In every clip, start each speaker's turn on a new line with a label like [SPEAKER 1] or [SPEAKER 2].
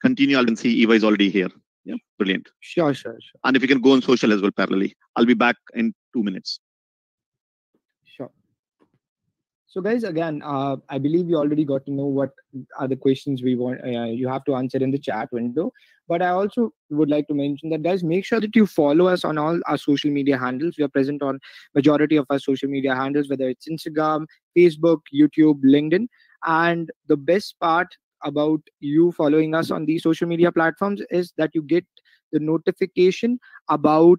[SPEAKER 1] continue, I'll see Eva is already here. Yeah, brilliant.
[SPEAKER 2] Sure, sure, sure.
[SPEAKER 1] And if you can go on social as well parallelly. I'll be back in two minutes.
[SPEAKER 2] Sure. So guys, again, uh, I believe you already got to know what are the questions we want. Uh, you have to answer in the chat window. But I also would like to mention that guys, make sure that you follow us on all our social media handles. We are present on majority of our social media handles, whether it's Instagram, Facebook, YouTube, LinkedIn. And the best part about you following us on these social media platforms is that you get the notification about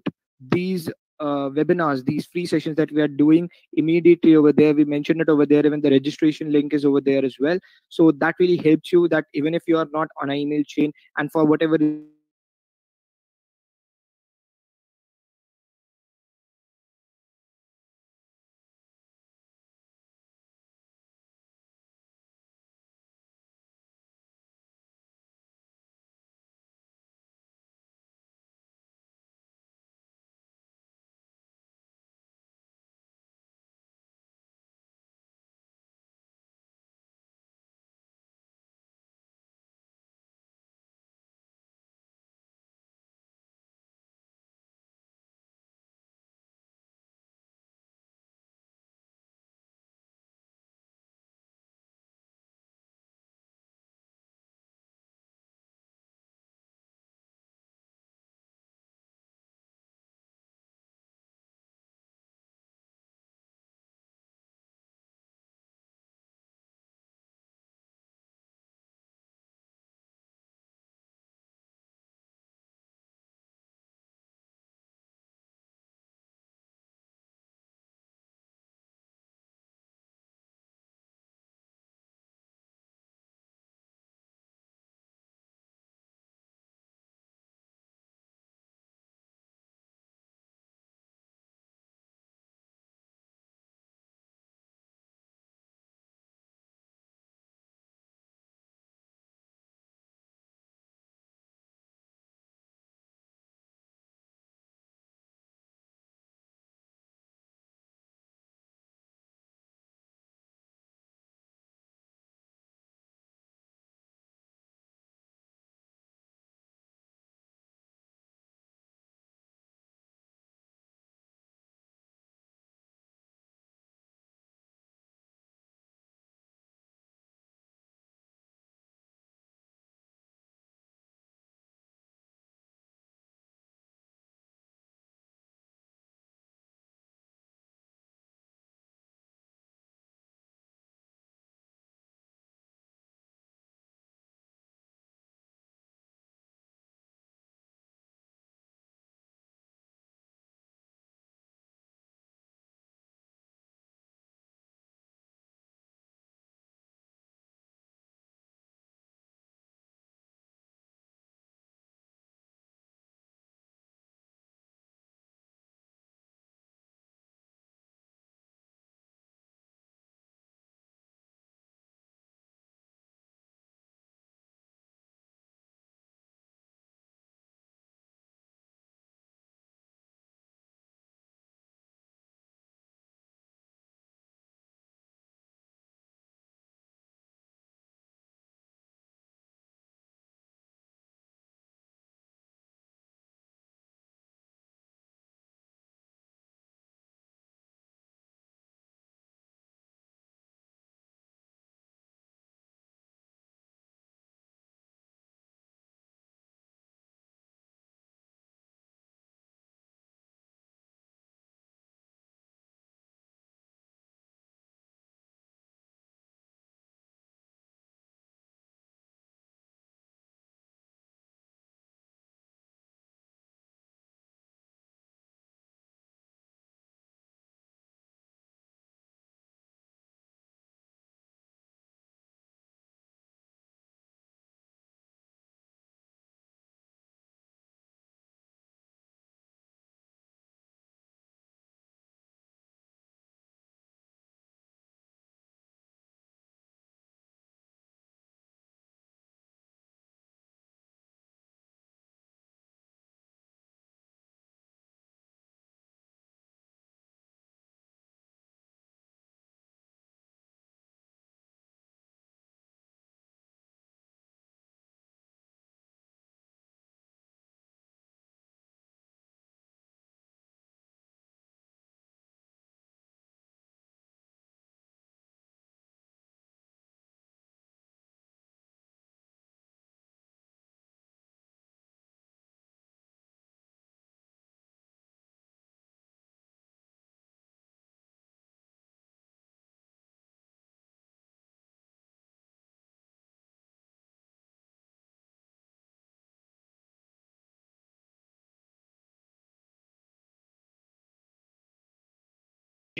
[SPEAKER 2] these uh, webinars, these free sessions that we are doing immediately over there. We mentioned it over there. Even the registration link is over there as well. So that really helps you that even if you are not on an email chain and for whatever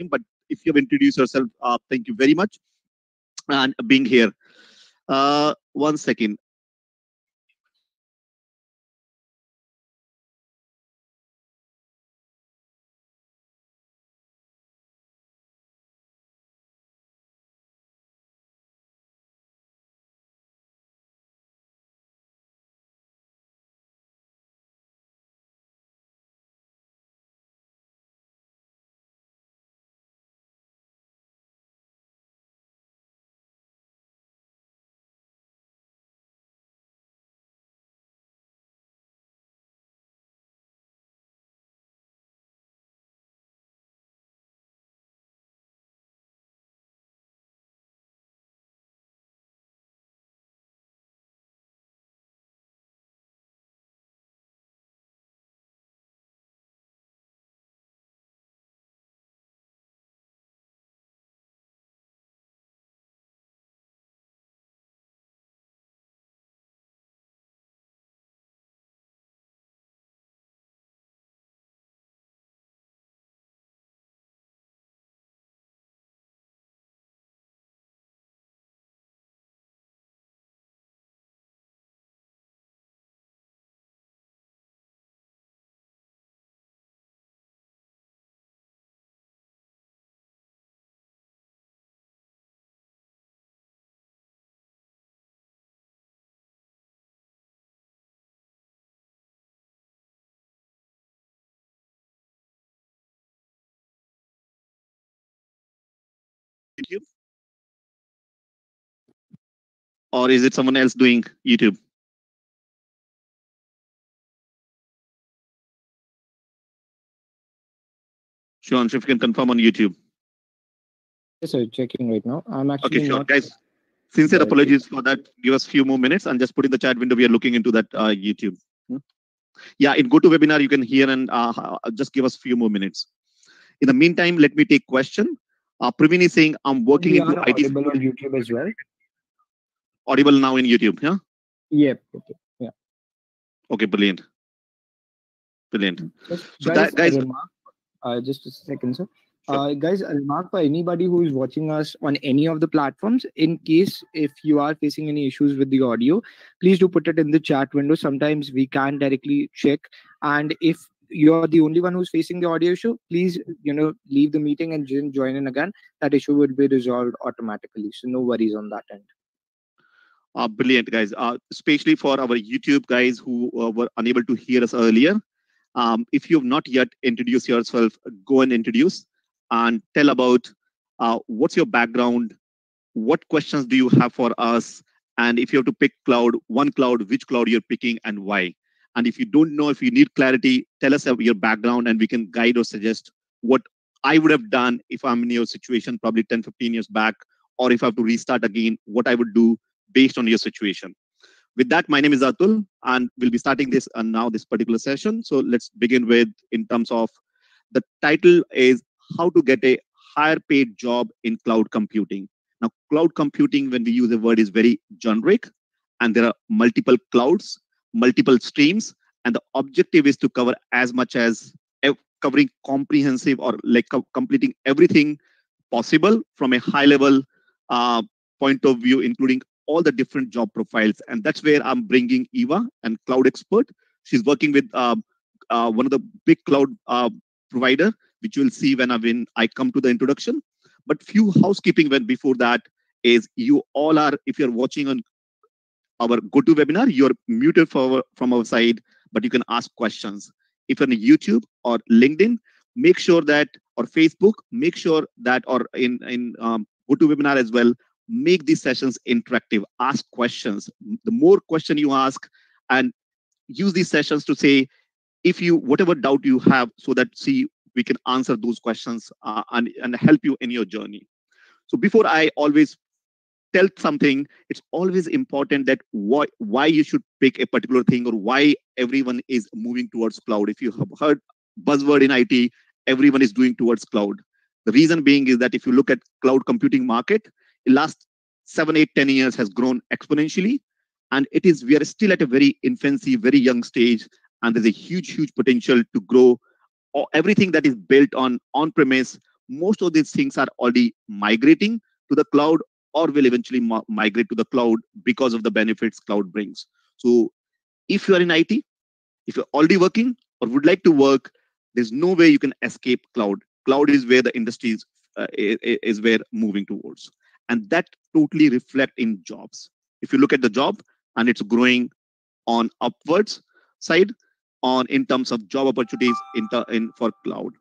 [SPEAKER 1] but if you have introduced yourself, uh, thank you very much and being here. Uh, one second. Or is it someone else doing YouTube? Sean, if you can confirm on YouTube.
[SPEAKER 2] Yes, sir. Checking right now. I'm actually
[SPEAKER 1] Okay, sure. Guys, sincere apologies for that. Give us a few more minutes and just put in the chat window. We are looking into that uh, YouTube. Hmm? Yeah, in GoToWebinar, you can hear and uh, uh, just give us a few more minutes. In the meantime, let me take question. Uh, Praveen is saying, I'm working into
[SPEAKER 2] are
[SPEAKER 1] IT
[SPEAKER 2] audible on YouTube as well.
[SPEAKER 1] Audible now in YouTube. Yeah.
[SPEAKER 2] Yep. Okay. Yeah.
[SPEAKER 1] Okay, brilliant. Brilliant.
[SPEAKER 2] Just,
[SPEAKER 1] So
[SPEAKER 2] guys,
[SPEAKER 1] that- guys-
[SPEAKER 2] remark, uh, just a second, sir. Uh, guys, a remark for anybody who is watching us on any of the platforms. In case if you are facing any issues with the audio, please do put it in the chat window. Sometimes we can directly check, and if you're the only one who's facing the audio issue, please you know leave the meeting and join in again. That issue will be resolved automatically. So no worries on that end.
[SPEAKER 1] Uh, brilliant, guys. Uh, especially for our YouTube guys who uh, were unable to hear us earlier. Um, if you have not yet introduced yourself, go and introduce and tell about uh, what's your background, what questions do you have for us, and if you have to pick cloud, one cloud, which cloud you're picking and why. And if you don't know, if you need clarity, tell us your background and we can guide or suggest what I would have done if I'm in your situation probably 10, 15 years back, or if I have to restart again, what I would do based on your situation. With that, my name is Atul, and we'll be starting this uh, now this particular session. So let's begin with in terms of the title is how to get a higher paid job in cloud computing. Now, cloud computing, when we use the word, is very generic, and there are multiple clouds, multiple streams, and the objective is to cover as much as covering comprehensive or like completing everything possible from a high level uh, point of view, including all the different job profiles. And that's where I'm bringing Eva, and cloud expert. She's working with um, uh, one of the big cloud uh, provider, which you'll see when I when I come to the introduction. But few housekeeping when before that is you all are if you're watching on our GoToWebinar, you're muted for from our side, but you can ask questions. If on YouTube or LinkedIn, make sure that or Facebook, make sure that or in in um, GoToWebinar as well, make these sessions interactive. Ask questions. The more question you ask, and use these sessions to say if you whatever doubt you have, so that see we can answer those questions uh, and and help you in your journey. So before I always tell something, it's always important that why why you should pick a particular thing or why everyone is moving towards cloud. If you have heard buzzword in IT, everyone is doing towards cloud. The reason being is that if you look at cloud computing market, last seven, eight, ten years has grown exponentially. And it is we are still at a very infancy, very young stage, and there's a huge, huge potential to grow or everything that is built on on-premise most of these things are already migrating to the cloud or will eventually migrate to the cloud because of the benefits cloud brings. So if you are in IT, if you're already working or would like to work, there's no way you can escape cloud. Cloud is where the industry is, uh, is where moving towards. And that totally reflect in jobs. If you look at the job and it's growing on upwards side on in terms of job opportunities in, the in for cloud.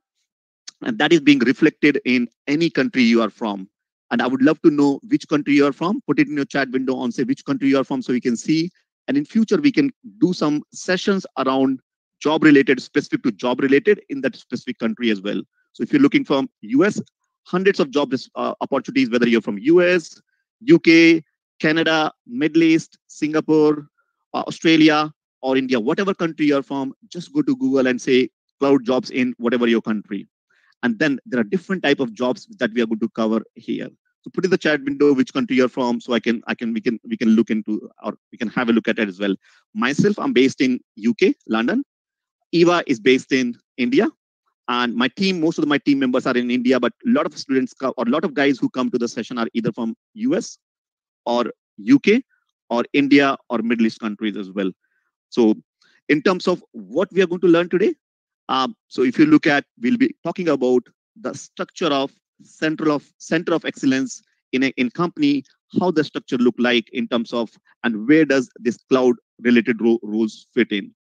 [SPEAKER 1] And that is being reflected in any country you are from. And I would love to know which country you are from. Put it in your chat window on say which country you are from so we can see. And in future, we can do some sessions around job related, specific to job related in that specific country as well. So if you're looking from US, hundreds of job uh, opportunities, whether you're from US, UK, Canada, Middle East, Singapore, uh, Australia, or India, whatever country you're from, just go to Google and say cloud jobs in whatever your country. And then there are different type of jobs that we are going to cover here. So put in the chat window which country you're from, so I can I can we can we can look into or we can have a look at it as well. Myself, I'm based in UK, London. Eva is based in India, and my team, most of my team members are in India, but a lot of students or a lot of guys who come to the session are either from US or UK or India or Middle East countries as well. So in terms of what we are going to learn today, um, so if you look at, we'll be talking about the structure of central of center of excellence in a in company, how the structure look like in terms of and where does this cloud related ro fit in?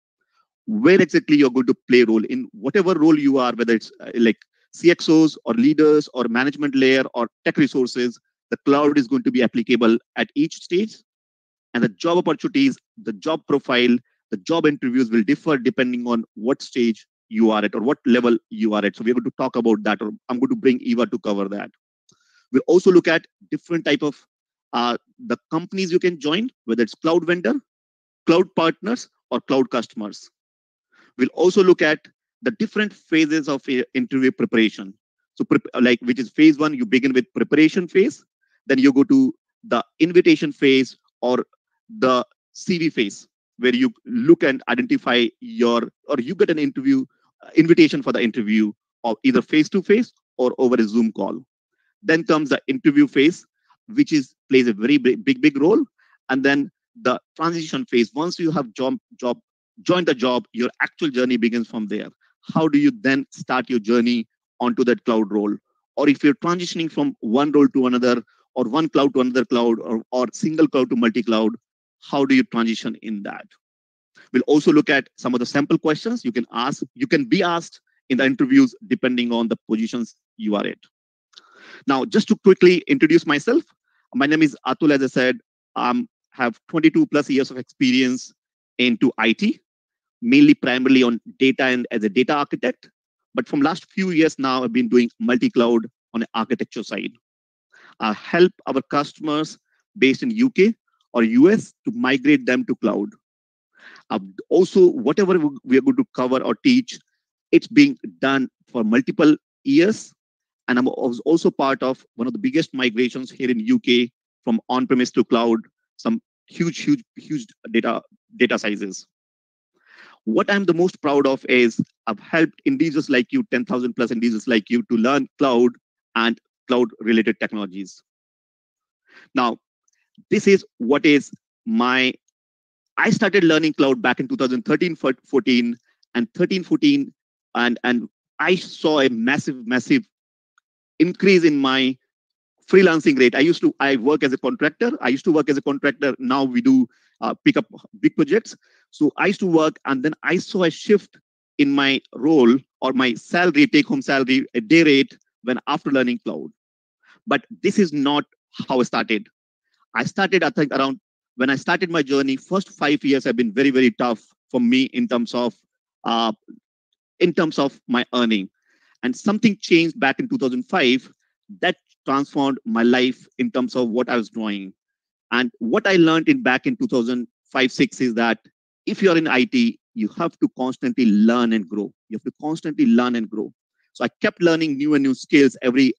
[SPEAKER 1] Where exactly you're going to play role in whatever role you are, whether it's uh, like CXOs or leaders or management layer or tech resources, the cloud is going to be applicable at each stage. And the job opportunities, the job profile, the job interviews will differ depending on what stage you are at or what level you are at. So we're going to talk about that, or I'm going to bring Eva to cover that. We'll also look at different type of uh, the companies you can join, whether it's cloud vendor, cloud partners, or cloud customers. We'll also look at the different phases of interview preparation. So like which is phase one, you begin with preparation phase, then you go to the invitation phase or the CV phase where you look and identify your or you get an interview uh, invitation for the interview or either face to face or over a zoom call. Then comes the interview phase which is plays a very big big, big role. And then the transition phase. Once you have job job joined the job your actual journey begins from there how do you then start your journey onto that cloud role or if you're transitioning from one role to another or one cloud to another cloud or, or single cloud to multi-cloud how do you transition in that? We'll also look at some of the sample questions you can ask, you can be asked in the interviews depending on the positions you are at. Now, just to quickly introduce myself, my name is Atul, as I said, I um, have 22 plus years of experience into IT, mainly primarily on data and as a data architect. But from last few years now, I've been doing multi-cloud on the architecture side. I help our customers based in UK or US to migrate them to cloud. Uh, also, whatever we are going to cover or teach, it's being done for multiple years. And I was also part of one of the biggest migrations here in UK from on-premise to cloud, some huge, huge, huge data, data sizes. What I'm the most proud of is I've helped individuals like you, 10,000 plus individuals like you to learn cloud and cloud related technologies. Now, this is what is my i started learning cloud back in 2013 14 and 13 14 and and i saw a massive massive increase in my freelancing rate. I used to i work as a contractor. I used to work as a contractor. Now we do uh, pick up big projects so i used to work and then i saw a shift in my role or my salary take home salary a day rate when after learning cloud but this is not how i started I started, I think, around when I started my journey. First five years have been very, very tough for me in terms of uh, in terms of my earning, and something changed back in 2005 that transformed my life in terms of what I was doing. And what I learned in back in 2005 six is that if you're in IT, you have to constantly learn and grow. You have to constantly learn and grow. So I kept learning new and new skills every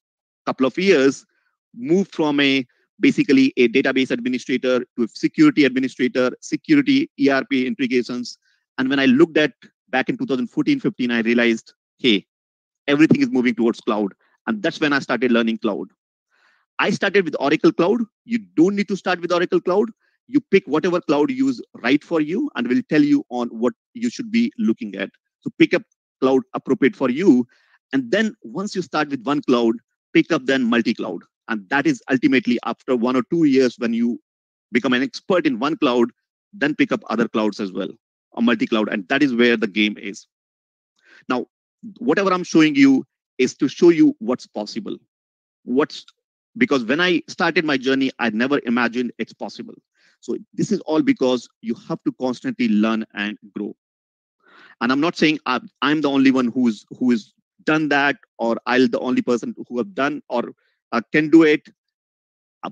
[SPEAKER 1] couple of years. Moved from a basically a database administrator to a security administrator, security ERP integrations. And when I looked at back in 2014, 15, I realized, hey, everything is moving towards cloud. And that's when I started learning cloud. I started with Oracle Cloud. You don't need to start with Oracle Cloud. You pick whatever cloud you use right for you and will tell you on what you should be looking at. So pick up cloud appropriate for you. And then once you start with one cloud, pick up then multi-cloud. And that is ultimately after one or two years when you become an expert in one cloud, then pick up other clouds as well, a multi-cloud. And that is where the game is. Now, whatever I'm showing you is to show you what's possible. What's because when I started my journey, I never imagined it's possible. So this is all because you have to constantly learn and grow. And I'm not saying I'm the only one who's who is done that, or I'm the only person who have done or uh, can do it.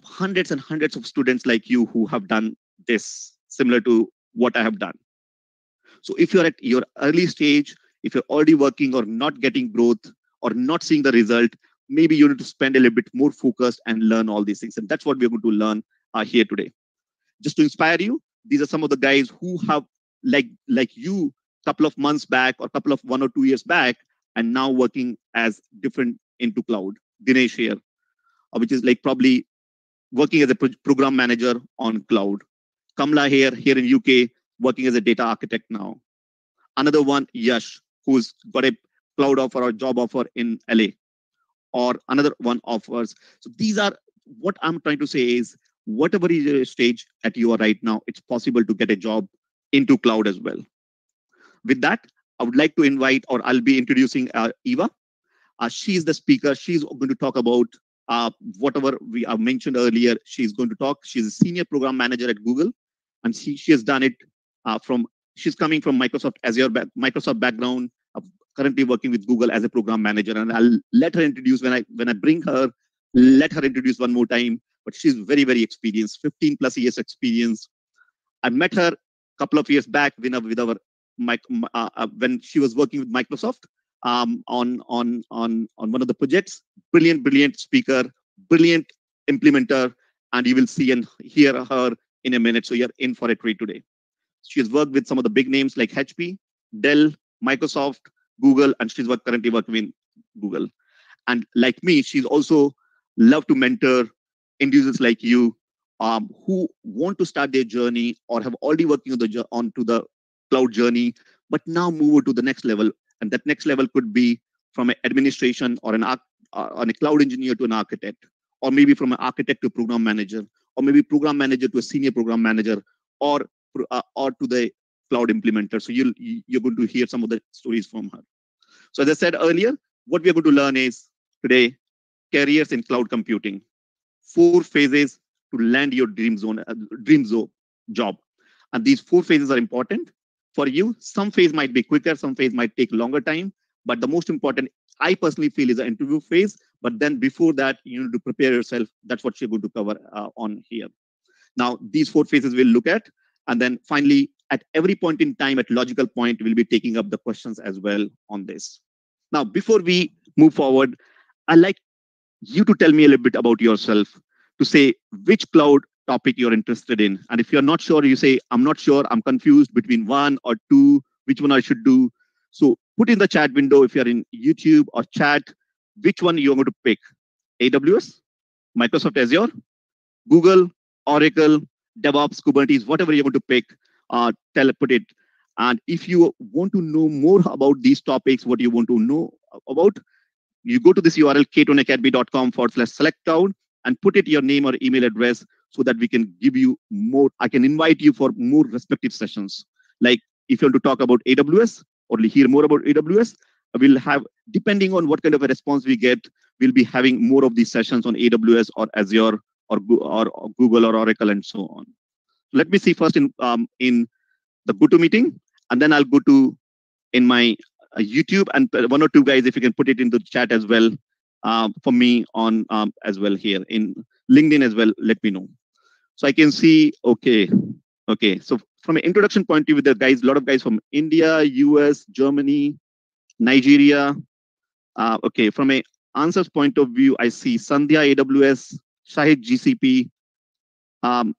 [SPEAKER 1] Hundreds and hundreds of students like you who have done this, similar to what I have done. So if you're at your early stage, if you're already working or not getting growth or not seeing the result, maybe you need to spend a little bit more focused and learn all these things. And that's what we're going to learn uh, here today. Just to inspire you, these are some of the guys who have, like like you, a couple of months back or couple of one or two years back, and now working as different into cloud. Dinesh here, uh, which is like probably working as a pro program manager on cloud. Kamla here, here in UK, working as a data architect now. Another one, Yash, who's got a cloud offer or job offer in LA or another one offers. So these are what I'm trying to say is whatever is your stage at you are right now, it's possible to get a job into cloud as well. With that, I would like to invite, or I'll be introducing uh, Eva. Uh, she's the speaker. She's going to talk about uh, whatever we have mentioned earlier. She's going to talk. She's a senior program manager at Google, and she, she has done it uh, from. She's coming from Microsoft Azure, Microsoft background, currently working with Google as a program manager, and I'll let her introduce when I when I bring her, let her introduce one more time. But she's very very experienced, 15 plus years experience. I met her a couple of years back our, with our uh, uh, when she was working with Microsoft um, on on on on one of the projects. Brilliant, brilliant speaker, brilliant implementer, and you will see and hear her in a minute. So you're in for a treat today. She has worked with some of the big names like HP, Dell, Microsoft, Google, and she's work, currently working in Google. And like me, she's also love to mentor individuals like you um, who want to start their journey or have already working on the onto the cloud journey, but now move to the next level. And that next level could be from an administration or an uh, on a cloud engineer to an architect, or maybe from an architect to program manager, or maybe program manager to a senior program manager, or uh, or to the cloud implementer. So you'll, you're going to hear some of the stories from her. So as I said earlier, what we're going to learn is today, careers in cloud computing, four phases to land your dream zone, uh, dream zone job. And these four phases are important for you. Some phase might be quicker, some phase might take longer time. But the most important, I personally feel, is the interview phase. But then before that, you need to prepare yourself. That's what you're going to cover uh, on here. Now, these four phases we'll look at. And then finally, at every point in time, at logical point, we'll be taking up the questions as well on this. Now, before we move forward, I'd like you to tell me a little bit about yourself, to say which cloud topic you're interested in. And if you're not sure, you say, I'm not sure, I'm confused between one or two, which one I should do. So put in the chat window if you're in YouTube or chat, which one you're going to pick. AWS, Microsoft Azure, Google, Oracle, DevOps, Kubernetes, whatever you're going to pick, uh, put it. And if you want to know more about these topics, what you want to know about, you go to this URL, k forward slash select cloud and put it your name or email address so that we can give you more. I can invite you for more respective sessions. Like if you want to talk about AWS or hear more about AWS, we'll have, depending on what kind of a response we get, we'll be having more of these sessions on AWS or Azure or, or Google or Oracle and so on. Let me see first in um, in the GoToMeeting, and then I'll go to in my uh, YouTube and one or two guys, if you can put it into the chat as well uh, for me on um, as well here in LinkedIn as well. Let me know. So I can see. Okay, okay. So from an introduction point of view, the guys, a lot of guys from India, US, Germany, Nigeria. Uh, okay, from a answers point of view, I see Sandhya AWS, Shahid GCP, um,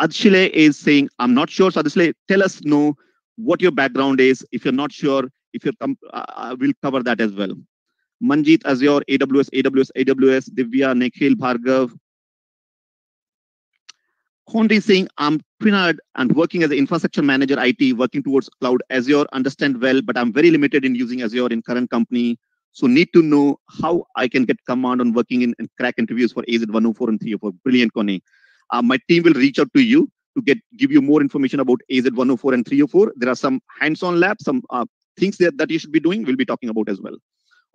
[SPEAKER 1] Adshile is saying, I'm not sure. So Adshile, tell us know what your background is. If you're not sure, if you're, uh, uh, we'll cover that as well. Manjit Azure, AWS, AWS, AWS, Divya, Nikhil, Bhargav. Henry saying, I'm Trinad and working as an infrastructure manager IT, working towards cloud Azure, understand well, but I'm very limited in using Azure in current company. So need to know how I can get command on working in and crack interviews for AZ 104 and 304. Brilliant, Connie. Uh, my team will reach out to you to get give you more information about AZ 104 and 304. There are some hands-on labs, some uh, things that, that you should be doing. We'll be talking about as well.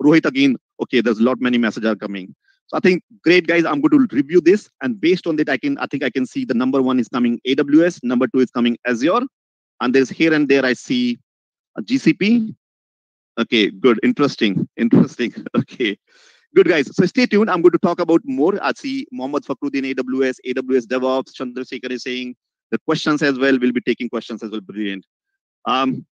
[SPEAKER 1] Rohit again, okay, there's a lot many messages are coming. So I think great guys, I'm going to review this and based on that, I can I think I can see the number one is coming AWS, number two is coming Azure, and there's here and there I see GCP. Okay, good, interesting, interesting. Okay, good guys. So stay tuned. I'm going to talk about more. I see Mohammed Fakhruddin, AWS, AWS DevOps. Chandrasekhar is saying the questions as well. We'll be taking questions as well. Brilliant. Um,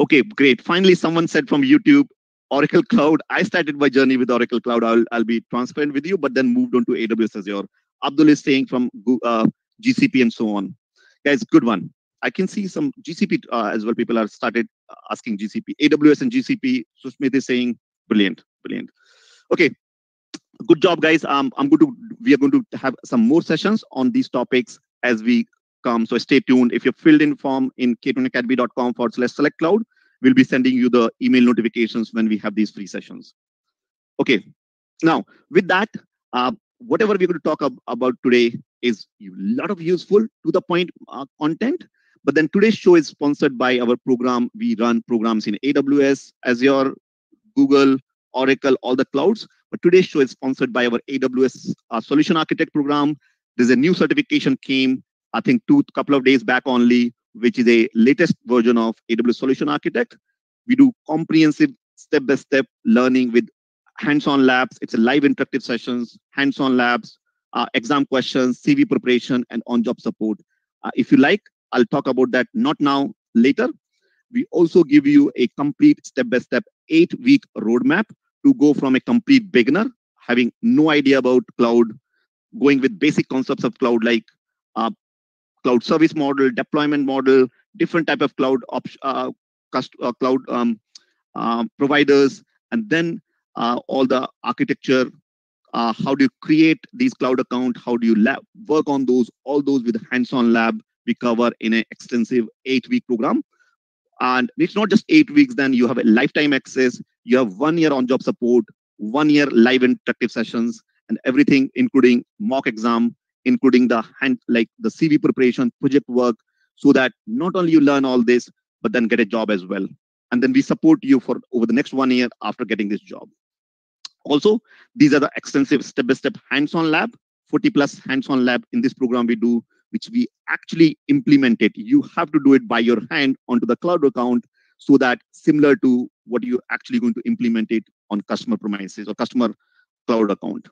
[SPEAKER 1] okay, great. Finally, someone said from YouTube, Oracle Cloud. I started my journey with Oracle Cloud. I'll, I'll be transparent with you, but then moved on to AWS Azure. Abdul is saying from uh, GCP and so on. Guys, good one. I can see some GCP uh, as well. People are started asking GCP, AWS and GCP. Susmit is saying brilliant, brilliant. Okay, good job, guys. Um, I'm going to we are going to have some more sessions on these topics as we come. So stay tuned. If you're filled in form in k21academy.com forward slash select cloud, we'll be sending you the email notifications when we have these free sessions. Okay, now with that, uh, whatever we're going to talk ab about today is a lot of useful to the point uh, content. But then today's show is sponsored by our program. We run programs in AWS, Azure, Google, Oracle, all the clouds. But today's show is sponsored by our AWS uh, Solution Architect program. There's a new certification came, I think, two couple of days back only, which is a latest version of AWS Solution Architect. We do comprehensive step-by-step learning with hands-on labs. It's a live interactive sessions, hands-on labs, uh, exam questions, CV preparation, and on-job support. Uh, if you like, I'll talk about that not now, later. We also give you a complete step-by-step eight-week roadmap to go from a complete beginner, having no idea about cloud, going with basic concepts of cloud like uh, cloud service model, deployment model, different type of cloud uh, uh, cloud um, uh, providers, and then uh, all the architecture. Uh, how do you create these cloud account? How do you lab, work on those? All those with hands-on lab we cover in an extensive eight-week program. And it's not just eight weeks. Then you have a lifetime access. You have one year on-job support, one year live interactive sessions, and everything, including mock exam, including the hand, like the CV preparation, project work, so that not only you learn all this, but then get a job as well. And then we support you for over the next one year after getting this job. Also, these are the extensive step-by-step hands-on lab, 40 plus hands-on lab in this program we do, which we actually implement it. You have to do it by your hand onto the cloud account so that similar to what you're actually going to implement it on customer premises or customer cloud account.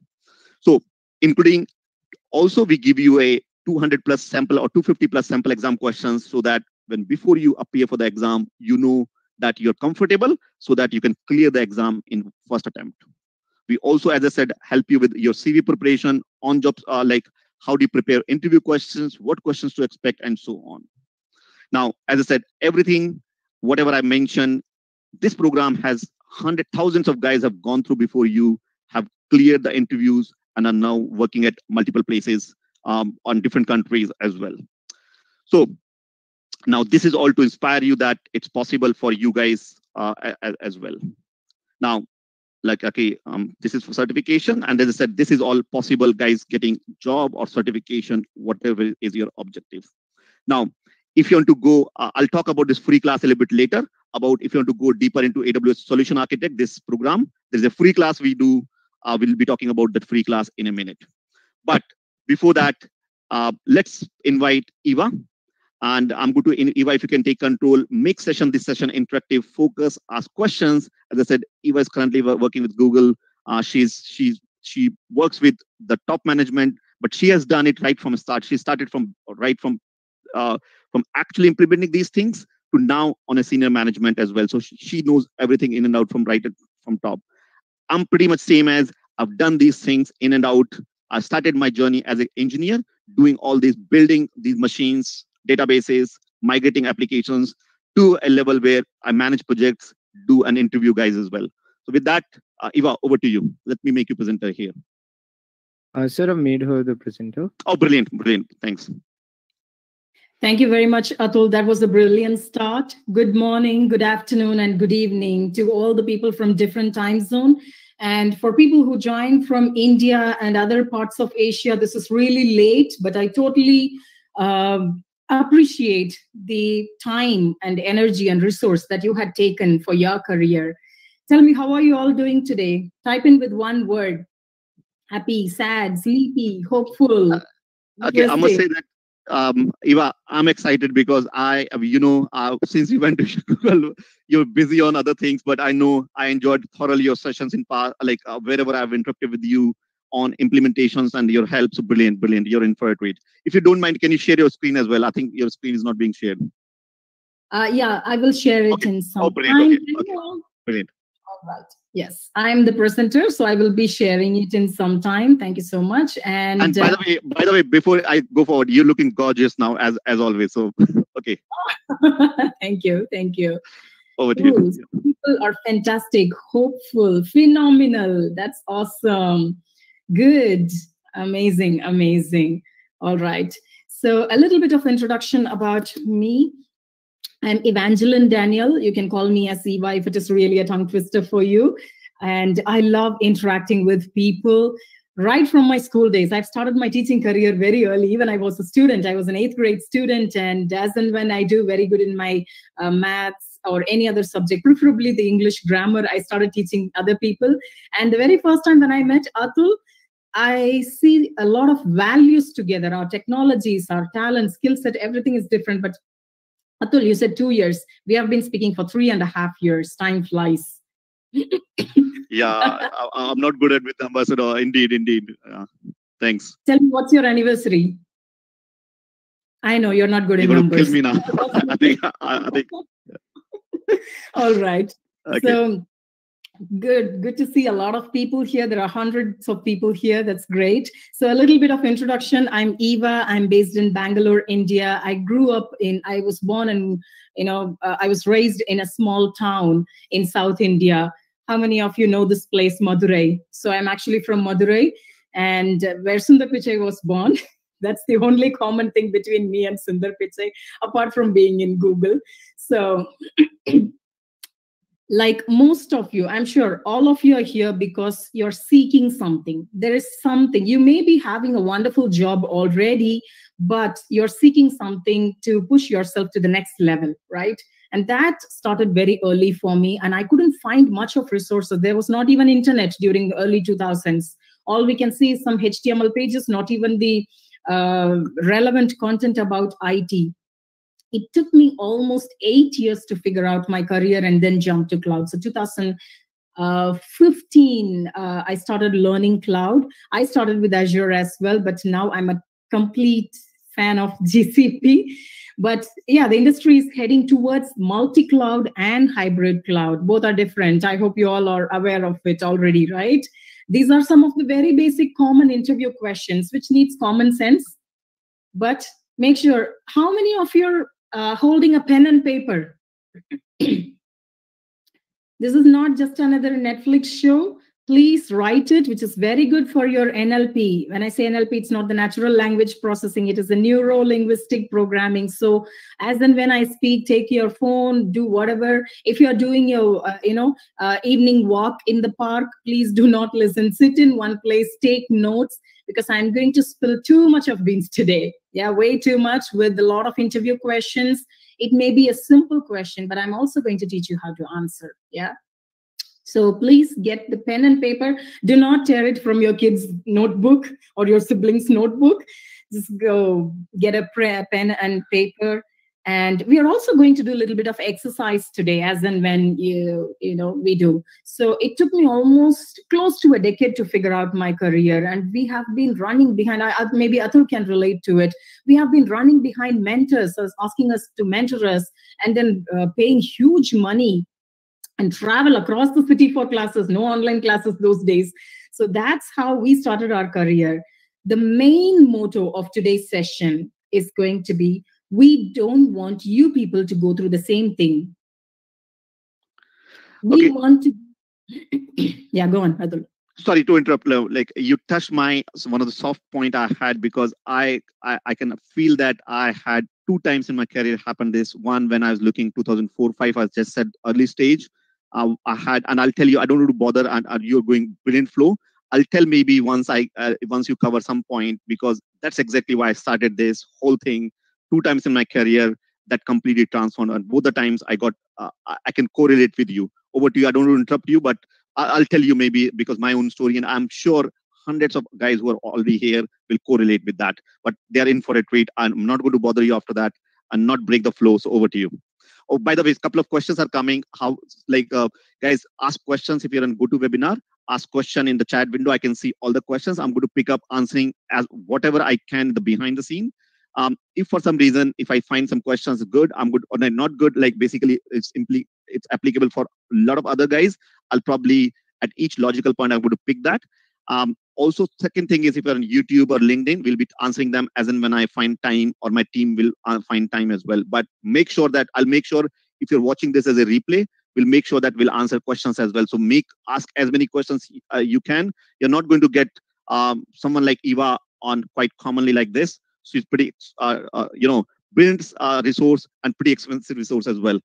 [SPEAKER 1] So including also, we give you a 200 plus sample or 250 plus sample exam questions so that when before you appear for the exam, you know that you're comfortable so that you can clear the exam in first attempt. We also, as I said, help you with your CV preparation on jobs, uh, like how do you prepare interview questions, what questions to expect, and so on. Now, as I said, everything, whatever I mentioned, this program has hundred thousands of guys have gone through before you, have cleared the interviews, and are now working at multiple places um, on different countries as well. So now this is all to inspire you that it's possible for you guys uh, as, as, well. Now, like, okay, um, this is for certification. And as I said, this is all possible, guys, getting job or certification, whatever is your objective. Now, if you want to go, uh, I'll talk about this free class a little bit later about if you want to go deeper into AWS Solution Architect, this program. There's a free class we do uh, we'll be talking about that free class in a minute. But before that, uh, let's invite Eva. And I'm going to, Eva, if you can take control, make session, this session interactive, focus, ask questions. As I said, Eva is currently working with Google. Uh, she's, she's, she works with the top management, but she has done it right from the start. She started from right from, uh, from actually implementing these things to now on a senior management as well. So she, she knows everything in and out from right from top. I'm pretty much same as I've done these things in and out. I started my journey as an engineer, doing all these, building these machines, databases, migrating applications to a level where I manage projects, do an interview guys as well. So with that, uh, Eva, over to you. Let me make you presenter here.
[SPEAKER 2] Uh, sir, I've made her the presenter.
[SPEAKER 1] Oh, brilliant, brilliant. Thanks.
[SPEAKER 3] Thank you very much, Atul. That was a brilliant start. Good morning, good afternoon, and good evening to all the people from different time zone. And for people who join from India and other parts of Asia, this is really late, but I totally um, appreciate the time and energy and resource that you had taken for your career. Tell me, how are you all doing today? Type in with one word happy, sad, sleepy, hopeful. Uh,
[SPEAKER 1] okay, I must say that um, Eva, I'm excited because I, you know, uh, since you went to Google, you're busy on other things, but I know I enjoyed thoroughly your sessions in past, like uh, wherever I've interacted with you on implementations and your help. So brilliant, brilliant. You're in for a treat. If you don't mind, can you share your screen as well? I think your screen is not being shared.
[SPEAKER 3] Uh, yeah, I will share it okay. in some
[SPEAKER 1] oh, brilliant. Okay. okay. Brilliant.
[SPEAKER 3] All right. Yes, I'm the presenter, so I will be sharing it in some time. Thank you so much. And,
[SPEAKER 1] and by uh, the way, by the way, before I go forward, you're looking gorgeous now, as as always. So, okay.
[SPEAKER 3] thank you, thank you.
[SPEAKER 1] Over to Ooh, you.
[SPEAKER 3] People are fantastic, hopeful, phenomenal. That's awesome. Good, amazing, amazing. All right. So a little bit of introduction about me. I'm Evangeline Daniel. You can call me as Eva if it is really a tongue twister for you. And I love interacting with people right from my school days. I've started my teaching career very early. Even I was a student. I was an eighth grade student. And as and when I do very good in my uh, maths or any other subject, preferably the English grammar, I started teaching other people. And the very first time when I met Atul, I see a lot of values together. Our technologies, our talent, skill set, everything is different. But Atul, you said two years. We have been speaking for three and a half years. Time flies.
[SPEAKER 1] yeah, I, am not good at with ambassador. Indeed, indeed. Uh, thanks.
[SPEAKER 3] Tell me, what's your anniversary? I know you're not good
[SPEAKER 1] you're
[SPEAKER 3] at numbers.
[SPEAKER 1] Kill me now. I think. I, I think.
[SPEAKER 3] Yeah. All right. Okay. So Good, good to see a lot of people here. There are hundreds of people here. That's great. So a little bit of introduction. I'm Eva. I'm based in Bangalore, India. I grew up in, I was born and, you know, uh, I was raised in a small town in South India. How many of you know this place, Madurai? So I'm actually from Madurai and where Sundar Pichai was born. That's the only common thing between me and Sundar Pichai, apart from being in Google. So like most of you, I'm sure all of you are here because you're seeking something. There is something. You may be having a wonderful job already, but you're seeking something to push yourself to the next level, right? And that started very early for me. And I couldn't find much of resources. There was not even internet during the early 2000s. All we can see is some HTML pages, not even the uh, relevant content about IT it took me almost eight years to figure out my career and then jump to cloud. So 2015, uh, I started learning cloud. I started with Azure as well, but now I'm a complete fan of GCP. But yeah, the industry is heading towards multi cloud and hybrid cloud. Both are different. I hope you all are aware of it already, right? These are some of the very basic common interview questions, which needs common sense. But make sure how many of your uh, holding a pen and paper. this is not just another Netflix show. Please write it, which is very good for your NLP. When I say NLP, it's not the natural language processing, it is the neuro linguistic programming. So, as and when I speak, take your phone, do whatever. If you're doing your, uh, you know, uh, evening walk in the park, please do not listen. Sit in one place, take notes because I'm going to spill too much of beans today. Yeah, way too much with a lot of interview questions. It may be a simple question, but I'm also going to teach you how to answer. Yeah. So please get the pen and paper. Do not tear it from your kid's notebook or your sibling's notebook. Just go get a prayer pen and paper and we are also going to do a little bit of exercise today as and when you you know we do. So it took me almost close to a decade to figure out my career. And we have been running behind I, maybe atul can relate to it. We have been running behind mentors asking us to mentor us and then uh, paying huge money and travel across the city for classes no online classes those days. So that's how we started our career. The main motto of today's session is going to be we don't want you people to go through the same thing we okay. want to yeah, go on, Atul.
[SPEAKER 1] Sorry to interrupt. Like you touched my one of the soft point I had because I, I I can feel that I had two times in my career happened this one when I was looking 2004 5 I just said early stage uh, I had and I'll tell you I don't want to bother and, and you're going brilliant flow I'll tell maybe once I uh, once you cover some point because that's exactly why I started this whole thing two times in my career that completely transformed and both the times I got uh, I can correlate with you. Over to you I don't want to interrupt you but I'll tell you maybe because my own story and I'm sure hundreds of guys who are already here will correlate with that but they're in for a treat. I'm not going to bother you after that and not break the flow. So over to you. Oh by the way a couple of questions are coming. How like uh, guys ask questions if you're on GoToWebinar ask question in the chat window. I can see all the questions. I'm going to pick up answering as whatever i can the behind the scene um, if for some reason if i find some questions good i'm good or not good like basically it's simply it's applicable for a lot of other guys i'll probably at each logical point i'm going to pick that um, also, second thing is if you're on YouTube or LinkedIn, we'll be answering them as and when I find time or my team will uh, find time as well. But make sure that I'll make sure if you're watching this as a replay, we'll make sure that we'll answer questions as well. So make ask as many questions uh, you can. You're not going to get um, someone like Eva on quite commonly like this. She's pretty, uh, uh, you know, brilliant uh, resource and pretty expensive resource as well.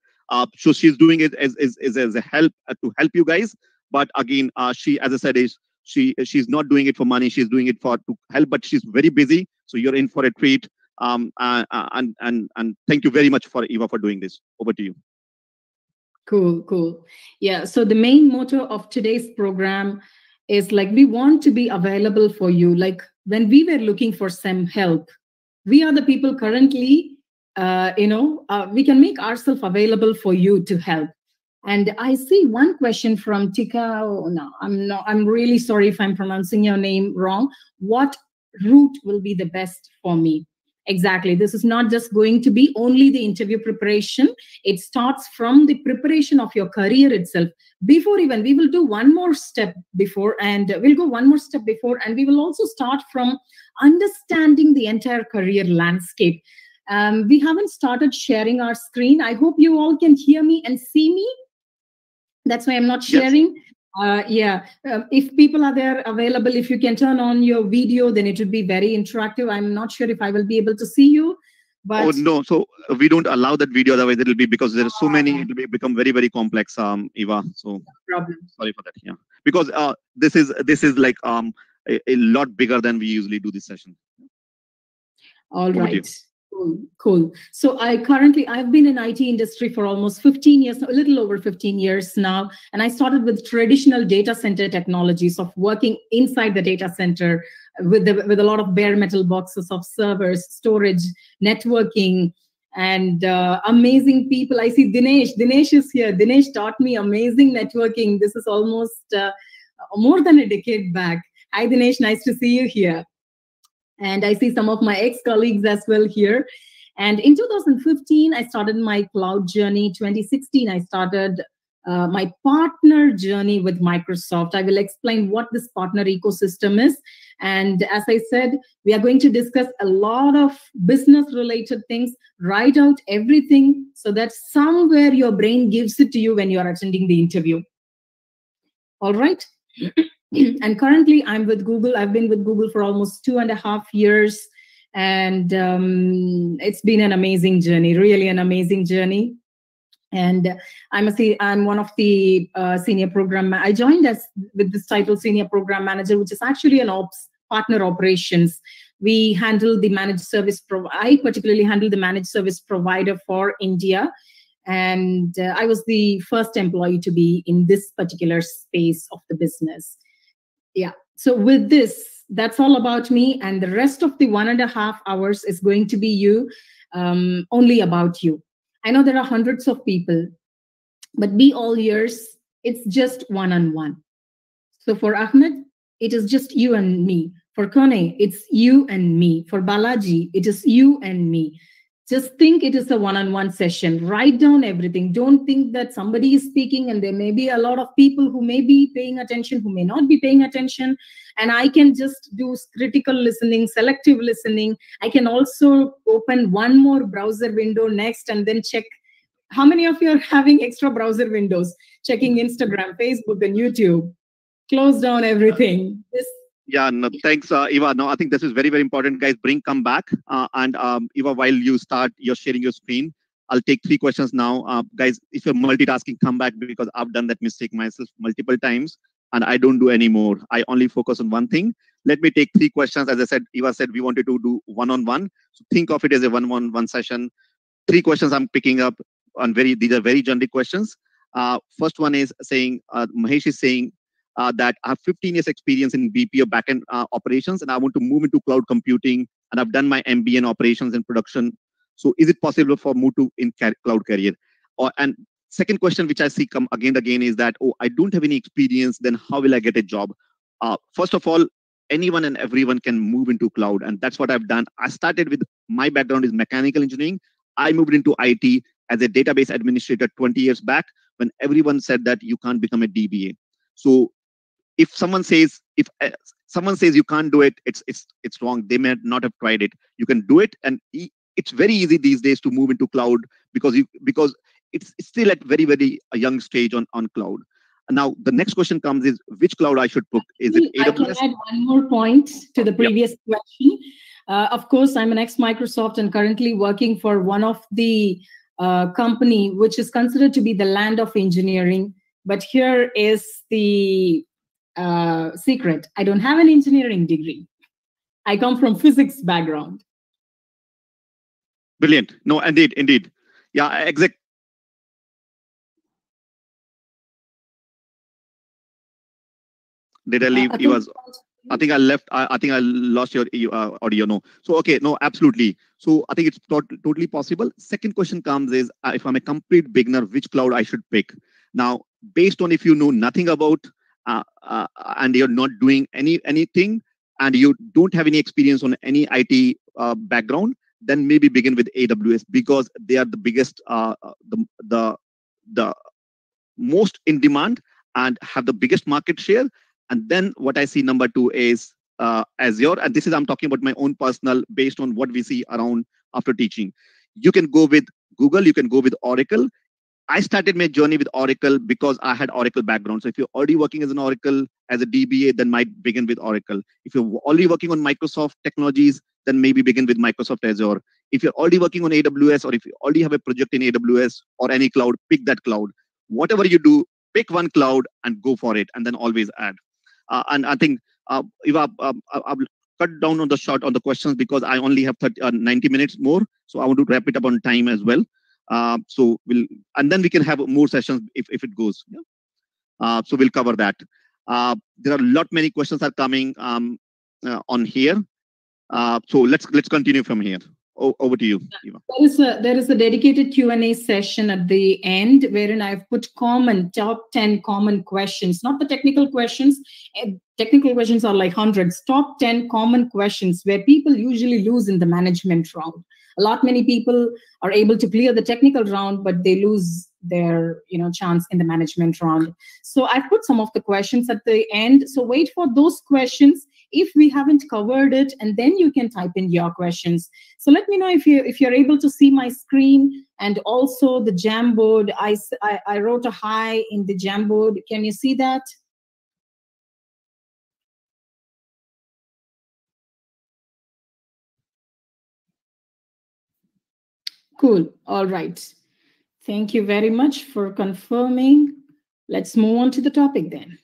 [SPEAKER 1] So she's doing it as, as, as, as a help to help you guys. But again, she, as I said, is she she's not doing it for money. She's doing it for to help but she's very busy. So you're in for a treat. Um and and and thank you very much for eva for doing this. Over to you.
[SPEAKER 3] Cool cool. Yeah so the main motto of today's program is like we want to be available for you. Like when we were looking for some help we are the people currently uh, you know uh, we can make ourselves available for you to help and I see one question from Tika. Oh, no, I'm not. I'm really sorry if I'm pronouncing your name wrong. What route will be the best for me? Exactly. This is not just going to be only the interview preparation. It starts from the preparation of your career itself. Before even, we will do one more step before, and we'll go one more step before, and we will also start from understanding the entire career landscape. Um, we haven't started sharing our screen. I hope you all can hear me and see me. That's why I'm not sharing. Yes. Uh, yeah, uh, if people are there available, if you can turn on your video, then it would be very interactive. I'm not sure if I will be able to see you. But
[SPEAKER 1] oh no, so uh, we don't allow that video. Otherwise, it'll be because there are so many. It will be, become very very complex, um, Eva. So
[SPEAKER 3] problem.
[SPEAKER 1] Sorry for that. Yeah, because uh, this is this is like um a, a lot bigger than we usually do this session.
[SPEAKER 3] All Over right. Cool. So I currently I've been in IT industry for almost 15 years, a little over 15 years now, and I started with traditional data center technologies of working inside the data center with the, with a lot of bare metal boxes of servers, storage, networking, and uh, amazing people. I see Dinesh. Dinesh is here. Dinesh taught me amazing networking. This is almost uh, more than a decade back. Hi, Dinesh. Nice to see you here. And I see some of my ex-colleagues as well here. And in 2015, I started my cloud journey. 2016, I started uh, my partner journey with Microsoft. I will explain what this partner ecosystem is. And as I said, we are going to discuss a lot of business related things, write out everything so that somewhere your brain gives it to you when you are attending the interview. All right. and currently i'm with google. I've been with google for almost two and a half years. And um, it's been an amazing journey really an amazing journey. And i'm a i'm one of the uh, senior program i joined as with this title senior program manager which is actually an ops partner operations. We handle the managed service pro- i particularly handle the managed service provider for india. And uh, i was the first employee to be in this particular space of the business yeah. So with this that's all about me and the rest of the one and a half hours is going to be you um, only about you. I know there are hundreds of people but be all ears. It's just one-on-one. So for ahmed it is just you and me. For kone it's you and me. For balaji it is you and me just think it is a one-on-one session. Write down everything. Don't think that somebody is speaking and there may be a lot of people who may be paying attention who may not be paying attention. And i can just do critical listening selective listening. I can also open one more browser window next and then check How many of you are having extra browser windows, checking Instagram, Facebook, and YouTube? Close down everything.
[SPEAKER 1] Yeah, no, thanks, uh, Eva. No, I think this is very, very important, guys. Bring come back. Uh, and um, Eva, while you start, you're sharing your screen. I'll take three questions now. Uh, guys, if you're multitasking, come back because I've done that mistake myself multiple times and I don't do anymore. I only focus on one thing. Let me take three questions. As I said, Eva said we wanted to do one-on-one. So think of it as a one-on-one session. Three questions I'm picking up on very, these are very generic questions. Uh, first one is saying, uh, Mahesh is saying, uh, that I have 15 years experience in BPO backend uh, operations and I want to move into cloud computing and I've done my MBA in operations and production. So is it possible for move to in cloud career? Or and second question which I see come again and again is that oh I don't have any experience then how will I get a job? Uh, first of all, anyone and everyone can move into cloud and that's what I've done. I started with my background is mechanical engineering. I moved into IT as a database administrator 20 years back when everyone said that you can't become a DBA. So if someone says if uh, someone says you can't do it it's it's it's wrong. They may not have tried it. You can do it and e- it's very easy these days to move into cloud because you because it's, it's still at very very a young stage on on cloud. Now the next question comes is which cloud i should book? Is it
[SPEAKER 3] aws i can add one more point to the previous yep. question. Uh, of course i'm an ex microsoft and currently working for one of the uh, company which is considered to be the land of engineering but here is the uh, secret. I don't have an engineering degree. I come from physics background.
[SPEAKER 1] Brilliant. No, indeed, indeed. Yeah, exact. Did I uh, leave? Uh, I was. I think I left. I, I think I lost your uh, audio. No. So okay. No, absolutely. So I think it's tot totally possible. Second question comes is uh, if I'm a complete beginner, which cloud I should pick? Now, based on if you know nothing about uh, uh, and you're not doing any anything and you don't have any experience on any IT uh, background, then maybe begin with AWS because they are the biggest, uh, uh, the, the, the most in demand and have the biggest market share. And then what I see number two is uh, Azure. And this is, I'm talking about my own personal based on what we see around after teaching. You can go with Google, you can go with Oracle, I started my journey with Oracle because I had Oracle background. So if you're already working as an Oracle as a DBA, then might begin with Oracle. If you're already working on Microsoft technologies, then maybe begin with Microsoft Azure. If you're already working on AWS or if you already have a project in AWS or any cloud, pick that cloud. Whatever you do, pick one cloud and go for it, and then always add. Uh, and I think uh, if I, uh, I'll cut down on the short on the questions because I only have 30, uh, 90 minutes more, so I want to wrap it up on time as well. Uh, so we'll and then we can have more sessions if, if it goes. Yeah? Uh, so we'll cover that. Uh, there are a lot many questions are coming um, uh, on here. Uh, so let's let's continue from here. O over to you, Eva.
[SPEAKER 3] There is a there is a dedicated Q and A session at the end wherein I've put common top ten common questions, not the technical questions. Eh, technical questions are like hundreds. Top ten common questions where people usually lose in the management round a lot many people are able to clear the technical round but they lose their you know chance in the management round. So i've put some of the questions at the end. So wait for those questions. If we haven't covered it and then you can type in your questions. So let me know if you if you're able to see my screen. And also the jamboard. I i, I wrote a hi in the jamboard. Can you see that Cool. All right. Thank you very much for confirming. Let's move on to the topic then.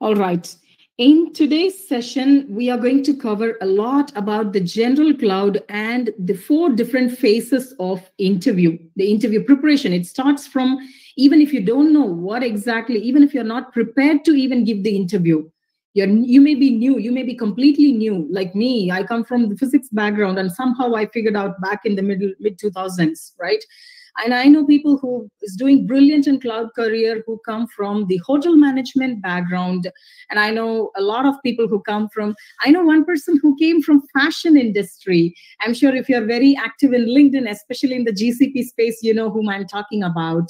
[SPEAKER 3] All right. In today's session, we are going to cover a lot about the general cloud and the four different phases of interview, the interview preparation. It starts from even if you don't know what exactly, even if you're not prepared to even give the interview, you're you may be new you may be completely new. Like me i come from the physics background and somehow i figured out back in the middle mid 2000s right? And i know people who is doing brilliant in cloud career who come from the hotel management background. And i know a lot of people who come from i know one person who came from fashion industry. I'm sure if you're very active in linkedin especially in the gcp space you know whom i'm talking about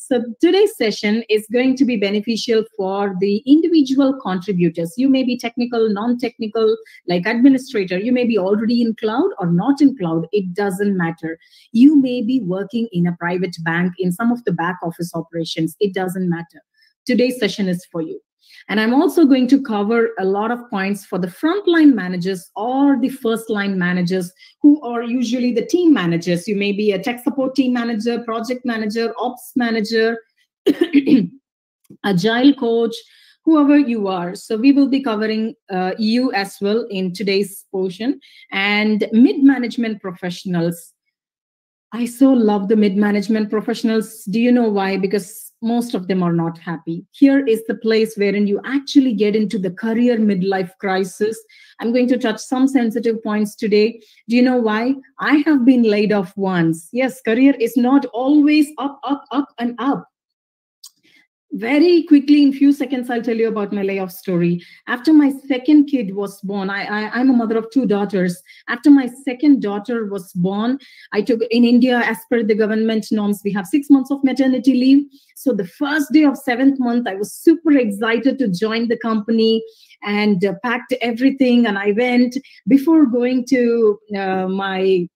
[SPEAKER 3] So today's session is going to be beneficial for the individual contributors. You may be technical, non-technical, like administrator. You may be already in cloud or not in cloud. It doesn't matter. You may be working in a private bank in some of the back office operations. It doesn't matter. Today's session is for you. And I'm also going to cover a lot of points for the frontline managers or the first line managers who are usually the team managers. You may be a tech support team manager, project manager, ops manager, agile coach, whoever you are. So we will be covering uh, you as well in today's portion and mid-management professionals. I so love the mid-management professionals. Do you know why? Because most of them are not happy. Here is the place wherein you actually get into the career midlife crisis. I'm going to touch some sensitive points today. Do you know why? I have been laid off once. Yes, career is not always up, up, up, and up very quickly in few seconds i'll tell you about my layoff story. After my second kid was born I, I i'm a mother of two daughters. After my second daughter was born i took in india as per the government norms we have six months of maternity leave. So the first day of seventh month i was super excited to join the company and uh, packed everything and i went. Before going to uh, my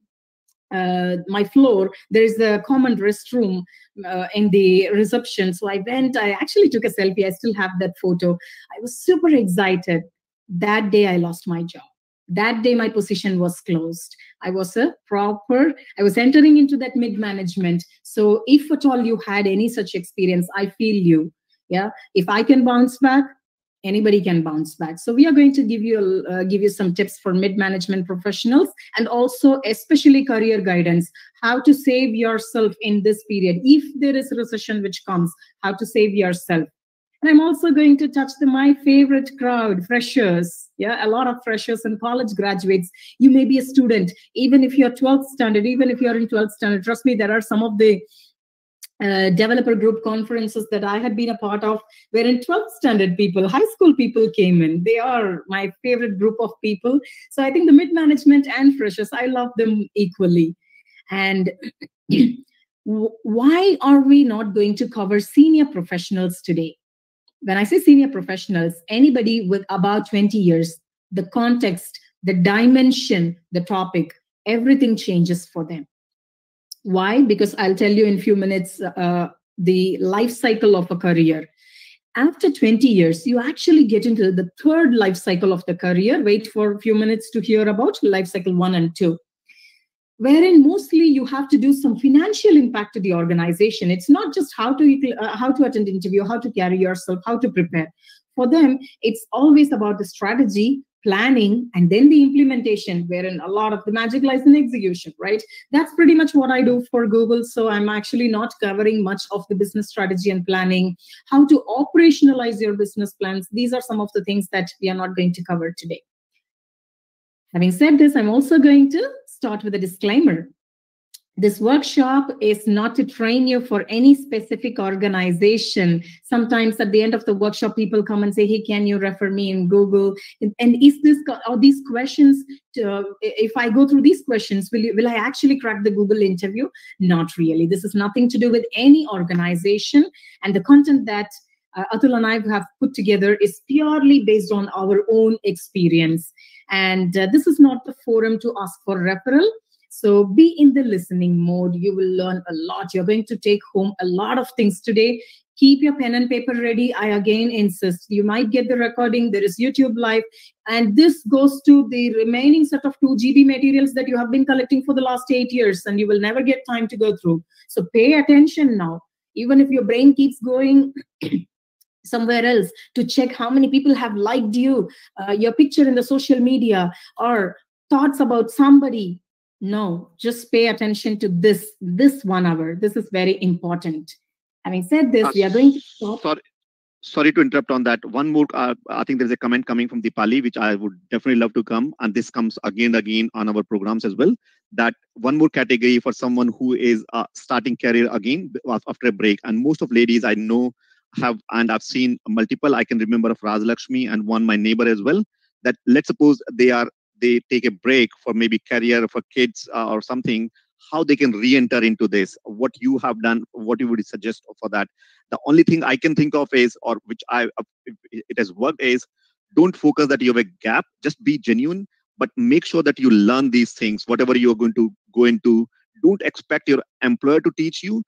[SPEAKER 3] uh, my floor, there is a common restroom uh, in the reception. So I went, I actually took a selfie. I still have that photo. I was super excited. That day, I lost my job. That day, my position was closed. I was a proper, I was entering into that mid management. So if at all you had any such experience, I feel you. Yeah. If I can bounce back, anybody can bounce back. So we are going to give you uh, give you some tips for mid management professionals and also especially career guidance how to save yourself in this period. If there is a recession which comes how to save yourself. And i'm also going to touch the my favorite crowd freshers. Yeah a lot of freshers and college graduates. You may be a student even if you're 12th standard even if you're in 12th standard trust me there are some of the uh, developer group conferences that I had been a part of, wherein 12th standard people, high school people came in. They are my favorite group of people. So I think the mid management and freshers, I love them equally. And why are we not going to cover senior professionals today? When I say senior professionals, anybody with about 20 years, the context, the dimension, the topic, everything changes for them why? Because I'll tell you in a few minutes uh, the life cycle of a career. After 20 years, you actually get into the third life cycle of the career. Wait for a few minutes to hear about life cycle one and two wherein mostly you have to do some financial impact to the organization it's not just how to uh, how to attend interview how to carry yourself how to prepare for them it's always about the strategy planning and then the implementation wherein a lot of the magic lies in execution right? That's pretty much what i do for google. So i'm actually not covering much of the business strategy and planning how to operationalize your business plans. These are some of the things that we are not going to cover today. Having said this i'm also going to start with a disclaimer this workshop is not to train you for any specific organization. Sometimes at the end of the workshop, people come and say, hey, can you refer me in Google? And is this, are these questions, to, if I go through these questions, will, you, will I actually crack the Google interview? Not really. This is nothing to do with any organization. And the content that uh, Atul and I have put together is purely based on our own experience. And uh, this is not the forum to ask for referral so be in the listening mode. You will learn a lot. You're going to take home a lot of things today. Keep your pen and paper ready. I again insist. You might get the recording. There is YouTube Live. And this goes to the remaining set of 2 GB materials that you have been collecting for the last eight years, and you will never get time to go through. So pay attention now. Even if your brain keeps going, somewhere else to check how many people have liked you uh, your picture in the social media or thoughts about somebody no, just pay attention to this, this one hour. This is very important. Having said this, uh, we are going to stop.
[SPEAKER 1] Sorry, sorry to interrupt on that. One more, uh, I think there's a comment coming from Dipali, which I would definitely love to come. And this comes again and again on our programs as well. That one more category for someone who is uh, starting career again after a break. And most of ladies I know have, and I've seen multiple. I can remember of Raj Lakshmi and one my neighbor as well. That let's suppose they are they take a break for maybe career for kids uh, or something how they can re-enter into this what you have done what you would suggest for that. The only thing i can think of is or which i it has worked is don't focus that you have a gap just be genuine but make sure that you learn these things whatever you're going to go into. Don't expect your employer to teach you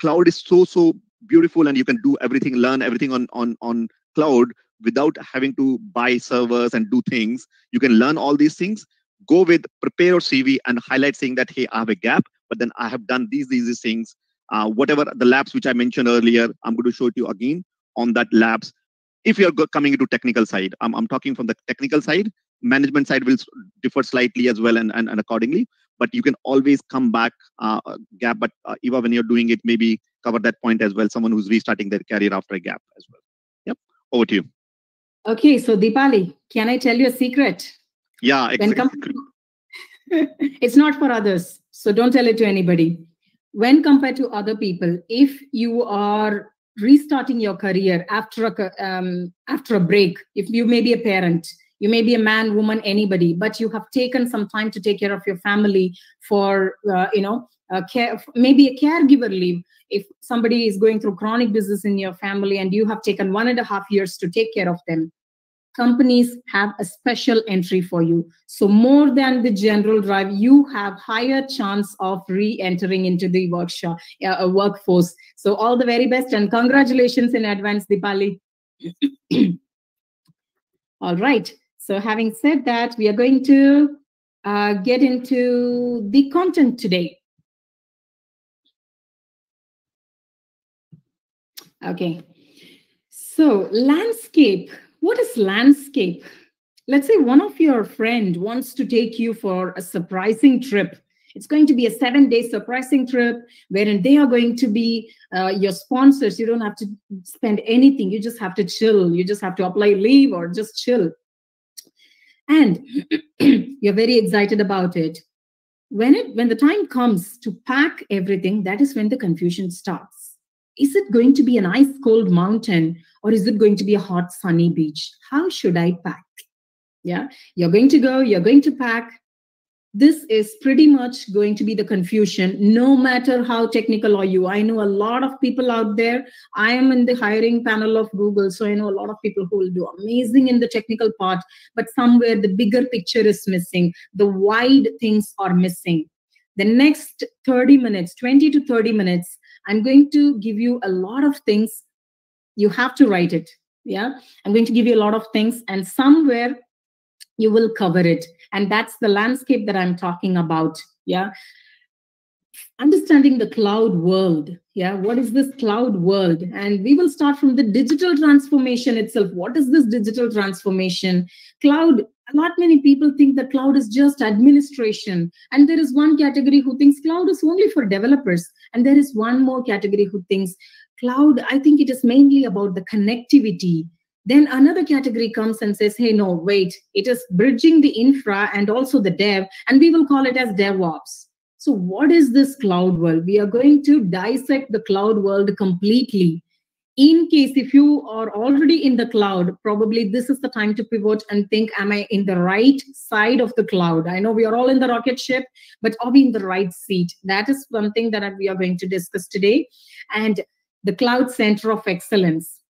[SPEAKER 1] cloud is so so beautiful and you can do everything learn everything on on on cloud without having to buy servers and do things you can learn all these things. Go with prepare your cv and highlight saying that hey i have a gap but then i have done these these, these things. Uh, whatever the labs which i mentioned earlier i'm going to show it to you again on that labs. If you're coming into technical side i'm, I'm talking from the technical side. Management side will differ slightly as well and, and, and accordingly but you can always come back uh, gap but uh, even when you're doing it maybe cover that point as well someone who's restarting their career after a gap as well. Yep over to you
[SPEAKER 3] okay so Deepali can i tell you a secret
[SPEAKER 1] yeah exactly.
[SPEAKER 3] it's not for others so don't tell it to anybody when compared to other people if you are restarting your career after a um, after a break if you may be a parent you may be a man woman anybody but you have taken some time to take care of your family for uh, you know care, maybe a caregiver leave if somebody is going through chronic disease in your family and you have taken one and a half years to take care of them. Companies have a special entry for you. So more than the general drive you have higher chance of re-entering into the workshop uh, workforce. So all the very best and congratulations in advance Deepali all right. So having said that, we are going to uh, get into the content today. Okay. So landscape, what is landscape? Let's say one of your friend wants to take you for a surprising trip. It's going to be a seven day surprising trip wherein they are going to be uh, your sponsors. You don't have to spend anything. You just have to chill. You just have to apply leave or just chill and you're very excited about it when it when the time comes to pack everything that is when the confusion starts is it going to be an ice cold mountain or is it going to be a hot sunny beach? How should i pack? Yeah you're going to go you're going to pack. This is pretty much going to be the confusion no matter how technical are you. I know a lot of people out there. I am in the hiring panel of google so i know a lot of people who will do amazing in the technical part but somewhere the bigger picture is missing. The wide things are missing. The next 30 minutes 20 to 30 minutes i'm going to give you a lot of things. You have to write it yeah? I'm going to give you a lot of things and somewhere you will cover it. And that's the landscape that i'm talking about yeah? Understanding the cloud world yeah? What is this cloud world? And we will start from the digital transformation itself. What is this digital transformation? Cloud not many people think that cloud is just administration and there is one category who thinks cloud is only for developers and there is one more category who thinks cloud i think it is mainly about the connectivity then another category comes and says, hey, no, wait, it is bridging the infra and also the dev, and we will call it as DevOps. So, what is this cloud world? We are going to dissect the cloud world completely. In case if you are already in the cloud, probably this is the time to pivot and think, am I in the right side of the cloud? I know we are all in the rocket ship, but are we in the right seat? That is one thing that we are going to discuss today. And the cloud center of excellence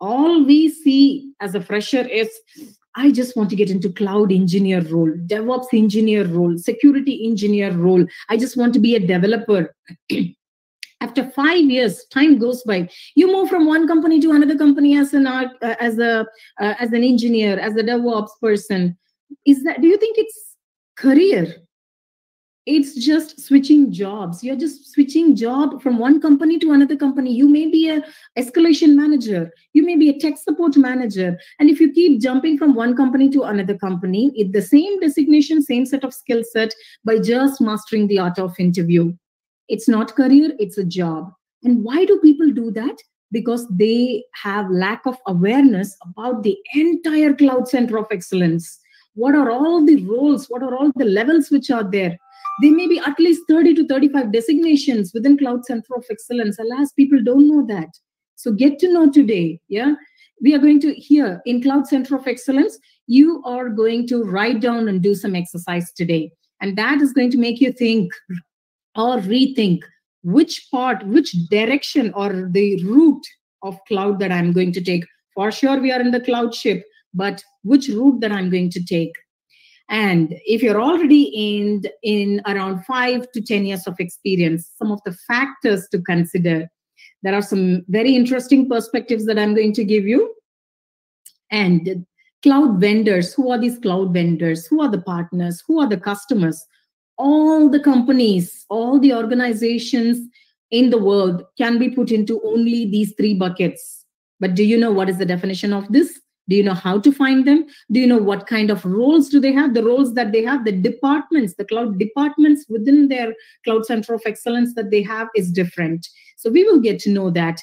[SPEAKER 3] all we see as a fresher is I just want to get into cloud engineer role, DevOps engineer role, security engineer role. I just want to be a developer. After five years, time goes by. You move from one company to another company as an art, uh, as a uh, as an engineer, as a DevOps person. Is that? Do you think it's career? it's just switching jobs you're just switching job from one company to another company you may be a escalation manager you may be a tech support manager and if you keep jumping from one company to another company it's the same designation same set of skill set by just mastering the art of interview it's not career it's a job and why do people do that because they have lack of awareness about the entire cloud center of excellence what are all the roles what are all the levels which are there there may be at least 30 to 35 designations within Cloud Center of Excellence. Alas, people don't know that. So get to know today. Yeah. We are going to here in Cloud Center of Excellence, you are going to write down and do some exercise today. And that is going to make you think or rethink which part, which direction or the route of cloud that I'm going to take. For sure, we are in the cloud ship, but which route that I'm going to take. And if you're already in, in around five to 10 years of experience, some of the factors to consider, there are some very interesting perspectives that I'm going to give you. And cloud vendors, who are these cloud vendors? Who are the partners? Who are the customers? All the companies, all the organizations in the world can be put into only these three buckets. But do you know what is the definition of this? Do you know how to find them? Do you know what kind of roles do they have? The roles that they have, the departments, the cloud departments within their cloud center of excellence that they have is different. So we will get to know that.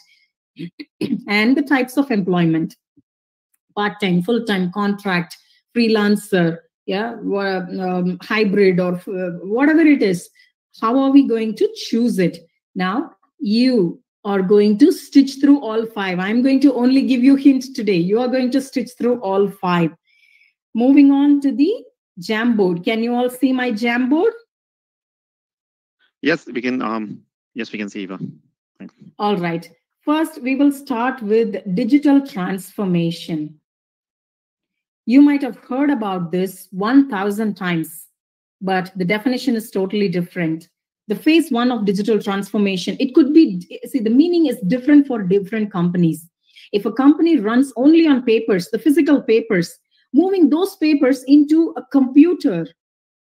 [SPEAKER 3] and the types of employment part-time, full-time, contract, freelancer, yeah um, hybrid or uh, whatever it is how are we going to choose it? Now you are going to stitch through all five. I'm going to only give you hints today. You are going to stitch through all five. Moving on to the jamboard can you all see my jamboard
[SPEAKER 1] yes we can um yes we can see eva. Thanks.
[SPEAKER 3] all right. First we will start with digital transformation you might have heard about this 1000 times, but the definition is totally different. The phase one of digital transformation, it could be, see, the meaning is different for different companies. If a company runs only on papers, the physical papers, moving those papers into a computer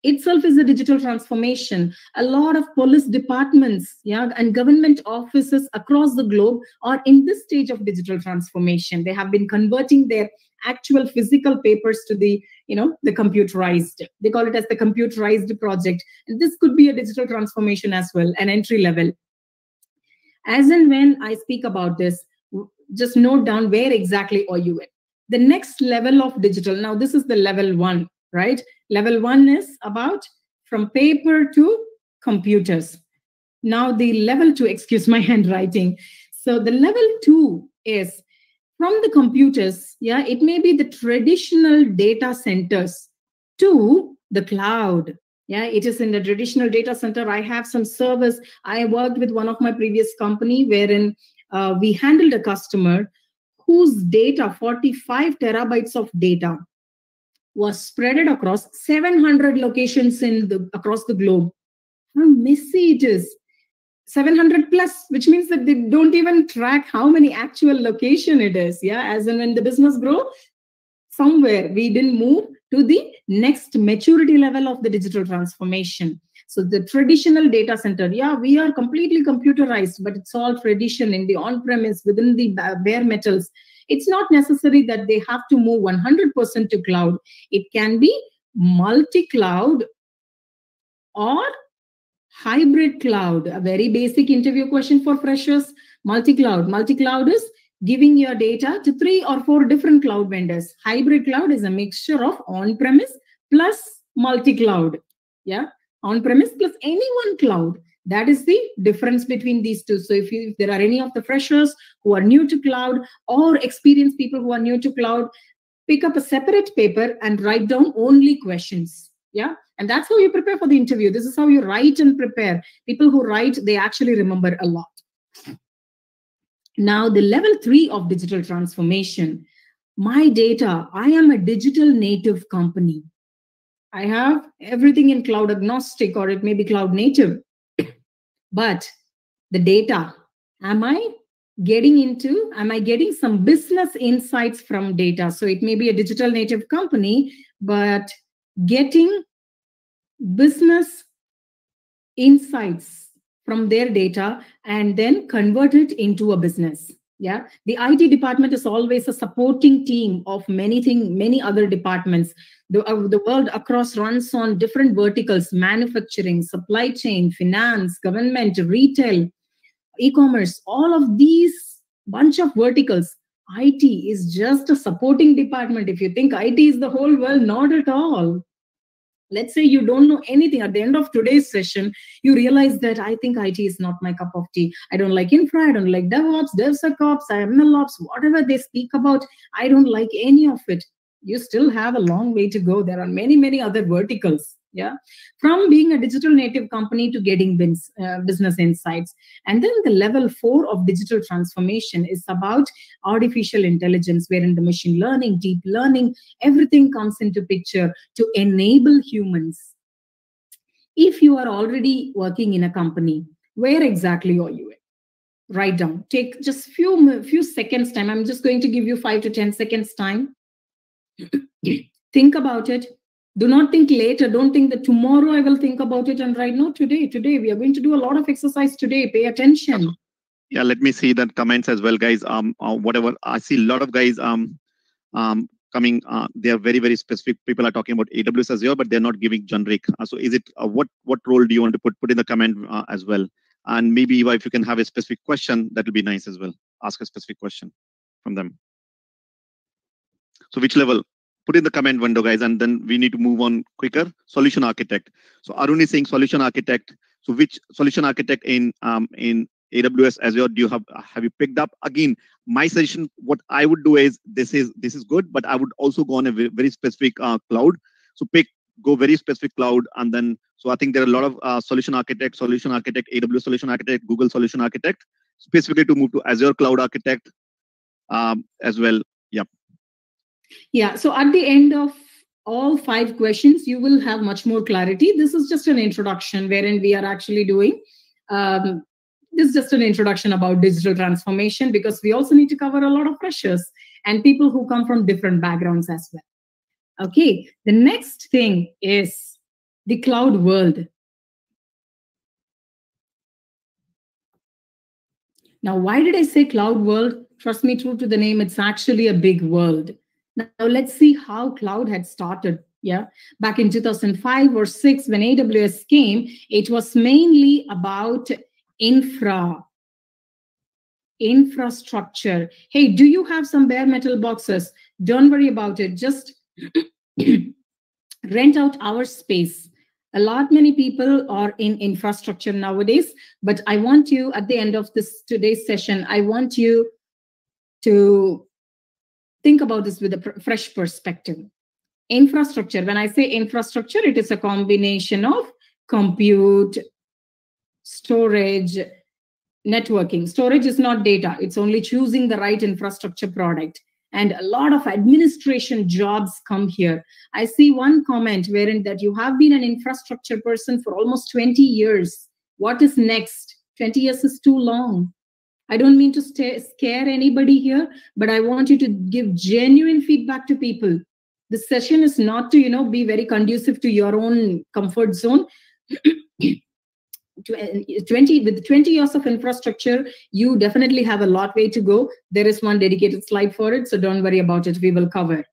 [SPEAKER 3] itself is a digital transformation. A lot of police departments yeah, and government offices across the globe are in this stage of digital transformation. They have been converting their actual physical papers to the you know the computerized. They call it as the computerized project. And this could be a digital transformation as well an entry level. As and when i speak about this just note down where exactly are you in the next level of digital now this is the level one right level one is about from paper to computers now the level two excuse my handwriting so the level two is from the computers, yeah, it may be the traditional data centers to the cloud. Yeah, it is in the traditional data center. I have some servers. I worked with one of my previous company wherein uh, we handled a customer whose data, 45 terabytes of data, was spread across 700 locations in the across the globe. How messy it is. 700 plus which means that they don't even track how many actual location it is yeah as and when the business grow somewhere we didn't move to the next maturity level of the digital transformation so the traditional data center yeah we are completely computerized but it's all tradition in the on premise within the bare metals it's not necessary that they have to move 100% to cloud it can be multi cloud or hybrid cloud, a very basic interview question for freshers. Multi-cloud. Multi-cloud is giving your data to three or four different cloud vendors. Hybrid cloud is a mixture of on-premise plus multi-cloud. Yeah, on-premise plus any one cloud. That is the difference between these two. So if, you, if there are any of the freshers who are new to cloud or experienced people who are new to cloud, pick up a separate paper and write down only questions. Yeah, and that's how you prepare for the interview. This is how you write and prepare. People who write, they actually remember a lot. Now, the level three of digital transformation, my data, I am a digital native company. I have everything in cloud agnostic or it may be cloud native. But the data, am I getting into, am I getting some business insights from data? So it may be a digital native company, but getting business insights from their data and then convert it into a business yeah. The it department is always a supporting team of many thing many other departments. The, uh, the world across runs on different verticals manufacturing supply chain finance government retail e-commerce all of these bunch of verticals it is just a supporting department. If you think it is the whole world not at all let's say you don't know anything. At the end of today's session you realize that i think it is not my cup of tea. I don't like infra i don't like devops devsecops mlops whatever they speak about i don't like any of it. You still have a long way to go. There are many many other verticals yeah. From being a digital native company to getting bins, uh, business insights. And then the level 4 of digital transformation is about artificial intelligence wherein the machine learning deep learning everything comes into picture to enable humans. If you are already working in a company where exactly are you? Write down. Take just few few seconds time. I'm just going to give you 5 to 10 seconds time. Think about it do not think later. Don't think that tomorrow i will think about it and right now today today. We are going to do a lot of exercise today. Pay attention.
[SPEAKER 1] Yeah let me see that comments as well guys. Um uh, whatever i see a lot of guys um um coming uh, they are very very specific. People are talking about aws azure but they're not giving generic. Uh, so is it uh, what what role do you want to put put in the comment uh, as well? And maybe if you can have a specific question that will be nice as well. Ask a specific question from them. So which level put in the comment window, guys, and then we need to move on quicker. Solution architect. So Arun is saying solution architect. So which solution architect in um, in AWS Azure do you have have you picked up? Again, my suggestion, what I would do is this is this is good, but I would also go on a very, specific uh, cloud. So pick go very specific cloud, and then so I think there are a lot of uh, solution architect, solution architect, AWS solution architect, Google solution architect, specifically to move to Azure cloud architect um, as well.
[SPEAKER 3] Yeah. So at the end of all five questions, you will have much more clarity. This is just an introduction wherein we are actually doing. Um, this is just an introduction about digital transformation because we also need to cover a lot of freshers and people who come from different backgrounds as well. Okay. The next thing is the cloud world. Now, why did I say cloud world? Trust me, true to the name, it's actually a big world. Now let's see how cloud had started. Yeah, back in 2005 or six, when AWS came, it was mainly about infra, infrastructure. Hey, do you have some bare metal boxes? Don't worry about it. Just rent out our space. A lot many people are in infrastructure nowadays, but I want you at the end of this today's session, I want you to think about this with a fresh perspective. Infrastructure, when I say infrastructure, it is a combination of compute, storage, networking. Storage is not data, it's only choosing the right infrastructure product. And a lot of administration jobs come here. I see one comment wherein that you have been an infrastructure person for almost 20 years. What is next? 20 years is too long. I don't mean to scare anybody here, but I want you to give genuine feedback to people. The session is not to, you know, be very conducive to your own comfort zone. Uh, 20 with 20 years of infrastructure you definitely have a lot way to go. There is one dedicated slide for it so don't worry about it. We will cover.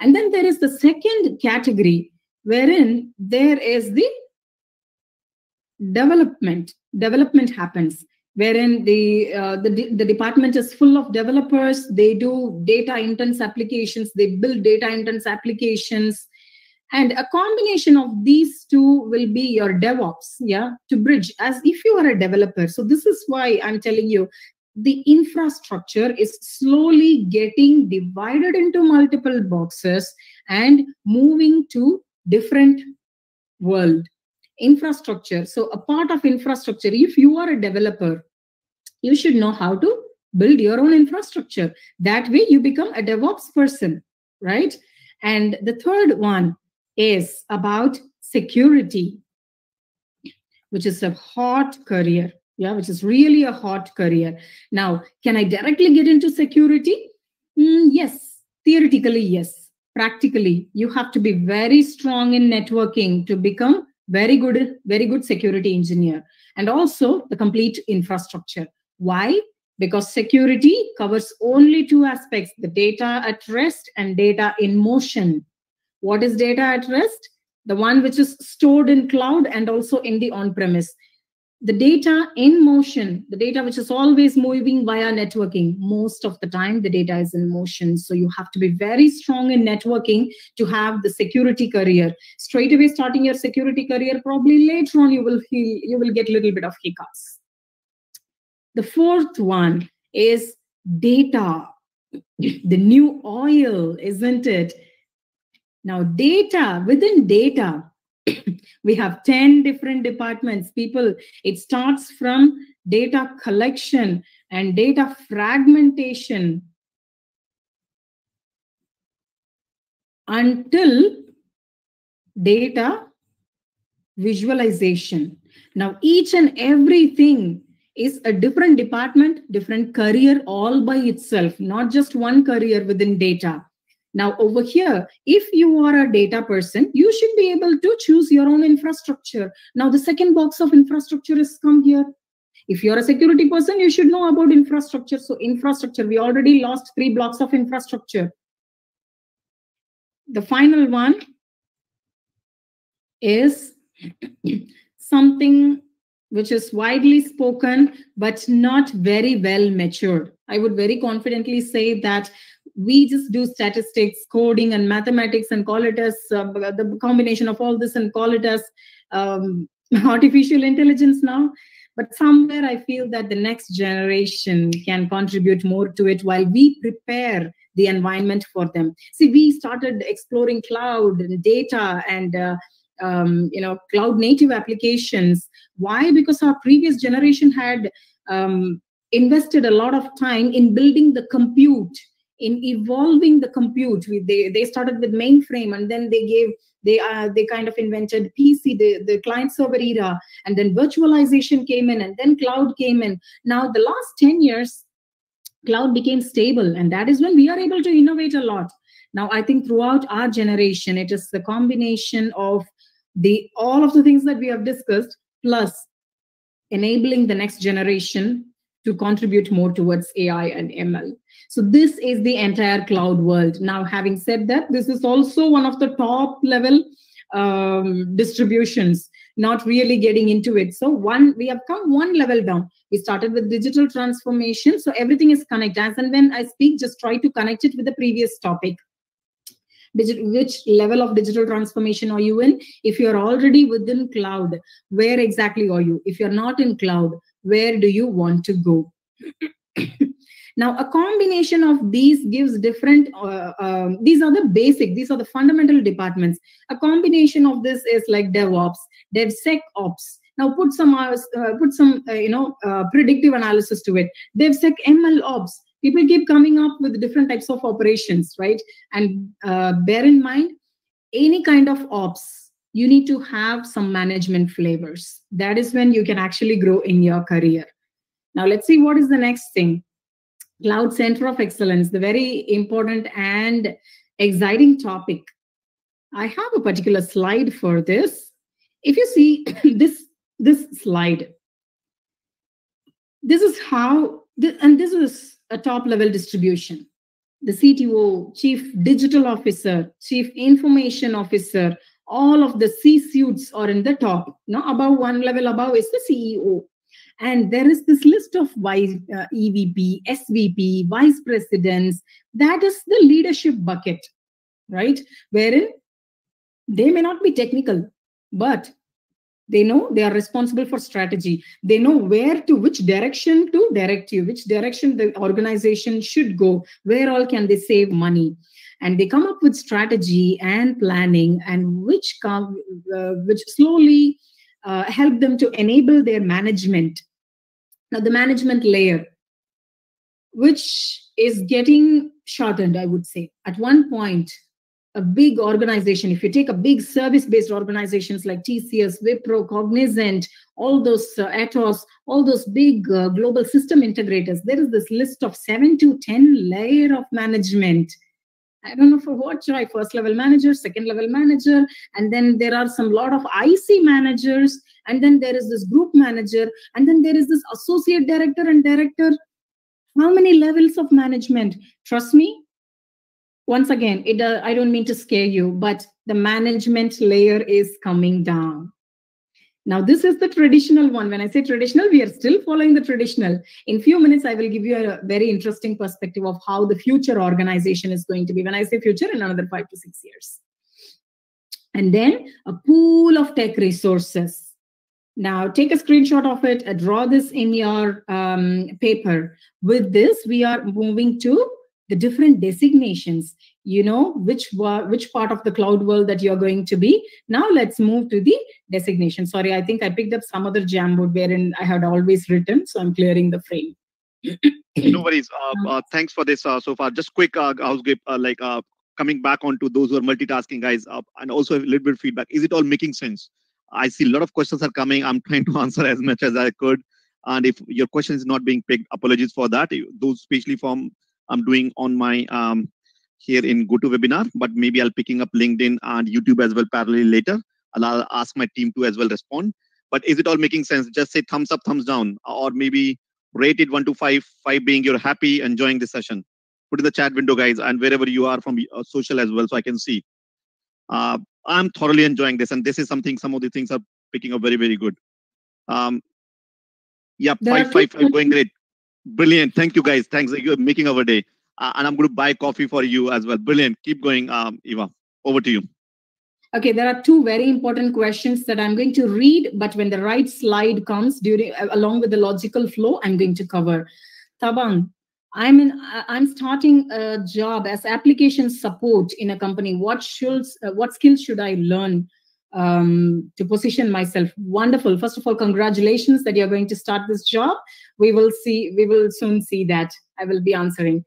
[SPEAKER 3] And then there is the second category wherein there is the development. Development happens wherein the, uh, the, the department is full of developers. They do data intense applications. They build data intense applications. And a combination of these two will be your DevOps, yeah, to bridge as if you are a developer. So this is why I'm telling you the infrastructure is slowly getting divided into multiple boxes and moving to different world infrastructure. So a part of infrastructure, if you are a developer, you should know how to build your own infrastructure. That way you become a DevOps person, right? And the third one is about security, which is a hot career. Yeah, which is really a hot career. Now, can I directly get into security? Mm, yes, theoretically, yes. Practically, you have to be very strong in networking to become very good very good security engineer. And also the complete infrastructure. Why? Because security covers only two aspects the data at rest and data in motion. What is data at rest? The one which is stored in cloud and also in the on premise the data in motion, the data which is always moving via networking, most of the time the data is in motion. So you have to be very strong in networking to have the security career. Straight away starting your security career, probably later on you will feel you will get a little bit of hiccups. The fourth one is data, the new oil, isn't it? Now, data, within data, we have 10 different departments. People, it starts from data collection and data fragmentation until data visualization. Now, each and everything is a different department, different career all by itself, not just one career within data. Now, over here, if you are a data person, you should be able to choose your own infrastructure. Now, the second box of infrastructure is come here. If you're a security person, you should know about infrastructure. So, infrastructure, we already lost three blocks of infrastructure. The final one is something which is widely spoken but not very well matured. I would very confidently say that we just do statistics, coding, and mathematics and call it as uh, the combination of all this and call it as um, artificial intelligence now. But somewhere I feel that the next generation can contribute more to it while we prepare the environment for them. See, we started exploring cloud and data and uh, um, you know cloud native applications why because our previous generation had um, invested a lot of time in building the compute in evolving the compute we, they, they started with mainframe and then they gave they uh, they kind of invented pc the, the client server era and then virtualization came in and then cloud came in. Now the last 10 years cloud became stable and that is when we are able to innovate a lot. Now i think throughout our generation it is the combination of the all of the things that we have discussed plus enabling the next generation to contribute more towards ai and ml so this is the entire cloud world. Now having said that this is also one of the top level um, distributions not really getting into it. So one we have come one level down. We started with digital transformation. So everything is connected as and when i speak just try to connect it with the previous topic. Digital, which level of digital transformation are you in? If you're already within cloud where exactly are you? If you're not in cloud where do you want to go now a combination of these gives different uh, um, these are the basic these are the fundamental departments a combination of this is like devops devsecops now put some uh, put some uh, you know uh, predictive analysis to it devsec ml ops people keep coming up with different types of operations, right? And uh, bear in mind, any kind of ops, you need to have some management flavors. That is when you can actually grow in your career. Now, let's see what is the next thing. Cloud Center of Excellence, the very important and exciting topic. I have a particular slide for this. If you see this, this slide, this is how, and this is a top level distribution. The CTO, Chief Digital Officer, Chief Information Officer, all of the C suits are in the top. Now, above one level above is the CEO. And there is this list of vice, uh, EVP, SVP, vice presidents. That is the leadership bucket, right? Wherein they may not be technical, but they know they are responsible for strategy they know where to which direction to direct you which direction the organization should go where all can they save money and they come up with strategy and planning and which come uh, which slowly uh, help them to enable their management now the management layer which is getting shortened i would say at one point a big organization, if you take a big service-based organizations like TCS, Wipro, Cognizant, all those uh, Atos, all those big uh, global system integrators, there is this list of seven to 10 layer of management. I don't know for what try, first level manager, second level manager, and then there are some lot of IC managers, and then there is this group manager, and then there is this associate director and director. How many levels of management? Trust me, once again, it uh, I don't mean to scare you, but the management layer is coming down. Now, this is the traditional one. When I say traditional, we are still following the traditional. In few minutes, I will give you a very interesting perspective of how the future organization is going to be. When I say future, in another five to six years. And then a pool of tech resources. Now, take a screenshot of it, uh, draw this in your um, paper. With this, we are moving to the different designations you know which which part of the cloud world that you're going to be. Now let's move to the designation. Sorry i think i picked up some other jamboard wherein i had always written so i'm clearing the frame.
[SPEAKER 1] No worries. Uh, uh, thanks for this uh, so far. Just quick uh, housekeep uh, like uh, coming back onto those who are multitasking guys uh, and also a little bit of feedback. Is it all making sense? I see a lot of questions are coming. I'm trying to answer as much as i could. And if your question is not being picked apologies for that. Those especially from i'm doing on my um, here in GoToWebinar, but maybe I'll picking up LinkedIn and YouTube as well parallelly later. And I'll ask my team to as well respond. But is it all making sense? Just say thumbs up, thumbs down, or maybe rate it one to five, five being you're happy, enjoying the session. Put in the chat window, guys, and wherever you are from uh, social as well, so I can see. Uh, I'm thoroughly enjoying this, and this is something. Some of the things are picking up very, very good. Um, yeah, five, five, five, going great. Brilliant. Thank you, guys. Thanks. You're making our day uh, and I'm going to buy coffee for you as well. Brilliant. Keep going, um, Eva. Over to you.
[SPEAKER 3] Okay, there are two very important questions that I'm going to read, but when the right slide comes during uh, along with the logical flow, I'm going to cover. Tabang, I'm in. Uh, I'm starting a job as application support in a company. What should, uh, what skills should I learn um, to position myself? Wonderful. First of all, congratulations that you're going to start this job. We will see. We will soon see that. I will be answering.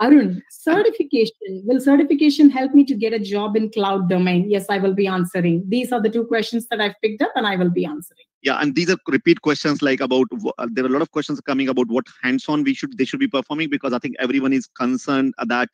[SPEAKER 3] Arun, certification. Will certification help me to get a job in cloud domain? Yes, I will be answering. These are the two questions that I've picked up and I will be answering.
[SPEAKER 1] Yeah, and these are repeat questions like about uh, there are a lot of questions coming about what hands-on we should they should be performing because I think everyone is concerned that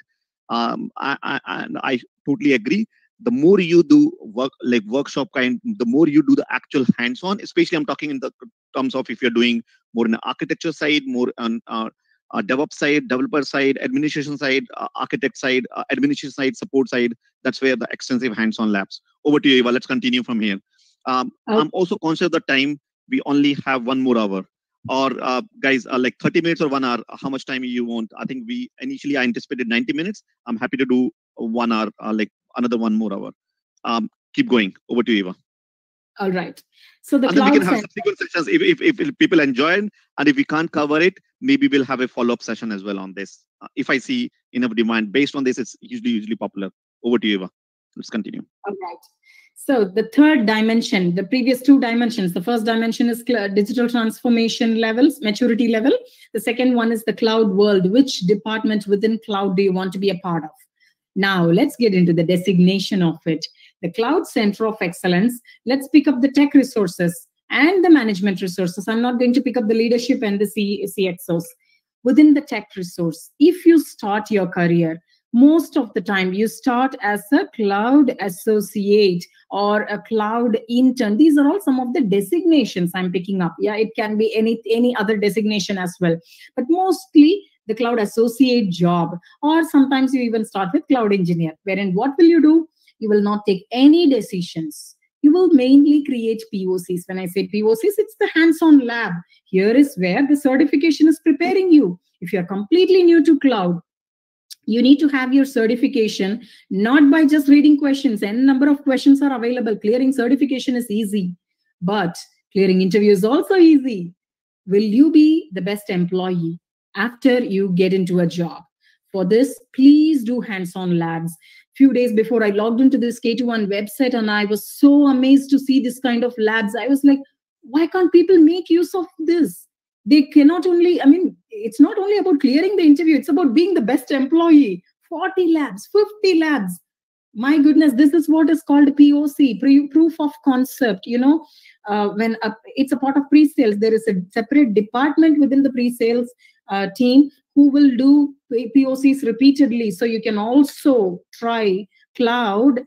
[SPEAKER 1] um, I, I, and I totally agree. The more you do work like workshop kind, the more you do the actual hands-on. Especially, I'm talking in the terms of if you're doing more in the architecture side, more on uh, uh, DevOps side, developer side, administration side, uh, architect side, uh, administration side, support side. That's where the extensive hands-on labs. Over to you, Eva. Let's continue from here. Um, okay. I'm also conscious of the time. We only have one more hour. Or uh, guys, uh, like 30 minutes or one hour, how much time you want? I think we initially I anticipated 90 minutes. I'm happy to do one hour, uh, like another one more hour. Um, keep going. Over to you, Eva.
[SPEAKER 3] All right. So the
[SPEAKER 1] and then we can have subsequent sessions if, if, if people enjoy it, and if we can't cover it, maybe we'll have a follow-up session as well on this. Uh, if I see enough demand based on this, it's usually usually popular. Over to you, Eva. Let's continue.
[SPEAKER 3] All right. So the third dimension, the previous two dimensions, the first dimension is digital transformation levels, maturity level. The second one is the cloud world. Which department within cloud do you want to be a part of? Now let's get into the designation of it the Cloud Center of Excellence. Let's pick up the tech resources and the management resources. I'm not going to pick up the leadership and the C CXOs. Within the tech resource, if you start your career, most of the time you start as a cloud associate or a cloud intern these are all some of the designations i'm picking up yeah it can be any any other designation as well but mostly the cloud associate job or sometimes you even start with cloud engineer wherein what will you do you will not take any decisions. You will mainly create POCs. When I say POCs, it's the hands-on lab. Here is where the certification is preparing you. If you're completely new to cloud, you need to have your certification not by just reading questions and number of questions are available clearing certification is easy but clearing interview is also easy will you be the best employee after you get into a job for this please do hands-on labs few days before I logged into this K21 website and I was so amazed to see this kind of labs. I was like, why can't people make use of this? They cannot only, I mean, it's not only about clearing the interview, it's about being the best employee. 40 labs, 50 labs. My goodness, this is what is called POC, pre proof of concept. You know, uh, when a, it's a part of pre-sales, there is a separate department within the pre-sales uh, team who will do POCs repeatedly. So you can also try cloud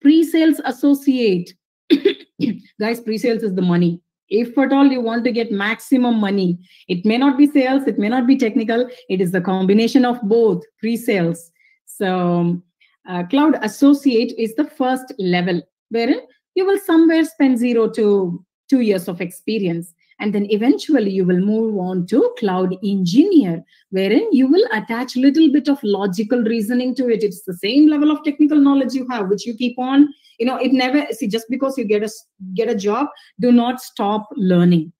[SPEAKER 3] pre-sales associate. Guys, pre-sales is the money. If at all you want to get maximum money, it may not be sales, it may not be technical. It is the combination of both pre-sales. So uh, cloud associate is the first level wherein you will somewhere spend zero to two years of experience and then eventually you will move on to cloud engineer wherein you will attach little bit of logical reasoning to it. It's the same level of technical knowledge you have which you keep on you know it never see just because you get a get a job do not stop learning.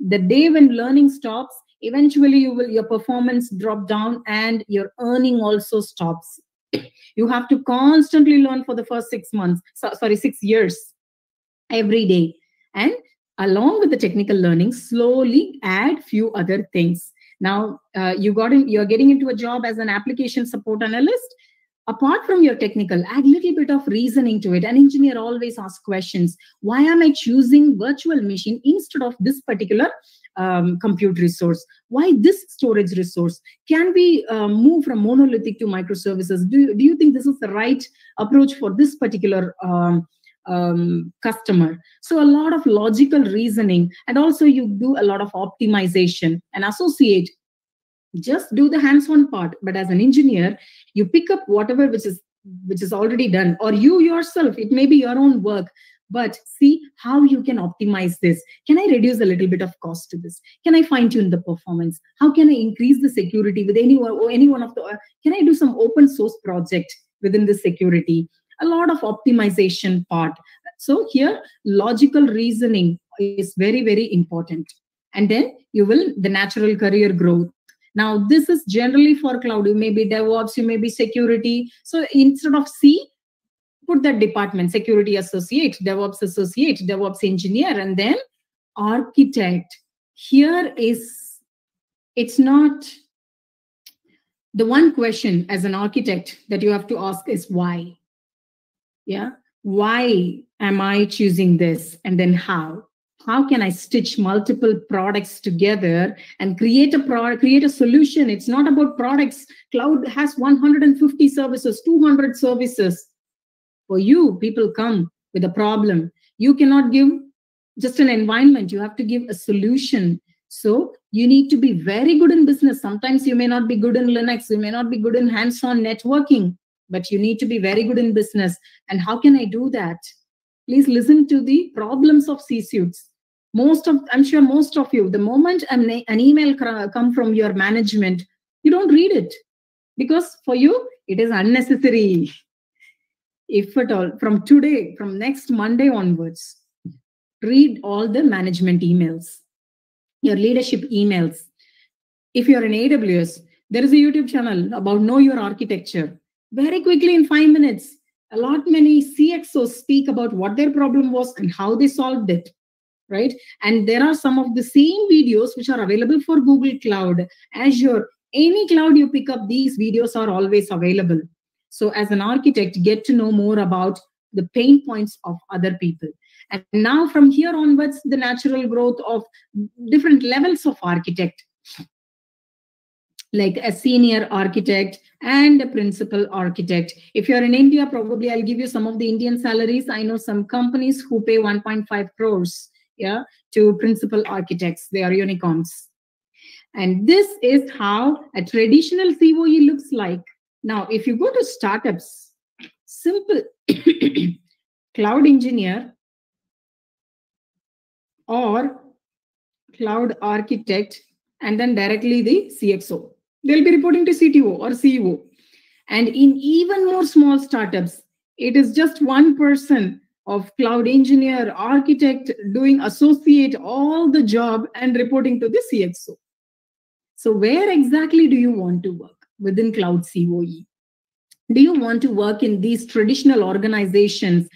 [SPEAKER 3] The day when learning stops eventually you will your performance drop down and your earning also stops. You have to constantly learn for the first six months so, sorry six years every day. And along with the technical learning slowly add few other things. Now uh, you got in you're getting into a job as an application support analyst. Apart from your technical add little bit of reasoning to it. An engineer always asks questions. Why am i choosing virtual machine instead of this particular um, compute resource? Why this storage resource? Can we uh, move from monolithic to microservices? Do, do you think this is the right approach for this particular um, um, customer. So a lot of logical reasoning and also you do a lot of optimization and associate. Just do the hands-on part but as an engineer you pick up whatever which is which is already done or you yourself it may be your own work but see how you can optimize this. Can i reduce a little bit of cost to this? Can i fine tune the performance? How can i increase the security with any or any one of the can i do some open source project within the security a lot of optimization part so here logical reasoning is very very important and then you will the natural career growth now, this is generally for cloud. You may be DevOps, you may be security. So instead of C, put that department, security associate, DevOps associate, DevOps engineer, and then architect. Here is, it's not, the one question as an architect that you have to ask is why? Yeah, why am I choosing this? And then how? how can i stitch multiple products together and create a product create a solution? It's not about products. Cloud has 150 services 200 services. For you people come with a problem. You cannot give just an environment. You have to give a solution. So you need to be very good in business. Sometimes you may not be good in linux. You may not be good in hands-on networking but you need to be very good in business. And how can i do that? Please listen to the problems of c suits most of i'm sure most of you the moment an, an email come from your management you don't read it. Because for you it is unnecessary. If at all from today from next monday onwards read all the management emails your leadership emails. If you're in aws there is a youtube channel about know your architecture very quickly in 5 minutes a lot many cxos speak about what their problem was and how they solved it right? And there are some of the same videos which are available for Google Cloud, Azure, any cloud you pick up, these videos are always available. So as an architect, get to know more about the pain points of other people. And now from here onwards, the natural growth of different levels of architect, like a senior architect and a principal architect. If you're in India, probably I'll give you some of the Indian salaries. I know some companies who pay 1.5 crores yeah, to principal architects. They are unicorns. And this is how a traditional COE looks like. Now, if you go to startups, simple cloud engineer or cloud architect, and then directly the CXO. They'll be reporting to CTO or CEO. And in even more small startups, it is just one person of cloud engineer, architect, doing associate, all the job and reporting to the CXO. So where exactly do you want to work within cloud COE? Do you want to work in these traditional organizations,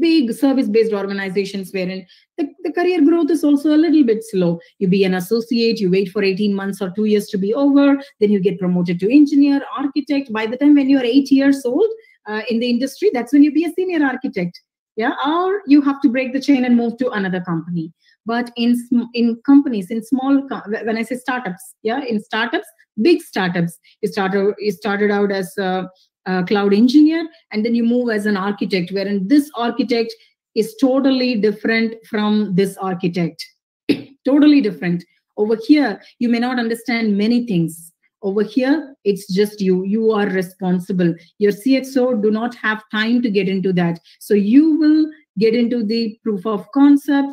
[SPEAKER 3] big service-based organizations wherein the, the career growth is also a little bit slow? You be an associate, you wait for 18 months or two years to be over, then you get promoted to engineer, architect. By the time when you're eight years old uh, in the industry, that's when you be a senior architect yeah or you have to break the chain and move to another company but in in companies in small when i say startups yeah in startups big startups you started you started out as a, a cloud engineer and then you move as an architect wherein this architect is totally different from this architect totally different over here you may not understand many things over here, it's just you. You are responsible. Your CXO do not have time to get into that. So you will get into the proof of concept,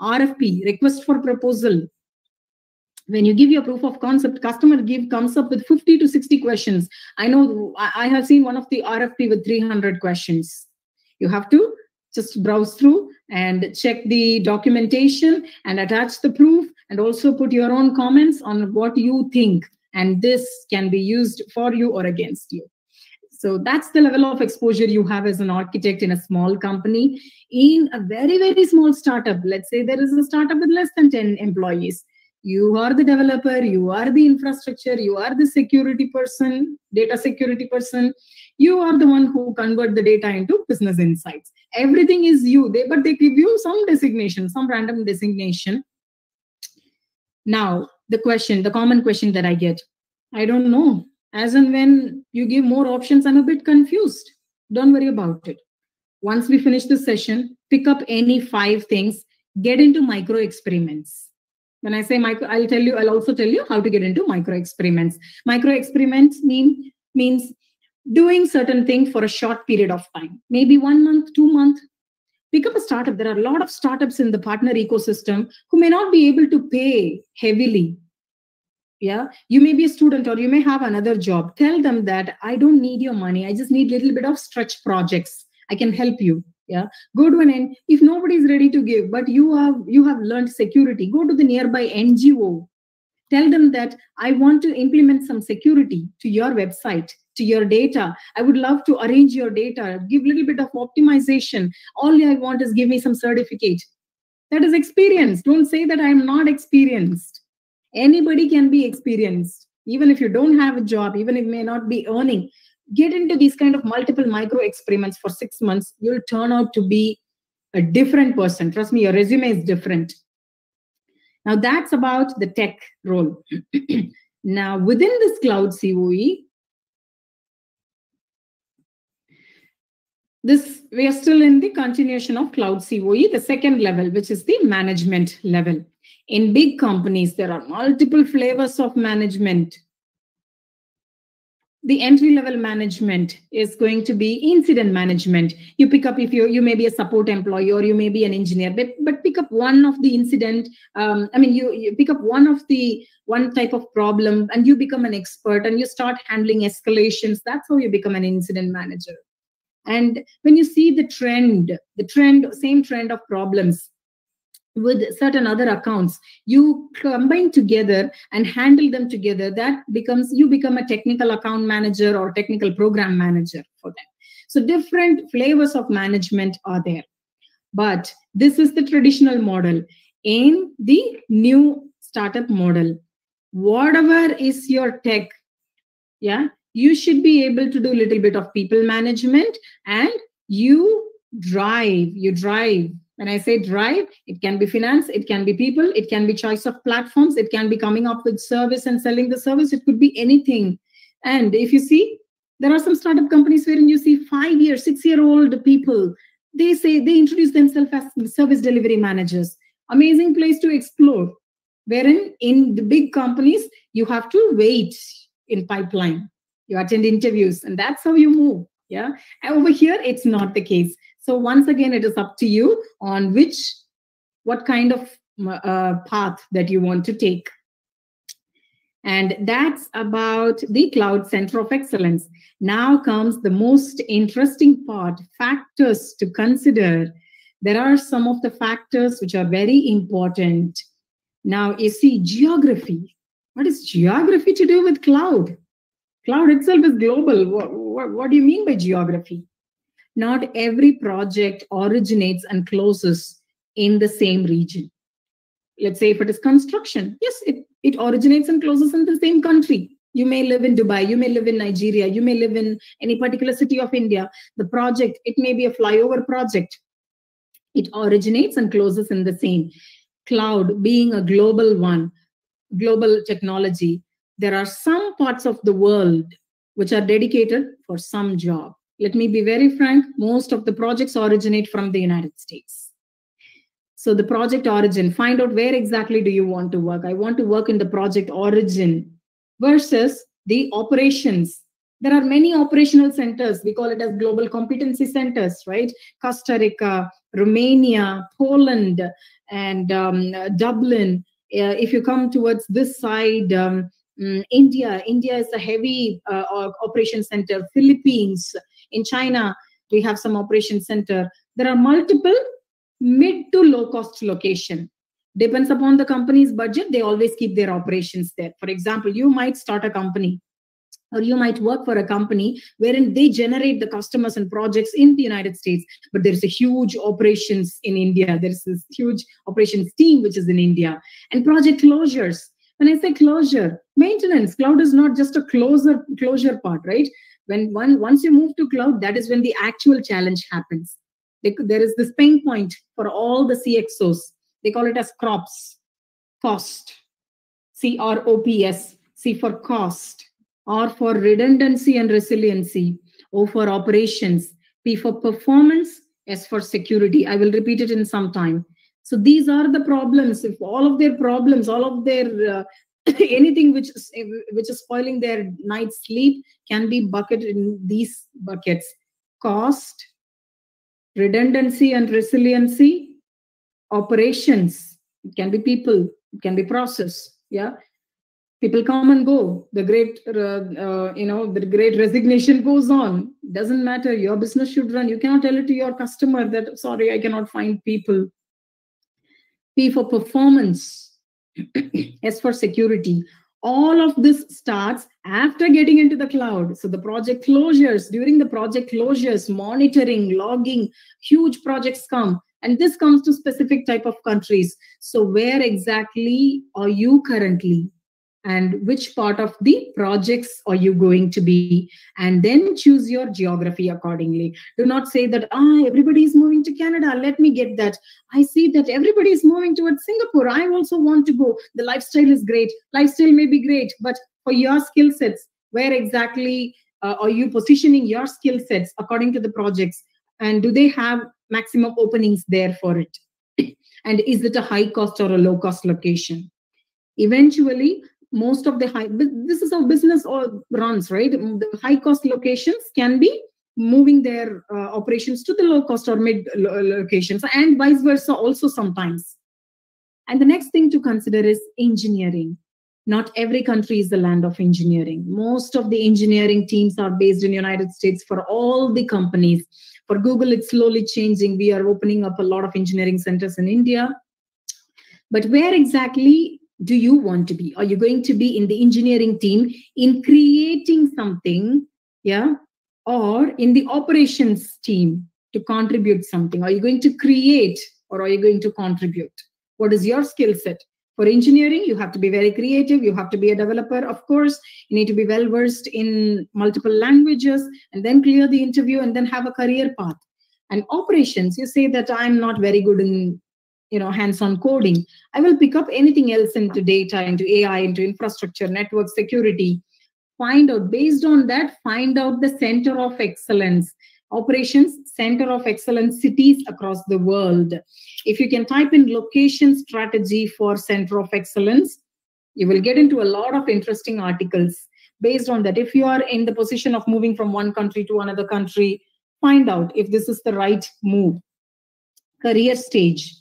[SPEAKER 3] RFP, request for proposal. When you give your proof of concept, customer give comes up with 50 to 60 questions. I know I have seen one of the RFP with 300 questions. You have to just browse through and check the documentation and attach the proof and also put your own comments on what you think and this can be used for you or against you so that's the level of exposure you have as an architect in a small company in a very very small startup let's say there is a startup with less than 10 employees you are the developer you are the infrastructure you are the security person data security person. You are the one who convert the data into business insights. Everything is you. They but they give you some designation some random designation. Now the question the common question that i get i don't know. As and when you give more options i'm a bit confused. Don't worry about it. Once we finish the session pick up any five things get into micro experiments when I say micro, I'll tell you, I'll also tell you how to get into micro experiments. Micro experiments mean means doing certain thing for a short period of time, maybe one month, two month. Pick up a startup. There are a lot of startups in the partner ecosystem who may not be able to pay heavily. Yeah, you may be a student or you may have another job. Tell them that I don't need your money. I just need a little bit of stretch projects. I can help you yeah? Go to an end if nobody is ready to give but you have you have learned security go to the nearby ngo tell them that i want to implement some security to your website to your data. I would love to arrange your data give a little bit of optimization. All i want is give me some certificate. That is experience. Don't say that i am not experienced. Anybody can be experienced even if you don't have a job even if you may not be earning get into these kind of multiple micro experiments for six months, you'll turn out to be a different person. Trust me, your resume is different. Now that's about the tech role. now within this cloud COE, this we are still in the continuation of cloud COE, the second level, which is the management level. In big companies, there are multiple flavors of management the entry level management is going to be incident management. You pick up if you you may be a support employee or you may be an engineer but but pick up one of the incident um, i mean you, you pick up one of the one type of problem and you become an expert and you start handling escalations. That's how you become an incident manager. And when you see the trend the trend same trend of problems with certain other accounts. You combine together and handle them together that becomes you become a technical account manager or technical program manager for them. So different flavors of management are there. But this is the traditional model. In the new startup model whatever is your tech yeah you should be able to do a little bit of people management and you drive you drive when I say drive, it can be finance, it can be people, it can be choice of platforms, it can be coming up with service and selling the service, it could be anything. And if you see, there are some startup companies wherein you see five year, six year old people, they say they introduce themselves as service delivery managers. Amazing place to explore. Wherein in the big companies, you have to wait in pipeline. You attend interviews, and that's how you move. Yeah. And over here, it's not the case. So once again, it is up to you on which, what kind of uh, path that you want to take. And that's about the Cloud Center of Excellence. Now comes the most interesting part, factors to consider. There are some of the factors which are very important. Now, you see, geography. What is geography to do with cloud? Cloud itself is global. What, what do you mean by geography? not every project originates and closes in the same region. Let's say if it is construction, yes, it, it originates and closes in the same country. You may live in Dubai, you may live in Nigeria, you may live in any particular city of India. The project, it may be a flyover project. It originates and closes in the same. Cloud being a global one, global technology, there are some parts of the world which are dedicated for some job let me be very frank, most of the projects originate from the United States. So the project origin, find out where exactly do you want to work. I want to work in the project origin versus the operations. There are many operational centers. We call it as global competency centers, right? Costa Rica, Romania, Poland, and um, Dublin. Uh, if you come towards this side, um, um, India, India is a heavy uh, operation center. Philippines, in China, we have some operation center. There are multiple mid to low cost location. depends upon the company's budget they always keep their operations there for example you might start a company or you might work for a company wherein they generate the customers and projects in the united states but there's a huge operations in india there's this huge operations team which is in india and project closures when i say closure maintenance cloud is not just a closer closure part right? When one once you move to cloud that is when the actual challenge happens. There is this pain point for all the cxos they call it as crops. Cost. C r o p s. C for cost. R for redundancy and resiliency, O for operations, P for performance, S for security. I will repeat it in some time. So these are the problems. If all of their problems, all of their uh, anything which is which is spoiling their night sleep can be bucketed in these buckets: cost, redundancy and resiliency, operations. It can be people. It can be process. Yeah, people come and go the great uh, uh, you know the great resignation goes on doesn't matter your business should run you cannot tell it to your customer that sorry i cannot find people p for performance s for security all of this starts after getting into the cloud. So the project closures during the project closures monitoring logging huge projects come. And this comes to specific type of countries. So where exactly are you currently and which part of the projects are you going to be? And then choose your geography accordingly. Do not say that ah everybody is moving to canada. Let me get that. I see that everybody is moving towards singapore. I also want to go. The lifestyle is great. Lifestyle may be great but for your skill sets where exactly uh, are you positioning your skill sets according to the projects? And do they have maximum openings there for it? And is it a high cost or a low cost location? Eventually most of the high this is how business all runs right? The high cost locations can be moving their uh, operations to the low cost or mid locations and vice versa also sometimes. And the next thing to consider is engineering. Not every country is the land of engineering. Most of the engineering teams are based in united states for all the companies. For google it's slowly changing. We are opening up a lot of engineering centers in india. But where exactly do you want to be? Are you going to be in the engineering team in creating something? Yeah. Or in the operations team to contribute something? Are you going to create or are you going to contribute? What is your skill set? For engineering, you have to be very creative. You have to be a developer, of course. You need to be well versed in multiple languages and then clear the interview and then have a career path. And operations, you say that I'm not very good in you know hands-on coding. I will pick up anything else into data into ai into infrastructure network security. Find out based on that find out the center of excellence. Operations center of excellence cities across the world. If you can type in location strategy for center of excellence you will get into a lot of interesting articles. Based on that if you are in the position of moving from one country to another country find out if this is the right move. Career stage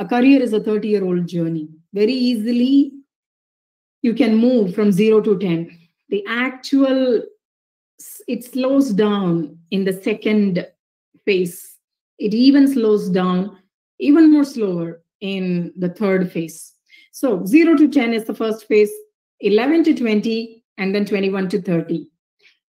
[SPEAKER 3] a career is a 30 year old journey. Very easily, you can move from zero to 10. The actual, it slows down in the second phase. It even slows down even more slower in the third phase. So 0 to 10 is the first phase, 11 to 20, and then 21 to 30.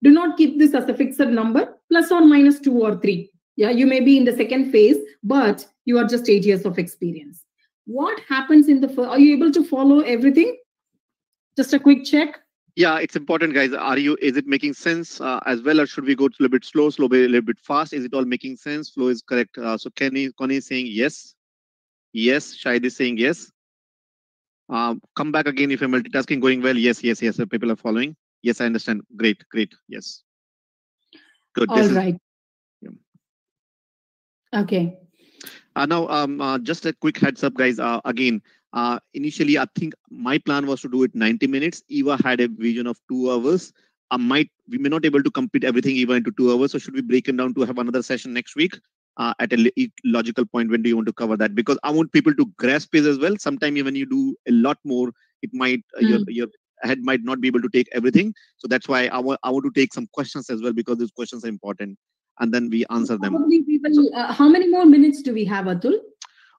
[SPEAKER 3] Do not keep this as a fixed number, plus or minus 2 or 3 yeah you may be in the second phase but you are just eight years of experience. What happens in the first are you able to follow everything? Just a quick check.
[SPEAKER 1] Yeah it's important guys. Are you is it making sense uh, as well or should we go a little bit slow slow a little bit fast? Is it all making sense? Flow is correct. Uh, so kenny connie is saying yes. Yes. Shahid is saying yes. Um, come back again if you're multitasking going well. Yes yes yes people are following. Yes i understand. Great great. Yes.
[SPEAKER 3] Good. All this right. Is, Okay.
[SPEAKER 1] Uh, now, um, uh, just a quick heads up, guys. Uh, again, uh, initially, I think my plan was to do it 90 minutes. Eva had a vision of two hours. I might we may not able to complete everything even into two hours. So should we break it down to have another session next week? Uh, at a logical point, when do you want to cover that? Because I want people to grasp it as well. Sometimes when you do a lot more, it might mm. your your head might not be able to take everything. So that's why I want I want to take some questions as well because these questions are important and then we answer them.
[SPEAKER 3] Will, uh, how many more minutes do we have, Atul?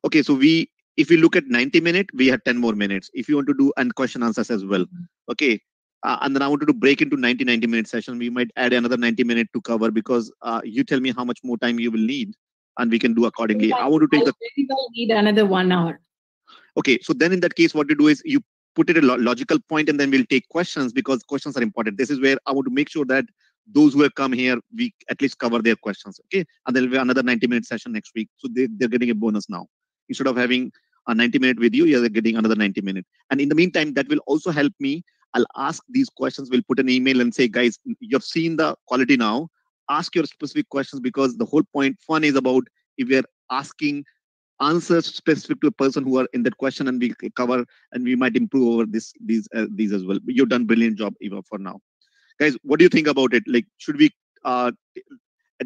[SPEAKER 1] Okay, so we if we look at 90 minutes, we have 10 more minutes. If you want to do and question answers as well. Okay. Uh, and then I wanted to break into 90, 90 minute session. We might add another 90 minute to cover because uh, you tell me how much more time you will need and we can do accordingly. I want to take
[SPEAKER 3] I
[SPEAKER 1] the.
[SPEAKER 3] very well need another one hour.
[SPEAKER 1] Okay. So then in that case, what you do is you put it a lo- logical point and then we'll take questions because questions are important. This is where I want to make sure that those who have come here, we at least cover their questions. Okay. And there'll be another 90 minute session next week. So they, they're getting a bonus now. Instead of having a 90 minute video, you, you're getting another 90 minute. And in the meantime, that will also help me. I'll ask these questions. We'll put an email and say, guys, you've seen the quality now. Ask your specific questions because the whole point fun is about if we're asking answers specific to a person who are in that question and we cover and we might improve over this these uh, these as well. You've done brilliant job, Eva, for now. Guys, what do you think about it? Like, should we uh,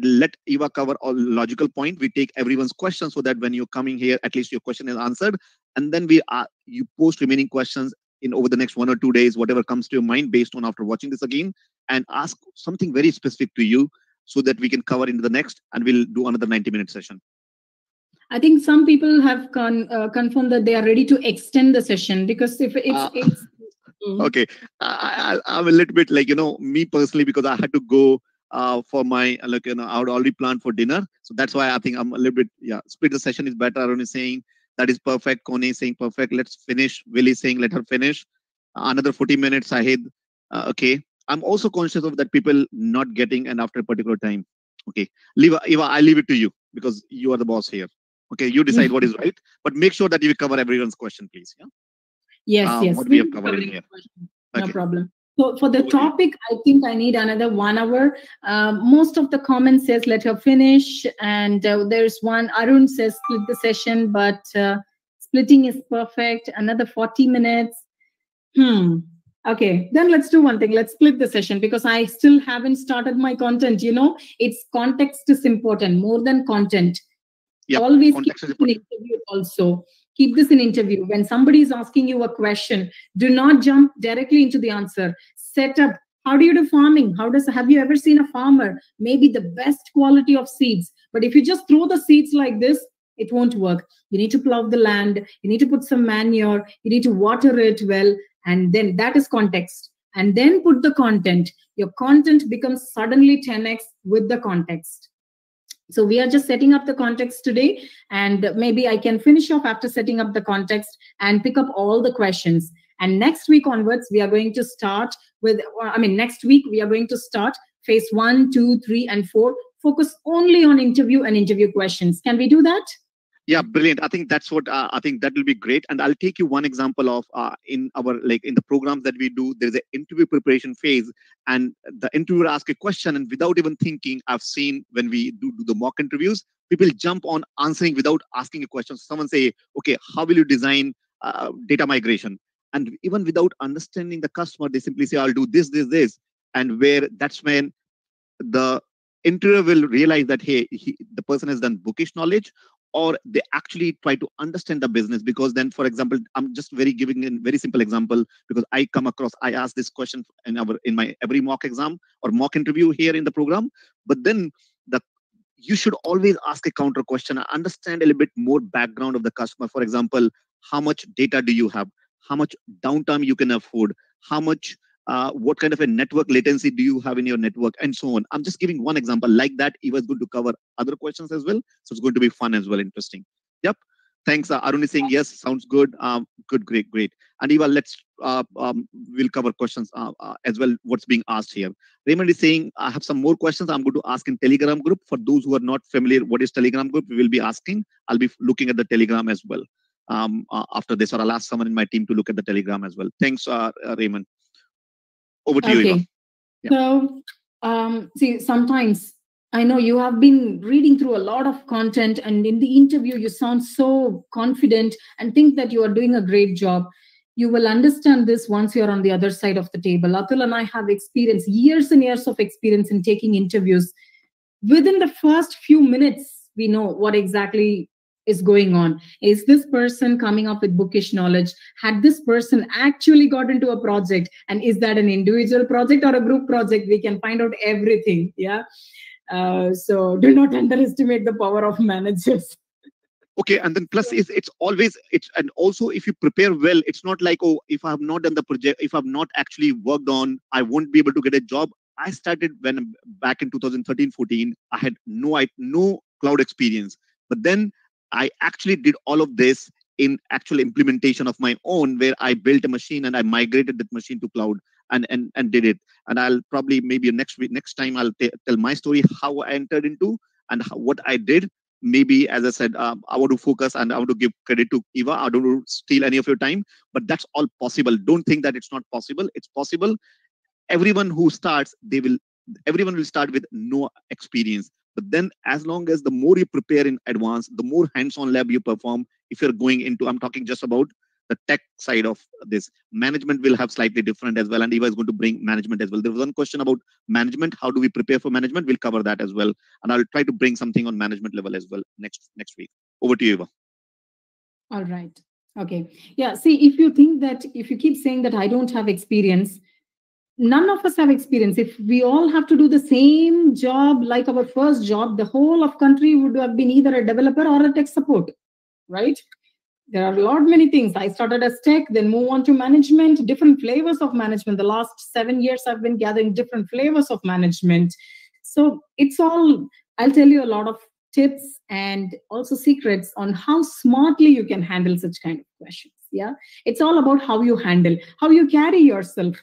[SPEAKER 1] let Eva cover all logical point? We take everyone's question so that when you're coming here, at least your question is answered, and then we uh, you post remaining questions in over the next one or two days, whatever comes to your mind based on after watching this again, and ask something very specific to you so that we can cover into the next, and we'll do another 90 minute session.
[SPEAKER 3] I think some people have con- uh, confirmed that they are ready to extend the session because if it's,
[SPEAKER 1] Ah.
[SPEAKER 3] it's Mhm.
[SPEAKER 1] okay I, I, i'm a little bit like you know me personally because i had to go uh for my like you know i would already planned for dinner. So that's why i think i'm a little bit yeah split the session is better Arun is saying. That is perfect. Kone is saying perfect. Let's finish. Willie saying let her finish. Another 40 minutes Sahid. Uh, okay. I'm also conscious of that people not getting and after a particular time. Okay. Leave. Eva i leave it to you because you are the boss here. Okay. You decide what is right but make sure that you cover everyone's question please. Yeah
[SPEAKER 3] Yes,
[SPEAKER 1] um,
[SPEAKER 3] yes.
[SPEAKER 1] what we have
[SPEAKER 3] will
[SPEAKER 1] covered here.
[SPEAKER 3] No
[SPEAKER 1] Okay.
[SPEAKER 3] problem. So for the
[SPEAKER 1] Over to you.
[SPEAKER 3] topic, I think I need another one hour. Um, most of the comments says let her finish, and uh, there's one Arun says split the session, but uh, splitting is perfect. Another 40 minutes. Hmm. Okay, then let's do one thing. Let's split the session because I still haven't started my content. You know, it's context is important more than content.
[SPEAKER 1] Yep,
[SPEAKER 3] Always keep
[SPEAKER 1] context
[SPEAKER 3] in interview also. Keep this in interview. When somebody is asking you a question, do not jump directly into the answer. Set up. How do you do farming? How does have you ever seen a farmer? Maybe the best quality of seeds. But if you just throw the seeds like this, it won't work. You need to plow the land. You need to put some manure. You need to water it well. And then that is context. And then put the content. Your content becomes suddenly 10x with the context. So we are just setting up the context today, and maybe I can finish off after setting up the context and pick up all the questions. And next week onwards, we are going to start with, uh, I mean, next week, we are going to start phase one, two, three, and four. Focus only on interview and interview questions. Can we do that?
[SPEAKER 1] Yeah brilliant. I think that's what uh, i think that will be great. And i'll take you one example of uh, in our like in the programs that we do there's an interview preparation phase. And the interviewer asks a question and without even thinking i've seen when we do, do the mock interviews people jump on answering without asking a question. Someone say okay how will you design uh, data migration? And even without understanding the customer they simply say i'll do this this this. And where that's when the interviewer will realize that hey he, the person has done bookish knowledge or they actually try to understand the business because then for example i'm just very giving a very simple example because i come across i ask this question in our in my every mock exam or mock interview here in the program. But then the you should always ask a counter question understand a little bit more background of the customer. For example how much data do you have? How much downtime you can afford? How much uh, what kind of a network latency do you have in your network and so on. I'm just giving one example. Like that eva is going to cover other questions as well. So it's going to be fun as well interesting. Yep. Thanks uh, arun is saying yes sounds good. Um, good great great. And eva let's uh, um, we'll cover questions uh, uh, as well what's being asked here. Raymond is saying i have some more questions i'm going to ask in telegram group. For those who are not familiar what is telegram group? We will be asking. I'll be looking at the telegram as well. Um, uh, after this or i'll ask someone in my team to look at the telegram as well. Thanks uh, raymond over to you eva.
[SPEAKER 3] Okay.
[SPEAKER 1] Yeah.
[SPEAKER 3] So, um, see, sometimes I know you have been reading through a lot of content, and in the interview, you sound so confident and think that you are doing a great job. You will understand this once you're on the other side of the table. Atul and I have experience, years and years of experience in taking interviews. Within the first few minutes, we know what exactly is going on. Is this person coming up with bookish knowledge? Had this person actually got into a project? And is that an individual project or a group project? We can find out everything. Yeah. Uh, so do not underestimate the power of managers.
[SPEAKER 1] okay and then plus is it's always it's and also if you prepare well it's not like oh if i have not done the project if i've not actually worked on i won't be able to get a job i started when back in 2013 14 i had no i no cloud experience but then i actually did all of this in actual implementation of my own where i built a machine and i migrated that machine to cloud and and, and did it. And i'll probably maybe next week next time i'll t- tell my story how i entered into and how, what i did. Maybe as i said um, i want to focus and i want to give credit to eva. I don't steal any of your time but that's all possible. Don't think that it's not possible. It's possible. Everyone who starts they will everyone will start with no experience but then as long as the more you prepare in advance the more hands-on lab you perform if you're going into i'm talking just about the tech side of this management will have slightly different as well. And eva is going to bring management as well. There was one question about management. How do we prepare for management? We'll cover that as well. And i'll try to bring something on management level as well next next week. Over to you eva.
[SPEAKER 3] All right. Okay. Yeah see if you think that if you keep saying that i don't have experience none of us have experience. If we all have to do the same job like our first job the whole of country would have been either a developer or a tech support right? There are a lot many things. I started as tech then move on to management different flavors of management. The last seven years i've been gathering different flavors of management. So it's all i'll tell you a lot of tips and also secrets on how smartly you can handle such kind of questions yeah? It's all about how you handle how you carry yourself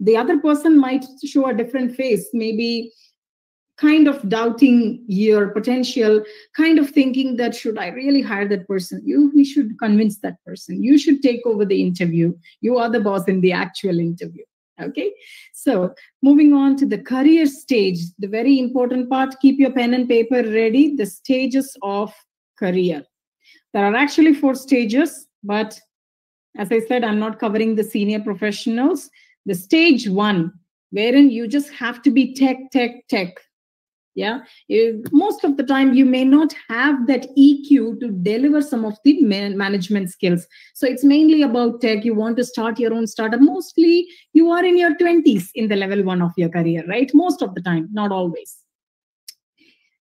[SPEAKER 3] the other person might show a different face maybe kind of doubting your potential, kind of thinking that should I really hire that person? You we should convince that person. You should take over the interview. You are the boss in the actual interview. Okay. So moving on to the career stage, the very important part, keep your pen and paper ready. The stages of career. There are actually four stages, but as I said, I'm not covering the senior professionals. The stage one, wherein you just have to be tech, tech, tech. Yeah? You, most of the time you may not have that eq to deliver some of the man- management skills. So it's mainly about tech. You want to start your own startup. Mostly you are in your 20s in the level 1 of your career right? Most of the time not always.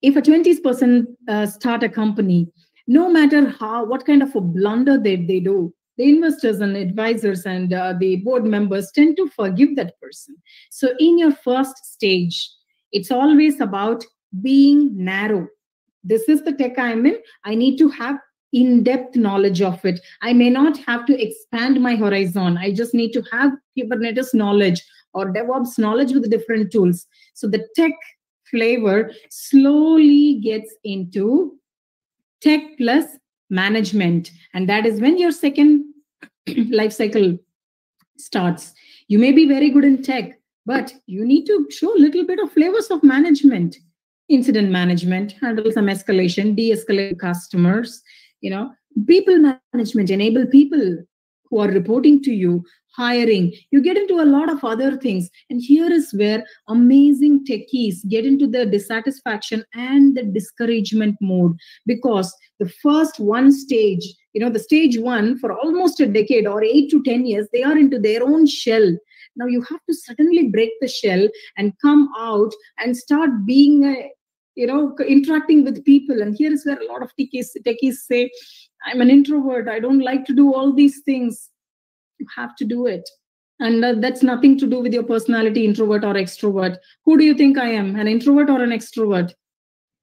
[SPEAKER 3] If a 20s person uh, start a company no matter how what kind of a blunder they, they do the investors and advisors and uh, the board members tend to forgive that person so in your first stage it's always about being narrow. This is the tech I'm in. I need to have in depth knowledge of it. I may not have to expand my horizon. I just need to have Kubernetes knowledge or DevOps knowledge with different tools. So the tech flavor slowly gets into tech plus management. And that is when your second life cycle starts. You may be very good in tech, but you need to show a little bit of flavors of management incident management handle some escalation de-escalate customers you know people management enable people who are reporting to you hiring. You get into a lot of other things. And here is where amazing techies get into the dissatisfaction and the discouragement mode. Because the first one stage you know the stage one for almost a decade or 8 to 10 years they are into their own shell. Now you have to suddenly break the shell and come out and start being a you know interacting with people. And here is where a lot of techies, techies say i'm an introvert. I don't like to do all these things. You have to do it. And uh, that's nothing to do with your personality introvert or extrovert. Who do you think i am? An introvert or an extrovert?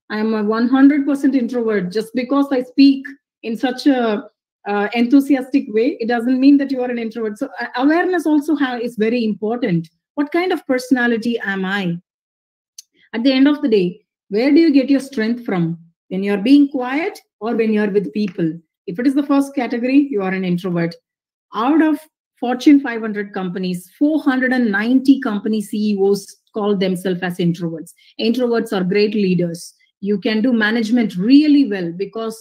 [SPEAKER 3] I am a 100% introvert. Just because i speak in such a uh, enthusiastic way it doesn't mean that you are an introvert. So uh, awareness also is very important. What kind of personality am i? At the end of the day where do you get your strength from? When you're being quiet or when you're with people if it is the first category you are an introvert. Out of fortune 500 companies 490 company ceos call themselves as introverts. Introverts are great leaders. You can do management really well because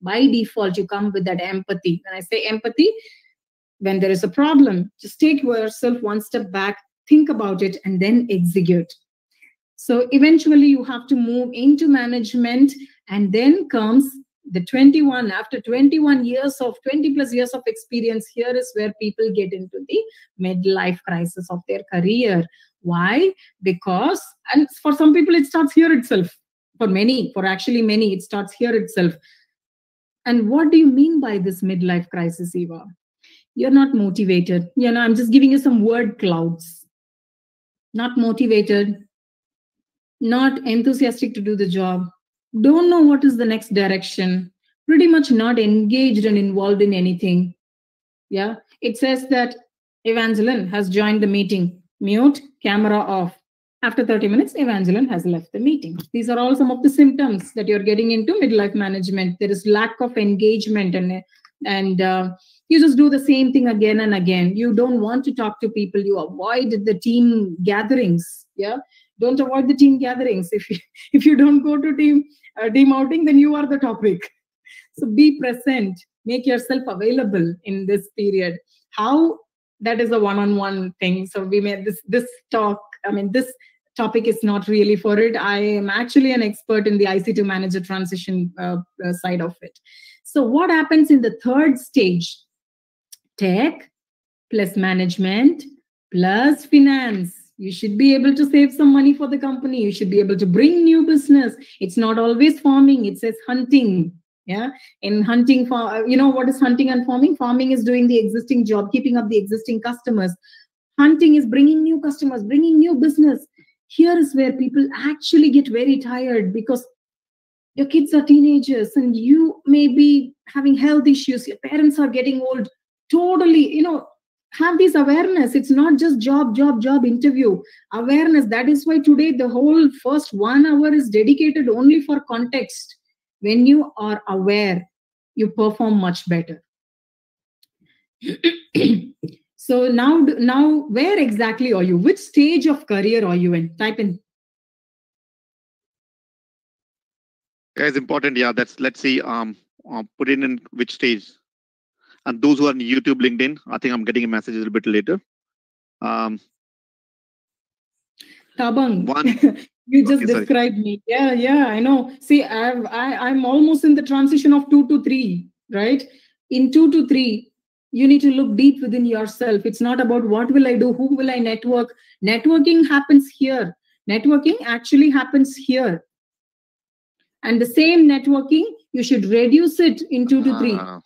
[SPEAKER 3] by default you come with that empathy. When i say empathy when there is a problem just take yourself one step back think about it and then execute. So eventually you have to move into management and then comes the 21 after 21 years of 20 plus years of experience here is where people get into the midlife crisis of their career why because and for some people it starts here itself for many for actually many it starts here itself And what do you mean by this midlife crisis, Eva? You're not motivated. You know, I'm just giving you some word clouds. Not motivated, not enthusiastic to do the job, don't know what is the next direction, pretty much not engaged and involved in anything. Yeah, it says that Evangeline has joined the meeting. Mute, camera off. After 30 minutes, Evangeline has left the meeting. These are all some of the symptoms that you're getting into midlife management. There is lack of engagement and and uh, you just do the same thing again and again. You don't want to talk to people. You avoid the team gatherings. Yeah, don't avoid the team gatherings. If you, if you don't go to team uh, team outing, then you are the topic. So be present. Make yourself available in this period. How that is a one-on-one thing. So we made this this talk. I mean, this topic is not really for it. I am actually an expert in the ICT manager transition uh, uh, side of it. So what happens in the third stage? Tech plus management plus finance. You should be able to save some money for the company. You should be able to bring new business. It's not always farming. It says hunting. Yeah. In hunting, for uh, you know what is hunting and farming? Farming is doing the existing job, keeping up the existing customers. Hunting is bringing new customers, bringing new business here is where people actually get very tired because your kids are teenagers and you may be having health issues your parents are getting old totally you know have this awareness it's not just job job job interview awareness that is why today the whole first one hour is dedicated only for context when you are aware you perform much better So now, now where exactly are you? Which stage of career are you in? Type in.
[SPEAKER 1] Yeah, it's important. Yeah, that's let's see. Um, uh, put in in which stage. And those who are on YouTube, LinkedIn, I think I'm getting a message a little bit later. Um,
[SPEAKER 3] Tabang, one, you just okay, described sorry. me. Yeah, yeah, I know. See, I've, I, I'm almost in the transition of two to three, right? In two to three, you need to look deep within yourself it's not about what will i do who will i network networking happens here networking actually happens here and the same networking you should reduce it in two to three uh,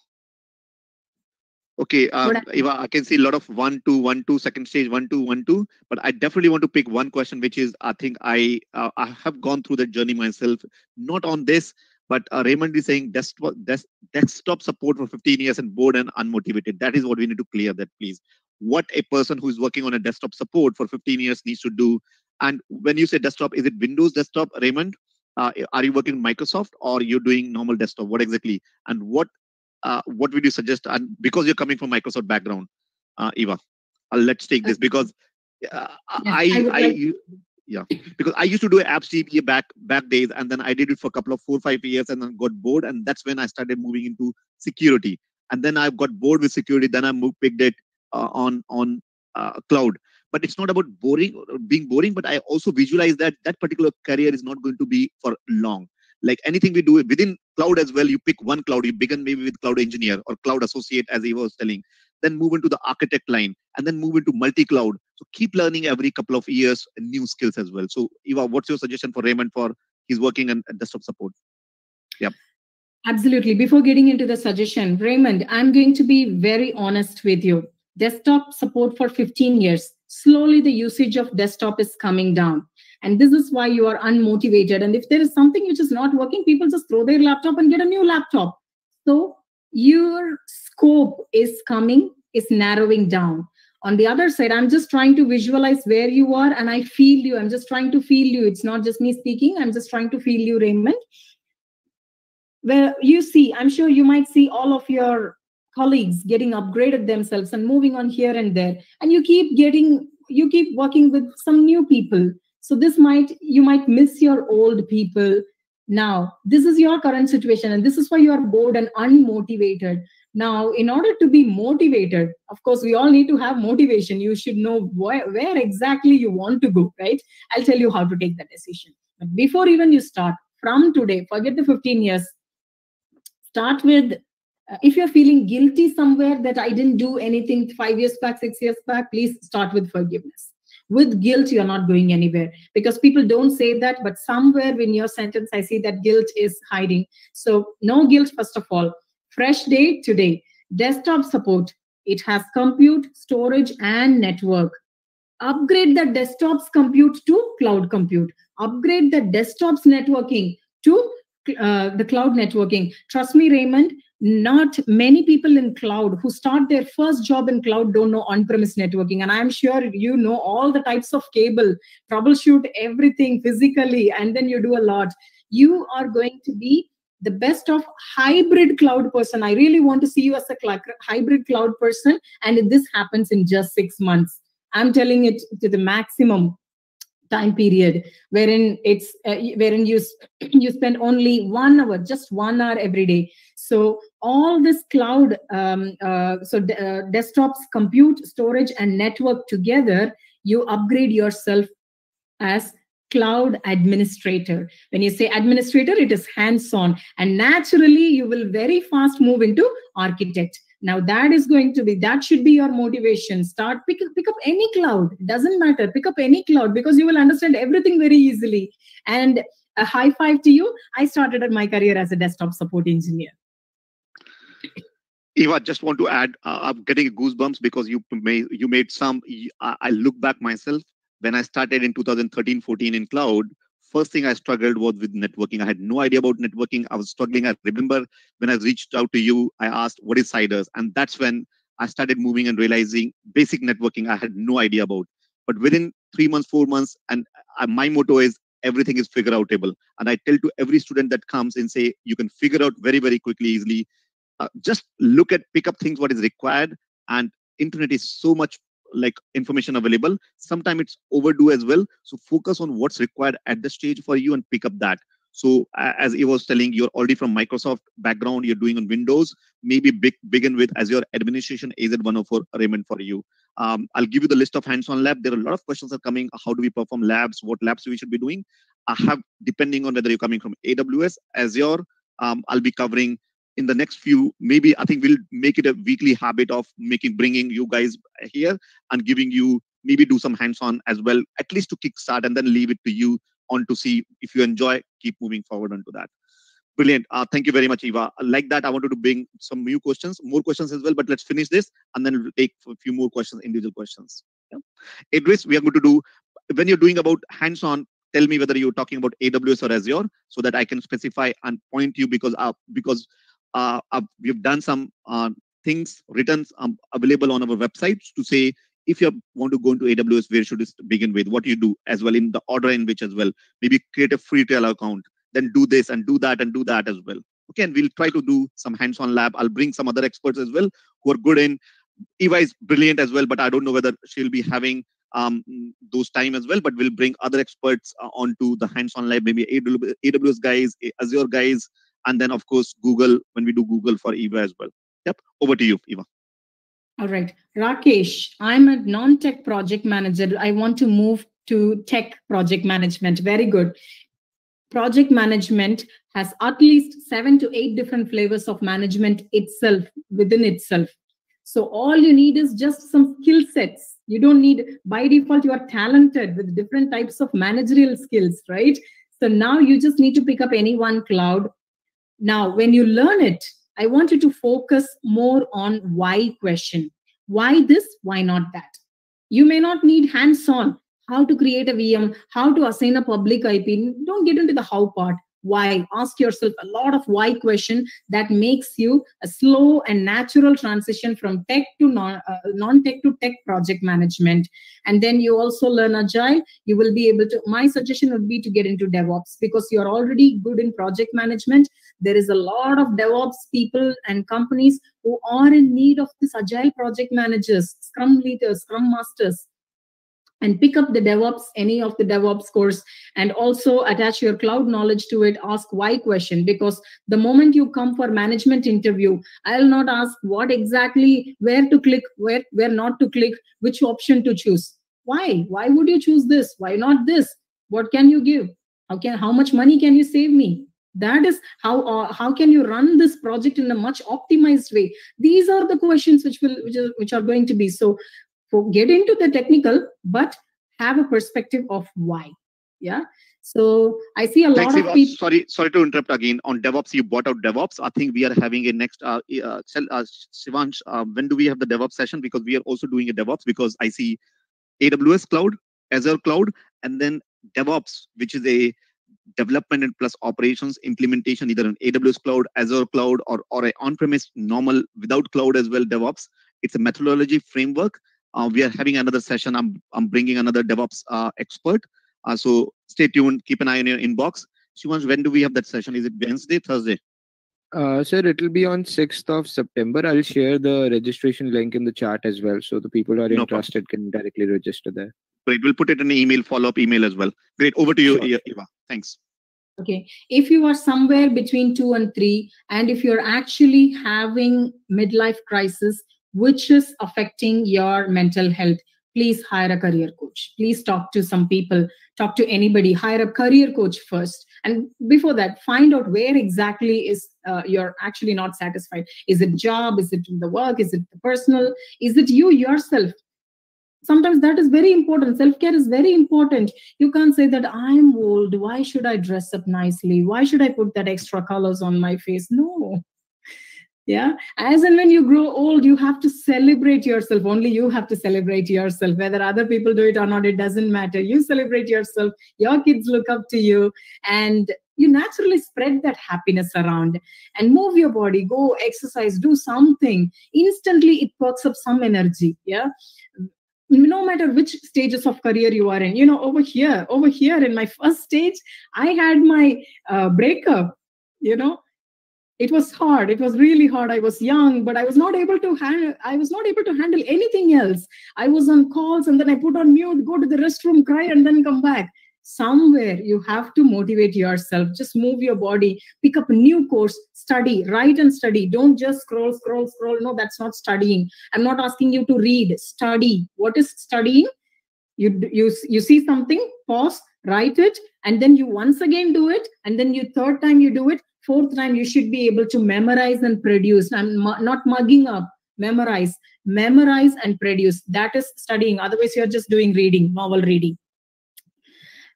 [SPEAKER 1] okay uh, Eva, i can see a lot of one two one two second stage one two one two but i definitely want to pick one question which is i think i uh, i have gone through that journey myself not on this but uh, Raymond is saying desktop, des- desktop support for 15 years and bored and unmotivated. That is what we need to clear that, please. What a person who is working on a desktop support for 15 years needs to do. And when you say desktop, is it Windows desktop, Raymond? Uh, are you working Microsoft or you're doing normal desktop? What exactly? And what uh, what would you suggest? And because you're coming from Microsoft background, uh, Eva, uh, let's take this because uh, yeah, I, I, I, yeah because i used to do apps gpa back back days and then i did it for a couple of four five years and then got bored and that's when i started moving into security. And then i got bored with security then i moved picked it uh, on on uh, cloud. But it's not about boring being boring but i also visualize that that particular career is not going to be for long like anything we do within cloud as well you pick one cloud you begin maybe with cloud engineer or cloud associate as he was telling then move into the architect line, and then move into multi-cloud. So keep learning every couple of years new skills as well. So Eva, what's your suggestion for Raymond for he's working on desktop support? Yep.
[SPEAKER 3] Absolutely. Before getting into the suggestion, Raymond, I'm going to be very honest with you. Desktop support for 15 years. Slowly, the usage of desktop is coming down. And this is why you are unmotivated. And if there is something which is not working, people just throw their laptop and get a new laptop. So your scope is coming, is narrowing down. On the other side, I'm just trying to visualize where you are and I feel you. I'm just trying to feel you. It's not just me speaking. I'm just trying to feel you, Raymond. Where you see, I'm sure you might see all of your colleagues getting upgraded themselves and moving on here and there. And you keep getting, you keep working with some new people. So this might, you might miss your old people now, this is your current situation, and this is why you are bored and unmotivated. Now, in order to be motivated, of course, we all need to have motivation. You should know where, where exactly you want to go, right? I'll tell you how to take that decision. But before even you start, from today, forget the 15 years, start with uh, if you're feeling guilty somewhere that I didn't do anything five years back, six years back, please start with forgiveness with guilt you're not going anywhere. Because people don't say that but somewhere in your sentence i see that guilt is hiding. So no guilt first of all. Fresh day today. Desktop support. It has compute storage and network. Upgrade the desktop's compute to cloud compute. Upgrade the desktop's networking to uh, the cloud networking. Trust me raymond not many people in cloud who start their first job in cloud don't know on-premise networking. And i'm sure you know all the types of cable troubleshoot everything physically and then you do a lot. You are going to be the best of hybrid cloud person. I really want to see you as a hybrid cloud person and this happens in just 6 months. I'm telling it to the maximum time period wherein it's uh, wherein you you spend only one hour just one hour every day. So all this cloud um, uh, so uh, desktops compute storage and network together you upgrade yourself as cloud administrator. When you say administrator it is hands on and naturally you will very fast move into architect now that is going to be that should be your motivation. Start pick, pick up any cloud. Doesn't matter. Pick up any cloud because you will understand everything very easily. And a high five to you. I started my career as a desktop support engineer.
[SPEAKER 1] Eva, just want to add, uh, I'm getting goosebumps because you made you made some. I look back myself. When I started in 2013, 14 in cloud first thing I struggled was with networking. I had no idea about networking. I was struggling. I remember when I reached out to you, I asked, what is CIDRs? And that's when I started moving and realizing basic networking I had no idea about. But within three months, four months, and I, my motto is everything is figure outable. And I tell to every student that comes and say, you can figure out very, very quickly, easily. Uh, just look at, pick up things what is required. And internet is so much like information available. Sometimes it's overdue as well. So focus on what's required at the stage for you and pick up that. So as he was telling you're already from microsoft background you're doing on windows maybe big, begin with Azure administration az104 raymond for you. Um, i'll give you the list of hands-on lab. There are a lot of questions are coming. How do we perform labs? What labs we should be doing? I have depending on whether you're coming from aws azure um, i'll be covering in the next few maybe i think we'll make it a weekly habit of making bringing you guys here and giving you maybe do some hands-on as well at least to kickstart and then leave it to you on to see if you enjoy keep moving forward onto that. Brilliant. Uh, thank you very much eva. Like that i wanted to bring some new questions more questions as well but let's finish this and then we'll take a few more questions individual questions. Yeah. idris we are going to do when you're doing about hands-on tell me whether you're talking about aws or azure so that i can specify and point you because uh, because uh, uh, we've done some uh, things written um, available on our websites to say if you want to go into AWS, where should you begin with? What you do as well in the order in which as well. Maybe create a free trial account, then do this and do that and do that as well. Okay, and we'll try to do some hands-on lab. I'll bring some other experts as well who are good in. Eva is brilliant as well, but I don't know whether she'll be having um, those time as well. But we'll bring other experts uh, onto the hands-on lab, maybe AWS guys, Azure guys, and then of course google when we do google for eva as well. Yep over to you eva.
[SPEAKER 3] All right. Rakesh i'm a non-tech project manager. I want to move to tech project management. Very good. Project management has at least seven to eight different flavors of management itself within itself. So all you need is just some skill sets. You don't need by default you are talented with different types of managerial skills right? So now you just need to pick up any one cloud now, when you learn it, I want you to focus more on why question. Why this? Why not that? You may not need hands on how to create a VM, how to assign a public IP. Don't get into the how part why? Ask yourself a lot of why question that makes you a slow and natural transition from tech to non, uh, non-tech to tech project management. And then you also learn agile. You will be able to my suggestion would be to get into devops because you're already good in project management. There is a lot of devops people and companies who are in need of this agile project managers scrum leaders scrum masters and pick up the DevOps, any of the DevOps course, and also attach your cloud knowledge to it. Ask why question because the moment you come for management interview, I'll not ask what exactly, where to click, where where not to click, which option to choose. Why? Why would you choose this? Why not this? What can you give? How can how much money can you save me? That is how uh, how can you run this project in a much optimized way? These are the questions which will which are, which are going to be so get into the technical but have a perspective of why yeah So I see a lot of people.
[SPEAKER 1] Sorry, sorry to interrupt again. On DevOps, you bought out DevOps. I think we are having a next. Uh, uh, uh Shivansh, uh, when do we have the DevOps session? Because we are also doing a DevOps. Because I see AWS Cloud, Azure Cloud, and then DevOps, which is a development and plus operations implementation, either an AWS Cloud, Azure Cloud, or or a on-premise normal without cloud as well. DevOps. It's a methodology framework. Uh, we are having another session. I'm I'm bringing another DevOps uh, expert uh, so stay tuned. Keep an eye on your inbox. Shivansh, when do we have that session? Is it Wednesday, Thursday?
[SPEAKER 2] Uh, sir, it will be on 6th of September. I'll share the registration link in the chat as well. So the people who are no interested problem. can directly register there.
[SPEAKER 1] Great. We'll put it in an email, follow up email as well. Great. Over to you, sure. Eva. Thanks.
[SPEAKER 3] Okay. If you are somewhere between two and three, and if you're actually having midlife crisis, which is affecting your mental health, please hire a career coach. Please talk to some people. Talk to anybody. Hire a career coach first. And before that find out where exactly is uh, you're actually not satisfied. Is it job? Is it the work? Is it the personal? Is it you yourself? Sometimes that is very important. Self-care is very important. You can't say that i'm old. Why should i dress up nicely? Why should i put that extra colors on my face? No yeah? As and when you grow old you have to celebrate yourself. Only you have to celebrate yourself. Whether other people do it or not it doesn't matter. You celebrate yourself. Your kids look up to you. And you naturally spread that happiness around and move your body go exercise do something. Instantly it perks up some energy. Yeah? No matter which stages of career you are in. You know over here over here in my first stage i had my uh, breakup you know it was hard. It was really hard. I was young but i was not able to handle i was not able to handle anything else. I was on calls and then i put on mute go to the restroom cry and then come back. Somewhere you have to motivate yourself. Just move your body pick up a new course study write and study. Don't just scroll scroll scroll. No that's not studying. I'm not asking you to read. Study. What is studying? You you you see something pause write it and then you once again do it and then you third time you do it fourth time you should be able to memorize and produce. I'm not mugging up. Memorize. Memorize and produce. That is studying. Otherwise you're just doing reading novel reading.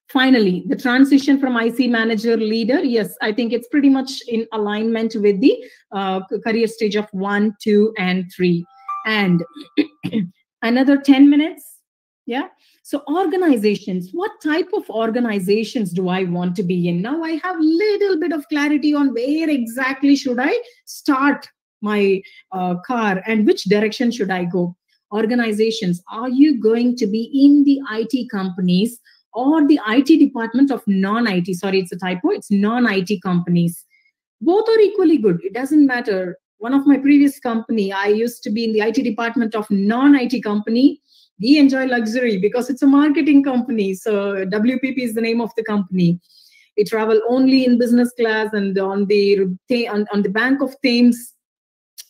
[SPEAKER 3] Finally the transition from ic manager leader. Yes i think it's pretty much in alignment with the uh, career stage of one two and three. And another 10 minutes. Yeah so organizations what type of organizations do i want to be in? Now i have little bit of clarity on where exactly should i start my uh, car and which direction should i go. Organizations are you going to be in the it companies or the it department of non-it sorry it's a typo. It's non-it companies. Both are equally good. It doesn't matter. One of my previous company i used to be in the it department of non-it company we enjoy luxury because it's a marketing company. So WPP is the name of the company. We travel only in business class and on the on, on the bank of Thames.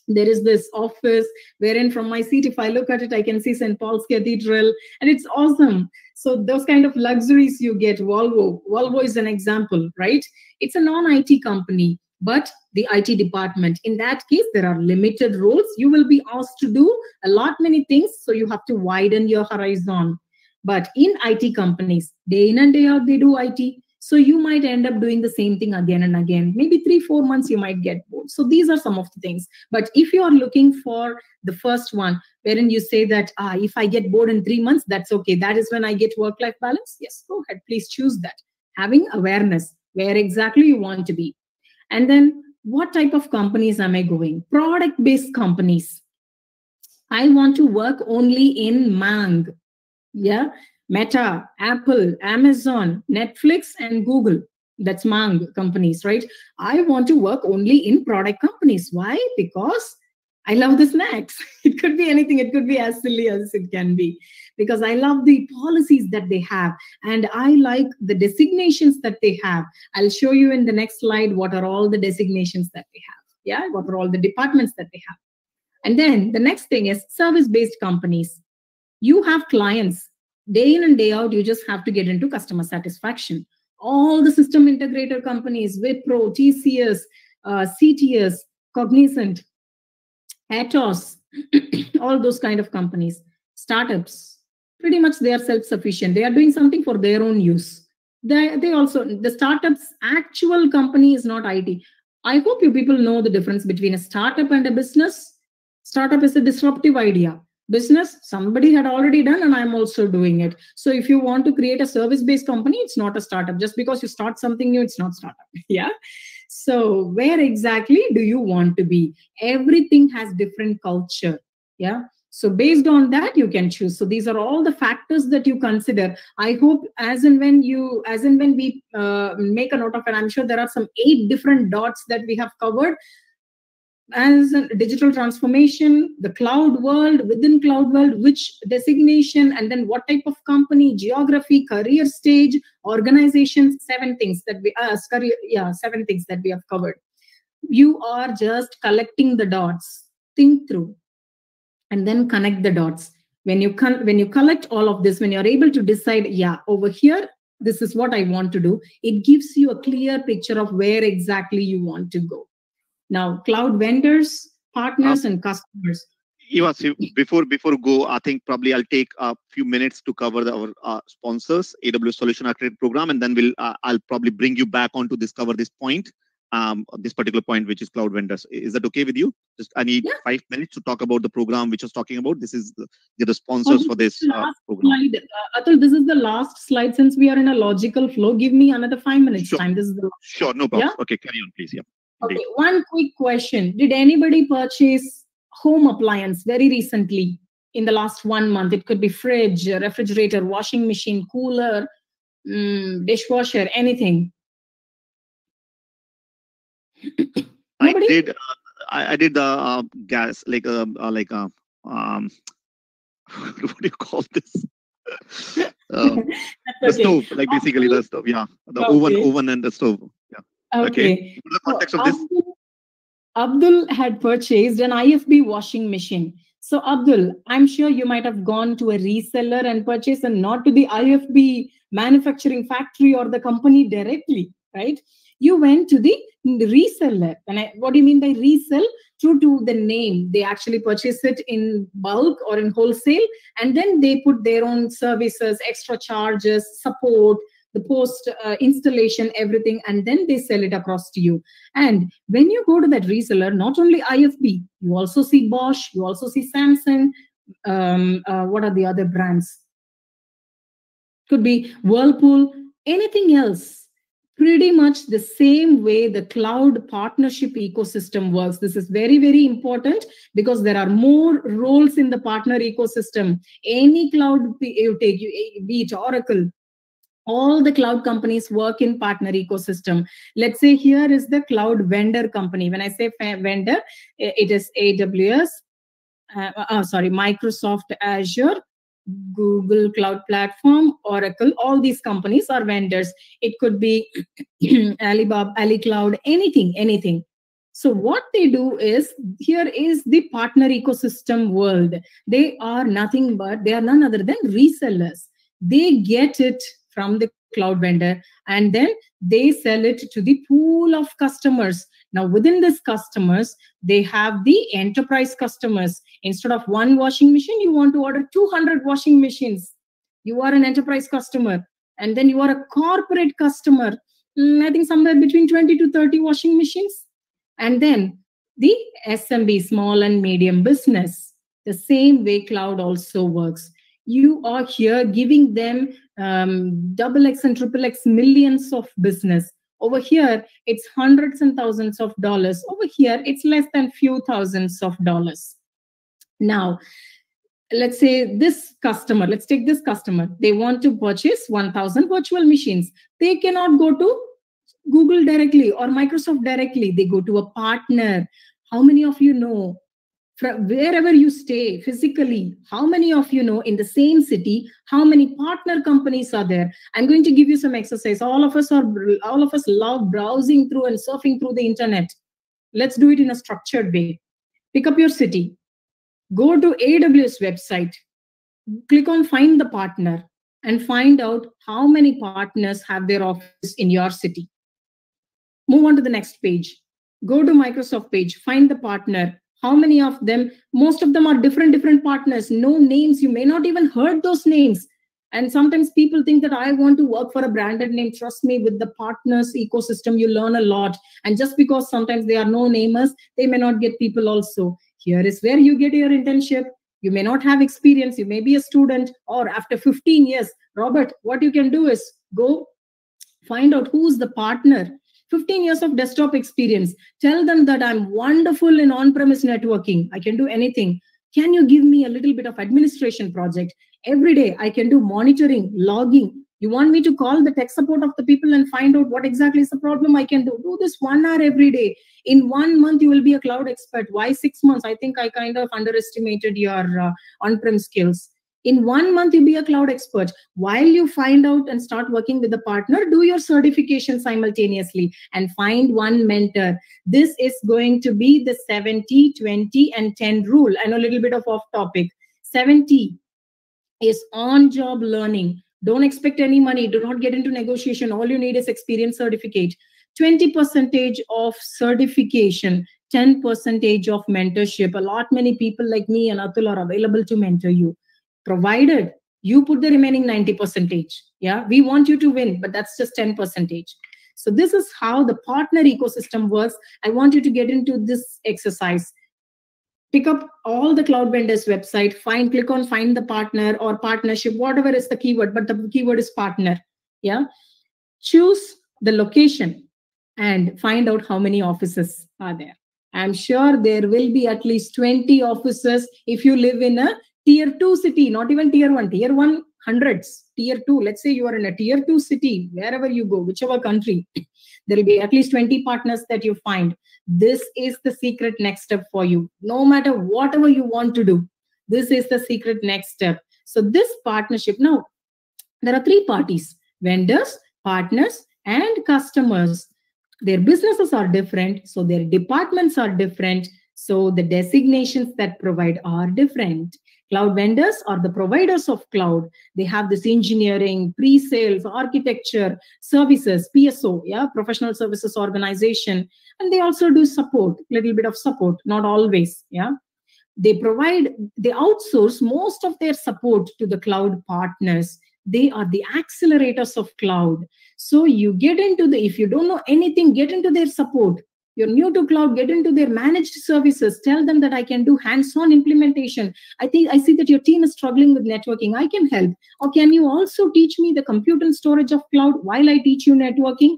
[SPEAKER 3] There is this office wherein from my seat, if I look at it, I can see St. Paul's Cathedral, and it's awesome. So those kind of luxuries you get, Volvo. Volvo is an example, right? It's a non-IT company but the IT department. In that case, there are limited roles. You will be asked to do a lot many things, so you have to widen your horizon. But in IT companies, day in and day out, they do IT. So you might end up doing the same thing again and again. Maybe three, four months, you might get bored. So these are some of the things. But if you are looking for the first one, wherein you say that ah, if I get bored in three months, that's okay. That is when I get work-life balance. Yes, go ahead. Please choose that. Having awareness where exactly you want to be and then what type of companies am I going? Product based companies. I want to work only in MAANG. Yeah. Meta, Apple, Amazon, Netflix, and Google. That's MAANG companies, right? I want to work only in product companies. Why? Because I love the snacks. It could be anything, it could be as silly as it can be because I love the policies that they have and I like the designations that they have. I'll show you in the next slide what are all the designations that they have. Yeah, what are all the departments that they have. And then the next thing is service based companies. You have clients day in and day out, you just have to get into customer satisfaction. All the system integrator companies, Wipro, TCS, uh, CTS, Cognizant, Atos, all those kind of companies, startups, pretty much they are self-sufficient. They are doing something for their own use. they, they also the startups actual company is not it i hope you people know the difference between a startup and a business. Startup is a disruptive idea. Business somebody had already done and i'm also doing it. So if you want to create a service based company it's not a startup. Just because you start something new it's not startup. Yeah? So where exactly do you want to be? Everything has different culture. Yeah so based on that you can choose. So these are all the factors that you consider. I hope as and when you as and when we uh, make a note of it i'm sure there are some eight different dots that we have covered. As digital transformation the cloud world within cloud world which designation and then what type of company geography career stage organization seven things that we uh, career, yeah seven things that we have covered. You are just collecting the dots. Think through and then connect the dots. When you con- when you collect all of this when you're able to decide yeah over here this is what i want to do it gives you a clear picture of where exactly you want to go. Now cloud vendors partners and customers.
[SPEAKER 1] Eva, so before before go, I think probably I'll take a few minutes to cover the, our uh, sponsors, AWS Solution Architect Program, and then we'll uh, I'll probably bring you back on to discover this point um, this particular point, which is cloud vendors. Is that okay with you? Just I need yeah. five minutes to talk about the program which I was talking about. This is the, the sponsors oh, for this uh, program.
[SPEAKER 3] Slide. Uh, Atul, this is the last slide since we are in a logical flow. Give me another five minutes
[SPEAKER 1] sure.
[SPEAKER 3] time. This is the
[SPEAKER 1] sure, no problem. Yeah? Okay, carry on, please. Yeah.
[SPEAKER 3] Indeed. Okay, one quick question. Did anybody purchase home appliance very recently in the last one month? It could be fridge, refrigerator, washing machine, cooler, mm, dishwasher, anything
[SPEAKER 1] I did. Uh, I, I, did the uh, gas like uh, uh like uh, um what do you call this? the okay. stove, like basically the stove. Yeah, the okay. oven, oven, and the stove. Yeah.
[SPEAKER 3] Okay. okay.
[SPEAKER 1] the context so, of this.
[SPEAKER 3] Abdul had purchased an IFB washing machine. So Abdul, I'm sure you might have gone to a reseller and purchased and not to the IFB manufacturing factory or the company directly, right? You went to the reseller. And I, what do you mean by resell? True to the name, they actually purchase it in bulk or in wholesale, and then they put their own services, extra charges, support, the post uh, installation, everything, and then they sell it across to you. And when you go to that reseller, not only IFB, you also see Bosch, you also see Samsung. Um, uh, what are the other brands? Could be Whirlpool, anything else pretty much the same way the cloud partnership ecosystem works. This is very, very important because there are more roles in the partner ecosystem. Any cloud you take, be it Oracle, all the cloud companies work in partner ecosystem. Let's say here is the cloud vendor company. When I say vendor, it is AWS, uh, oh, sorry, Microsoft Azure, Google Cloud Platform, Oracle, all these companies are vendors. It could be Alibaba, Ali Cloud, anything, anything. So what they do is here is the partner ecosystem world. They are nothing but they are none other than resellers. They get it from the cloud vendor and then they sell it to the pool of customers. Now within this customers they have the enterprise customers. Instead of one washing machine you want to order 200 washing machines. You are an enterprise customer and then you are a corporate customer. Mm, i think somewhere between 20 to 30 washing machines. And then the smb small and medium business the same way cloud also works. You are here giving them um, double X and triple X millions of business. Over here, it's hundreds and thousands of dollars. Over here, it's less than few thousands of dollars. Now, let's say this customer, let's take this customer. They want to purchase 1,000 virtual machines. They cannot go to Google directly or Microsoft directly. They go to a partner. How many of you know wherever you stay physically, how many of you know in the same city, how many partner companies are there? I'm going to give you some exercise. All of us are all of us love browsing through and surfing through the internet. Let's do it in a structured way. Pick up your city, go to AWS website, click on find the partner, and find out how many partners have their office in your city. Move on to the next page. Go to Microsoft page, find the partner, how many of them most of them are different different partners. No names. You may not even heard those names. And sometimes people think that i want to work for a branded name. Trust me with the partners ecosystem you learn a lot. And just because sometimes they are no namers they may not get people also. Here is where you get your internship. You may not have experience. You may be a student or after 15 years robert what you can do is go find out who's the partner 15 years of desktop experience. Tell them that i'm wonderful in on-premise networking. I can do anything. Can you give me a little bit of administration project? Every day i can do monitoring logging. You want me to call the tech support of the people and find out what exactly is the problem? I can do do this one hour every day. In one month you will be a cloud expert. Why six months? I think i kind of underestimated your uh, on-prem skills in one month you'll be a cloud expert. While you find out and start working with a partner do your certification simultaneously and find one mentor. This is going to be the 70 20 and 10 rule. And a little bit of off topic. 70 is on job learning. Don't expect any money. Do not get into negotiation. All you need is experience certificate. 20 percentage of certification 10 percentage of mentorship. A lot many people like me and atul are available to mentor you provided you put the remaining 90 percentage yeah? We want you to win but that's just 10 percentage. So this is how the partner ecosystem works. I want you to get into this exercise. Pick up all the cloud vendors website find click on find the partner or partnership whatever is the keyword but the keyword is partner yeah? Choose the location and find out how many offices are there. I'm sure there will be at least 20 offices if you live in a tier 2 city not even tier 1 tier 1 hundreds tier 2 let's say you are in a tier 2 city wherever you go whichever country there will be at least 20 partners that you find. This is the secret next step for you. No matter whatever you want to do this is the secret next step. So this partnership now there are three parties vendors partners and customers. Their businesses are different so their departments are different so the designations that provide are different Cloud vendors are the providers of cloud. They have this engineering, pre-sales, architecture, services, PSO, yeah, professional services organization. And they also do support, a little bit of support, not always, yeah. They provide, they outsource most of their support to the cloud partners. They are the accelerators of cloud. So you get into the, if you don't know anything, get into their support you're new to cloud get into their managed services. Tell them that i can do hands-on implementation. I think i see that your team is struggling with networking. I can help. Or can you also teach me the compute and storage of cloud while i teach you networking?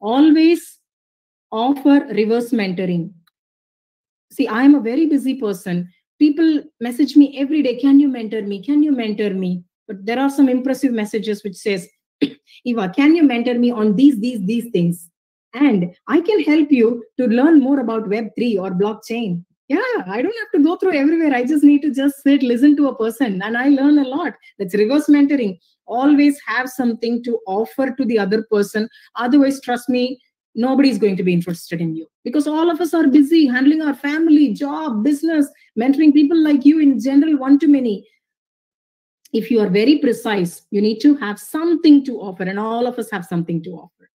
[SPEAKER 3] Always offer reverse mentoring. See i am a very busy person. People message me every day can you mentor me? Can you mentor me? But there are some impressive messages which says eva can you mentor me on these these these things and I can help you to learn more about Web3 or blockchain. Yeah, I don't have to go through everywhere. I just need to just sit, listen to a person, and I learn a lot. That's reverse mentoring. Always have something to offer to the other person. Otherwise, trust me, nobody's going to be interested in you because all of us are busy handling our family, job, business, mentoring people like you in general, one to many. If you are very precise, you need to have something to offer, and all of us have something to offer.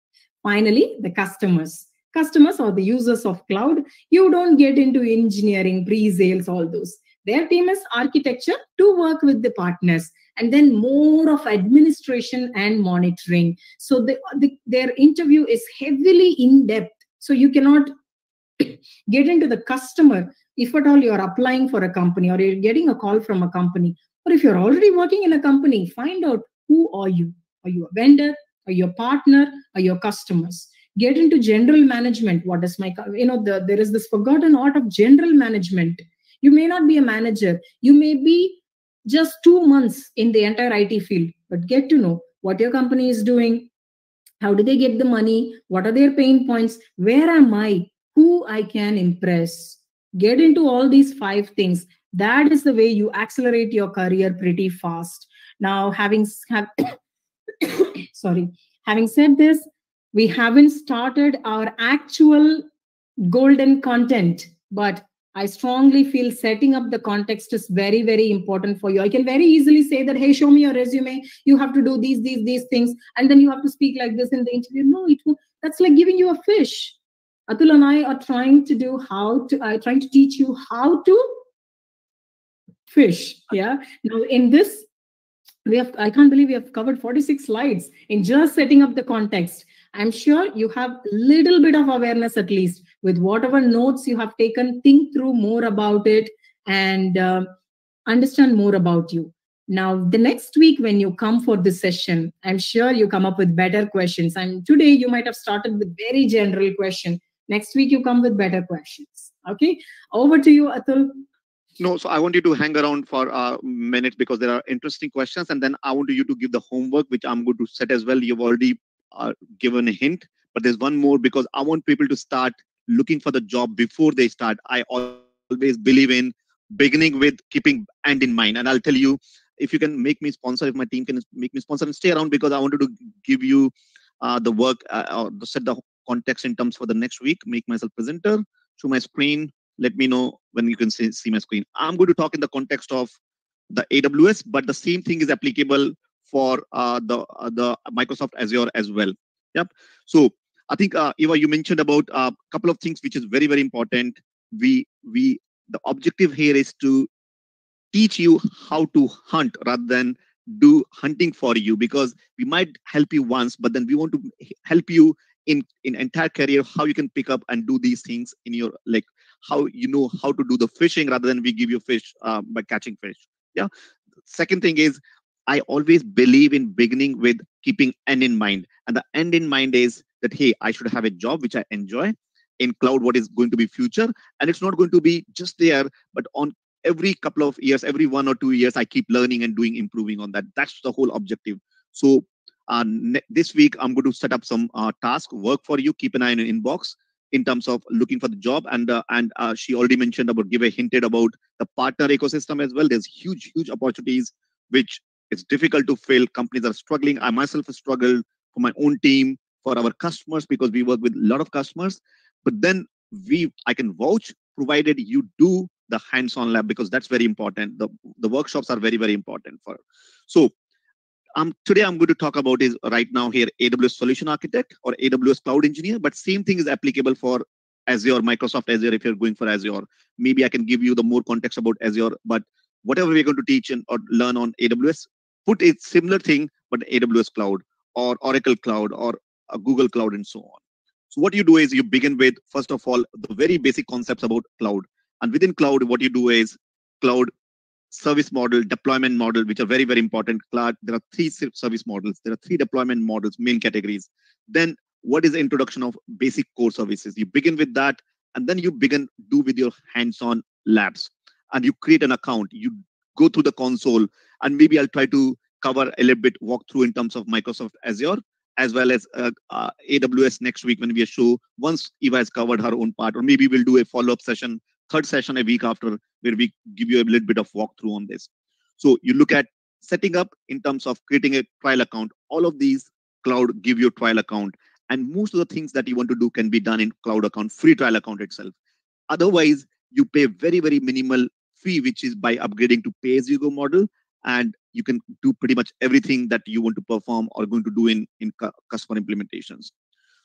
[SPEAKER 3] Finally, the customers. Customers or the users of cloud, you don't get into engineering, pre-sales, all those. Their team is architecture to work with the partners and then more of administration and monitoring. So the, the, their interview is heavily in depth. So you cannot get into the customer if at all you're applying for a company or you're getting a call from a company or if you're already working in a company find out who are you are you a vendor or your partner or your customers. Get into general management. What is my you know the, there is this forgotten art of general management. You may not be a manager. You may be just two months in the entire it field but get to know what your company is doing. How do they get the money? What are their pain points? Where am i? Who i can impress? Get into all these five things. That is the way you accelerate your career pretty fast. Now having have sorry. Having said this, we haven't started our actual golden content, but I strongly feel setting up the context is very, very important for you. I can very easily say that, hey, show me your resume. You have to do these, these, these things, and then you have to speak like this in the interview. No, it will, that's like giving you a fish. Atul and I are trying to do how to, uh, trying to teach you how to fish. Yeah. Now, in this we have i can't believe we have covered 46 slides in just setting up the context. I'm sure you have a little bit of awareness at least with whatever notes you have taken think through more about it and uh, understand more about you. Now the next week when you come for this session i'm sure you come up with better questions. And today you might have started with very general question. Next week you come with better questions. Okay? Over to you atul
[SPEAKER 1] no, so I want you to hang around for a minute because there are interesting questions, and then I want you to give the homework, which I'm going to set as well. You've already uh, given a hint, but there's one more because I want people to start looking for the job before they start. I always believe in beginning with keeping and in mind, and I'll tell you if you can make me sponsor, if my team can make me sponsor, and stay around because I wanted to give you uh, the work uh, or set the context in terms for the next week. Make myself presenter, show my screen, let me know when you can see, see my screen. I'm going to talk in the context of the AWS, but the same thing is applicable for uh, the uh, the Microsoft Azure as well. Yep. So I think uh, Eva, you mentioned about a uh, couple of things which is very very important. We we the objective here is to teach you how to hunt rather than do hunting for you because we might help you once, but then we want to help you in in entire career how you can pick up and do these things in your like how you know how to do the fishing rather than we give you fish uh, by catching fish. Yeah. Second thing is i always believe in beginning with keeping end in mind. And the end in mind is that hey i should have a job which i enjoy in cloud what is going to be future. And it's not going to be just there but on every couple of years every one or two years i keep learning and doing improving on that. That's the whole objective. So uh, this week i'm going to set up some uh, task work for you. Keep an eye on your inbox in terms of looking for the job. And uh, and uh, she already mentioned about give a hinted about the partner ecosystem as well. There's huge huge opportunities which it's difficult to fill. Companies are struggling. I myself have struggled for my own team for our customers because we work with a lot of customers. But then we i can vouch provided you do the hands-on lab because that's very important. The the workshops are very very important for so um, today I'm going to talk about is right now here AWS Solution Architect or AWS Cloud Engineer, but same thing is applicable for Azure, Microsoft Azure if you're going for Azure. Maybe I can give you the more context about Azure, but whatever we're going to teach and or learn on AWS, put a similar thing, but AWS Cloud or Oracle Cloud or Google Cloud and so on. So what you do is you begin with, first of all, the very basic concepts about cloud. And within cloud, what you do is cloud service model, deployment model, which are very, very important. Cloud, there are three service models. There are three deployment models, main categories. Then what is the introduction of basic core services? You begin with that, and then you begin do with your hands-on labs. And you create an account. You go through the console, and maybe I'll try to cover a little bit walk through in terms of Microsoft Azure as well as uh, uh, AWS next week when we show once Eva has covered her own part, or maybe we'll do a follow-up session third session a week after where we give you a little bit of walkthrough on this. So you look at setting up in terms of creating a trial account. All of these cloud give you a trial account. And most of the things that you want to do can be done in cloud account, free trial account itself. Otherwise, you pay very, very minimal fee, which is by upgrading to pay-as-you-go model. And you can do pretty much everything that you want to perform or going to do in, in customer implementations.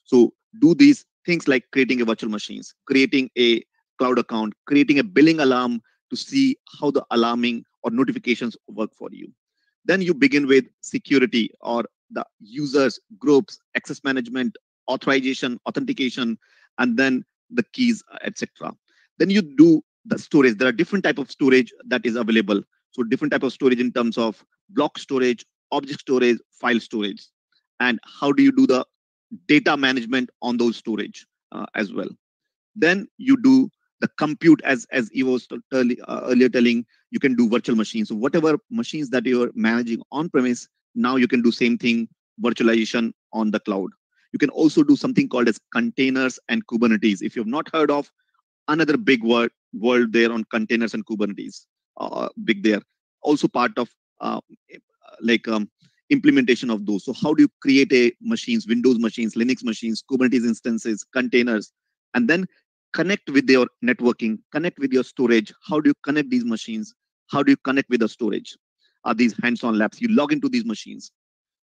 [SPEAKER 1] So do these things like creating a virtual machines, creating a cloud account, creating a billing alarm to see how the alarming or notifications work for you. Then you begin with security or the users, groups, access management, authorization, authentication, and then the keys, etc. Then you do the storage. There are different type of storage that is available. So different type of storage in terms of block storage, object storage, file storage, and how do you do the data management on those storage uh, as well. Then you do the compute as as Eva was uh, earlier telling you can do virtual machines. So whatever machines that you're managing on premise now you can do same thing virtualization on the cloud. You can also do something called as containers and kubernetes. If you've not heard of another big word world there on containers and kubernetes uh, big there. Also part of uh, like um, implementation of those. So how do you create a machines windows machines linux machines kubernetes instances containers? And then connect with your networking, connect with your storage. How do you connect these machines? How do you connect with the storage? Are these hands-on labs? You log into these machines.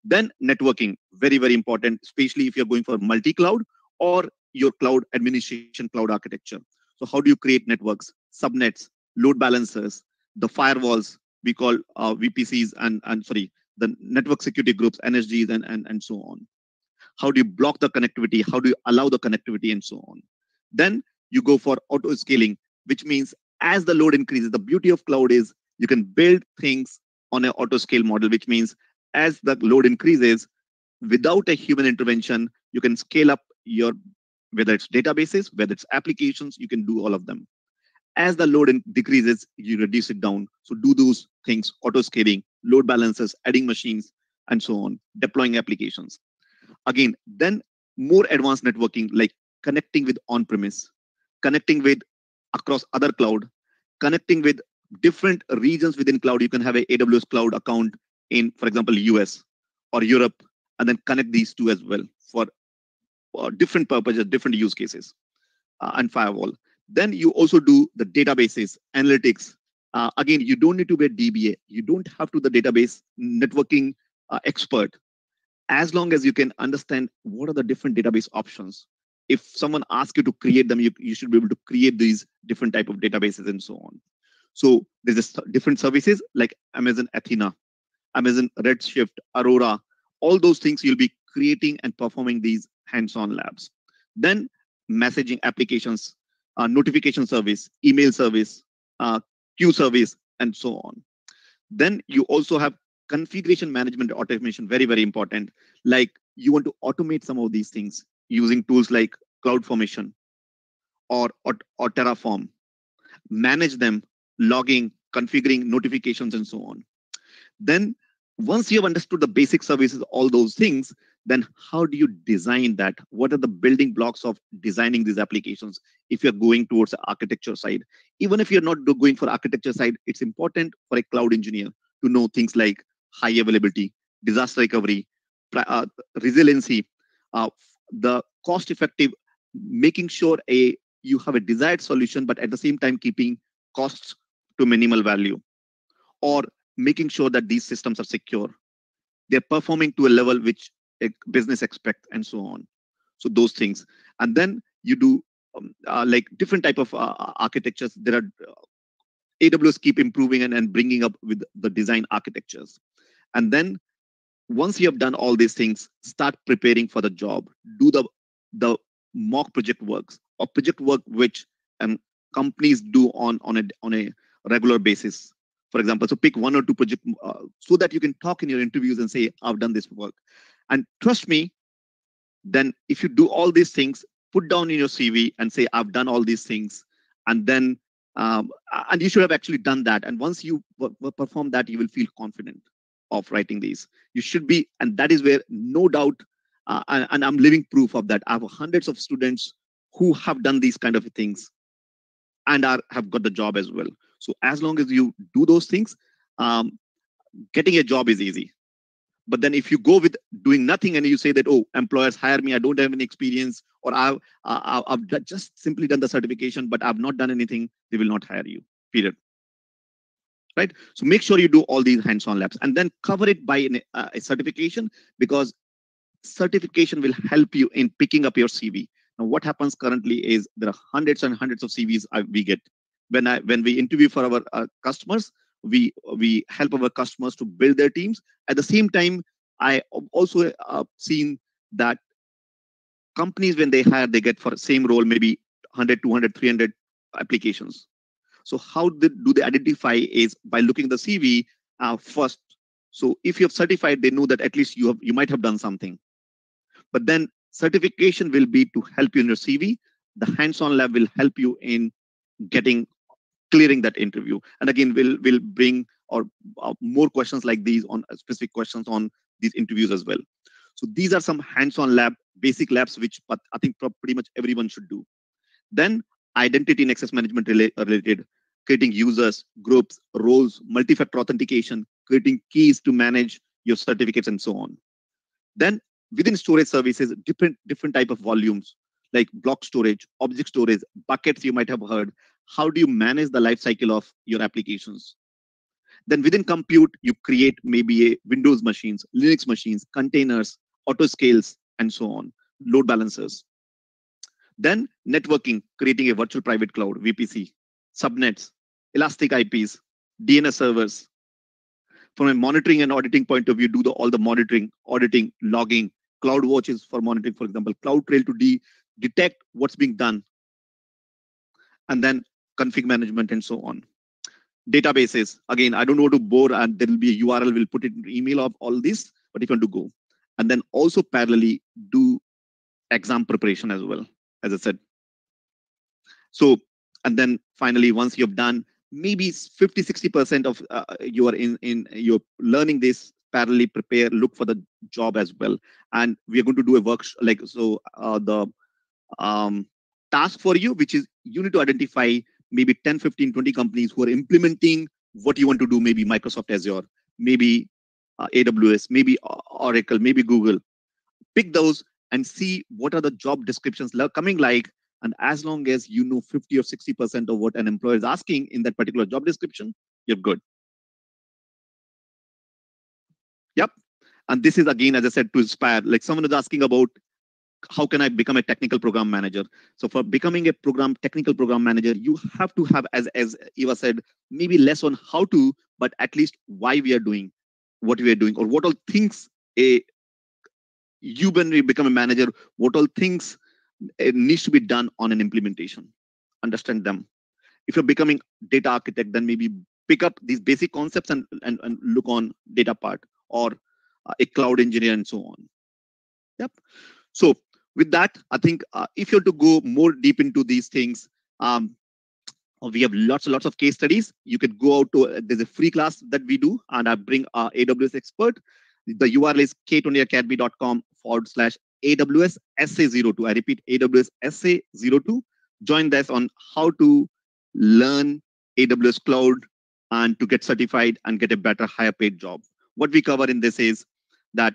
[SPEAKER 1] Then networking, very, very important, especially if you're going for multi-cloud or your cloud administration cloud architecture. So how do you create networks, subnets, load balancers, the firewalls we call uh, VPCs and, and sorry, the network security groups, NSGs, and, and, and so on. How do you block the connectivity? How do you allow the connectivity and so on? Then you go for auto scaling, which means as the load increases, the beauty of cloud is you can build things on an auto scale model, which means as the load increases, without a human intervention, you can scale up your whether it's databases, whether it's applications, you can do all of them. As the load decreases, you reduce it down. So do those things, auto scaling, load balancers, adding machines, and so on, deploying applications. Again, then more advanced networking like connecting with on-premise, connecting with across other cloud, connecting with different regions within cloud. You can have a AWS cloud account in, for example, US or Europe, and then connect these two as well for uh, different purposes, different use cases, uh, and firewall. Then you also do the databases, analytics. Uh, again, you don't need to be a DBA. You don't have to the database networking uh, expert. As long as you can understand what are the different database options. If someone asks you to create them, you, you should be able to create these different type of databases and so on. So there's different services like Amazon Athena, Amazon Redshift, Aurora, all those things you'll be creating and performing these hands-on labs. Then messaging applications, uh, notification service, email service, uh, queue service, and so on. Then you also have configuration management automation, very, very important. Like you want to automate some of these things using tools like CloudFormation or, or, or Terraform. Manage them, logging, configuring notifications, and so on. Then once you have understood the basic services, all those things, then how do you design that? What are the building blocks of designing these applications if you're going towards the architecture side? Even if you're not going for architecture side, it's important for a cloud engineer to know things like high availability, disaster recovery, uh, resiliency, uh, the cost effective, making sure a you have a desired solution, but at the same time keeping costs to minimal value, or making sure that these systems are secure. They're performing to a level which a business expect and so on. So those things. And then you do um, uh, like different type of uh, architectures. There are uh, AWS keep improving and, and bringing up with the design architectures. And then once you have done all these things, start preparing for the job. Do the the mock project works or project work which um, companies do on on a on a regular basis. For example so pick one or two project uh, so that you can talk in your interviews and say i've done this work. And trust me then if you do all these things put down in your cv and say i've done all these things and then um, and you should have actually done that. And once you perform that you will feel confident of writing these. You should be and that is where no doubt uh, and, and i'm living proof of that. I have hundreds of students who have done these kind of things and are have got the job as well. So as long as you do those things um, getting a job is easy. But then if you go with doing nothing and you say that, oh, employers hire me, I don't have any experience, or I've, uh, I've just simply done the certification, but I've not done anything, they will not hire you, period. Right? So make sure you do all these hands-on labs and then cover it by an, uh, a certification because certification will help you in picking up your CV. Now, what happens currently is there are hundreds and hundreds of CVs we get. When I when we interview for our uh, customers, we we help our customers to build their teams at the same time i also uh, seen that companies when they hire they get for same role maybe 100 200 300 applications so how did, do they identify is by looking at the cv uh, first so if you have certified they know that at least you have you might have done something but then certification will be to help you in your cv the hands-on lab will help you in getting clearing that interview. And again, we'll we'll bring or uh, more questions like these on uh, specific questions on these interviews as well. So these are some hands-on lab, basic labs, which I think pretty much everyone should do. Then identity and access management related, creating users, groups, roles, multi-factor authentication, creating keys to manage your certificates and so on. Then within storage services, different different type of volumes like block storage, object storage, buckets you might have heard, how do you manage the lifecycle of your applications? Then within compute, you create maybe a Windows machines, Linux machines, containers, auto scales, and so on, load balancers. Then networking, creating a virtual private cloud, VPC, subnets, elastic IPs, DNS servers. from a monitoring and auditing point of view, do the, all the monitoring, auditing, logging, CloudWatch is for monitoring, for example, CloudTrail to de detect what's being done, and then config management and so on. Databases, again, I don't want to bore and there will be a URL, we'll put it in email of all this, but if you want to go. And then also parallelly do exam preparation as well, as I said. So, and then finally, once you've done maybe 50, 60% of uh, you are in, in, you're learning this, parallelly prepare, look for the job as well. And we're going to do a work, like, so uh, the um, task for you, which is you need to identify maybe 10, 15, 20 companies who are implementing what you want to do, maybe Microsoft Azure, maybe uh, AWS, maybe Oracle, maybe Google. Pick those and see what are the job descriptions coming like. And as long as you know 50 or 60% of what an employer is asking in that particular job description, you're good. Yep. And this is again, as I said, to inspire. Like someone is asking about how can I become a technical program manager? So for becoming a program technical program manager, you have to have, as as Eva said, maybe less on how to, but at least why we are doing what we are doing, or what all things a you when you become a manager, what all things eh, needs to be done on an implementation. Understand them. If you're becoming data architect, then maybe pick up these basic concepts and and, and look on data part or uh, a cloud engineer and so on. Yep. So with that, I think uh, if you're to go more deep into these things, um, we have lots and lots of case studies. You could go out to, uh, there's a free class that we do, and I bring our AWS expert. The URL is k21academy.com forward slash AWS SA02. I repeat, AWS SA02. Join us on how to learn AWS Cloud and to get certified and get a better, higher paid job. What we cover in this is that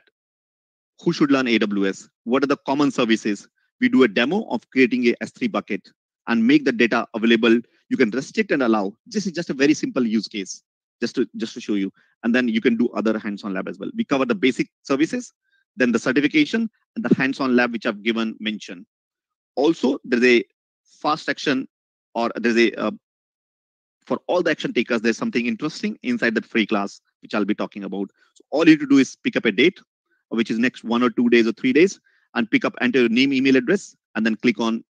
[SPEAKER 1] who should learn AWS? What are the common services? We do a demo of creating a S3 bucket and make the data available. You can restrict and allow. This is just a very simple use case, just to just to show you. And then you can do other hands-on lab as well. We cover the basic services, then the certification, and the hands-on lab, which I've given mention. Also, there's a fast action or there's a uh, for all the action takers, there's something interesting inside that free class, which I'll be talking about. So all you need to do is pick up a date, which is next one or two days or three days, and pick up enter your name, email address, and then click on,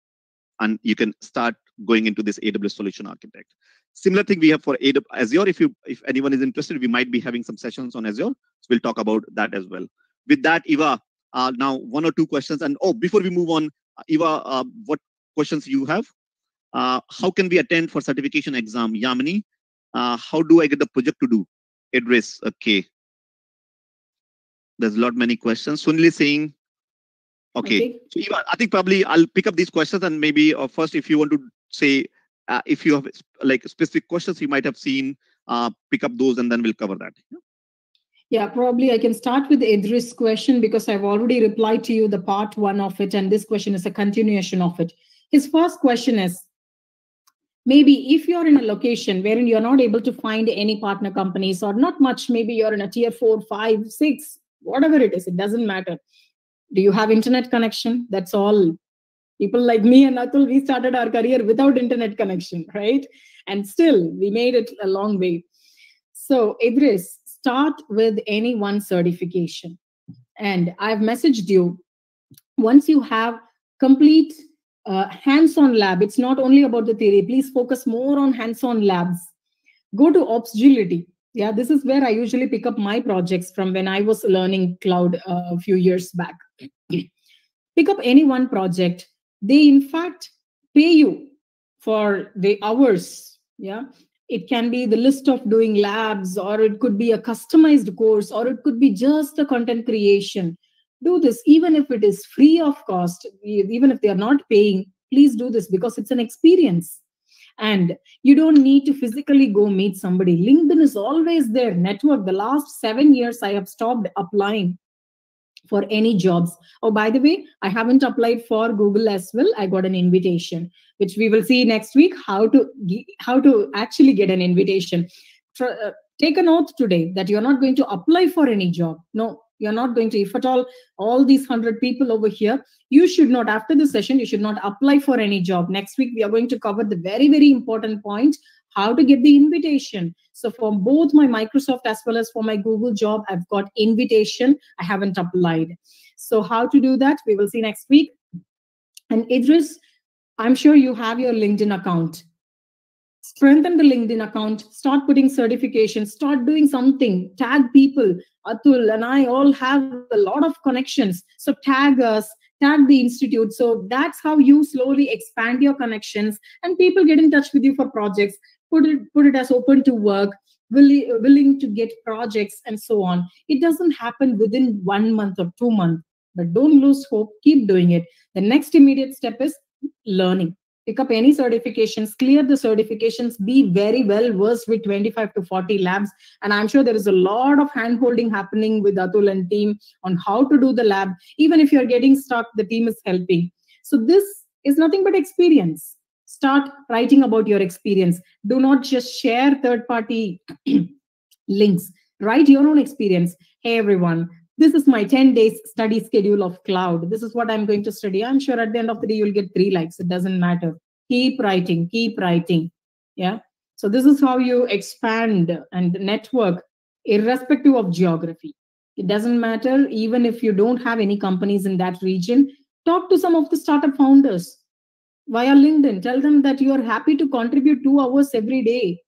[SPEAKER 1] and you can start going into this AWS Solution Architect. Similar thing we have for Azure. If you, if anyone is interested, we might be having some sessions on Azure. So we'll talk about that as well. With that, Eva, uh, now one or two questions. And oh, before we move on, uh, Eva, uh, what questions you have? Uh, how can we attend for certification exam? Yamini, uh, how do I get the project to do? Idris, okay. There's a lot many questions. Sunil is saying, okay. okay. So Eva, I think probably I'll pick up these questions and maybe uh, first, if you want to say, uh, if you have like specific questions you might have seen, uh, pick up those and then we'll cover that.
[SPEAKER 3] Yeah? Yeah, probably I can start with Idris' question because I've already replied to you the part one of it, and this question is a continuation of it. His first question is, maybe if you're in a location wherein you're not able to find any partner companies or not much, maybe you're in a tier four, five, six, whatever it is, it doesn't matter. Do you have internet connection? That's all. People like me and Atul, we started our career without internet connection, right? And still, we made it a long way. So, Idris, start with any one certification. And I've messaged you. Once you have complete uh, hands-on lab, it's not only about the theory. Please focus more on hands-on labs. Go to Opsgility yeah this is where i usually pick up my projects from when i was learning cloud uh, a few years back pick up any one project they in fact pay you for the hours yeah it can be the list of doing labs or it could be a customized course or it could be just the content creation. Do this even if it is free of cost even if they are not paying please do this because it's an experience. And you don't need to physically go meet somebody. Linkedin is always there network. The last 7 years i have stopped applying for any jobs. Oh by the way i haven't applied for google as well. I got an invitation which we will see next week how to how to actually get an invitation uh, take an oath today that you're not going to apply for any job no you're not going to if at all all these 100 people over here you should not after the session you should not apply for any job next week we are going to cover the very very important point how to get the invitation. So for both my Microsoft as well as for my Google job, I've got invitation. I haven't applied. So how to do that? We will see next week. And Idris, I'm sure you have your LinkedIn account. Strengthen the LinkedIn account, start putting certifications, start doing something, tag people. Atul and I all have a lot of connections. So tag us, tag the institute. So that's how you slowly expand your connections and people get in touch with you for projects. Put it, put it as open to work, willing, willing to get projects and so on. It doesn't happen within one month or two months, but don't lose hope. Keep doing it. The next immediate step is learning pick up any certifications, clear the certifications, be very well versed with 25 to 40 labs. And I'm sure there is a lot of hand holding happening with Atul and team on how to do the lab. Even if you're getting stuck, the team is helping. So this is nothing but experience. Start writing about your experience. Do not just share third party links. Write your own experience. Hey, everyone, this is my 10 days study schedule of cloud. This is what I'm going to study. I'm sure at the end of the day, you'll get three likes. It doesn't matter. Keep writing, keep writing. Yeah. So this is how you expand and network irrespective of geography. It doesn't matter even if you don't have any companies in that region. Talk to some of the startup founders via LinkedIn. Tell them that you are happy to contribute two hours every day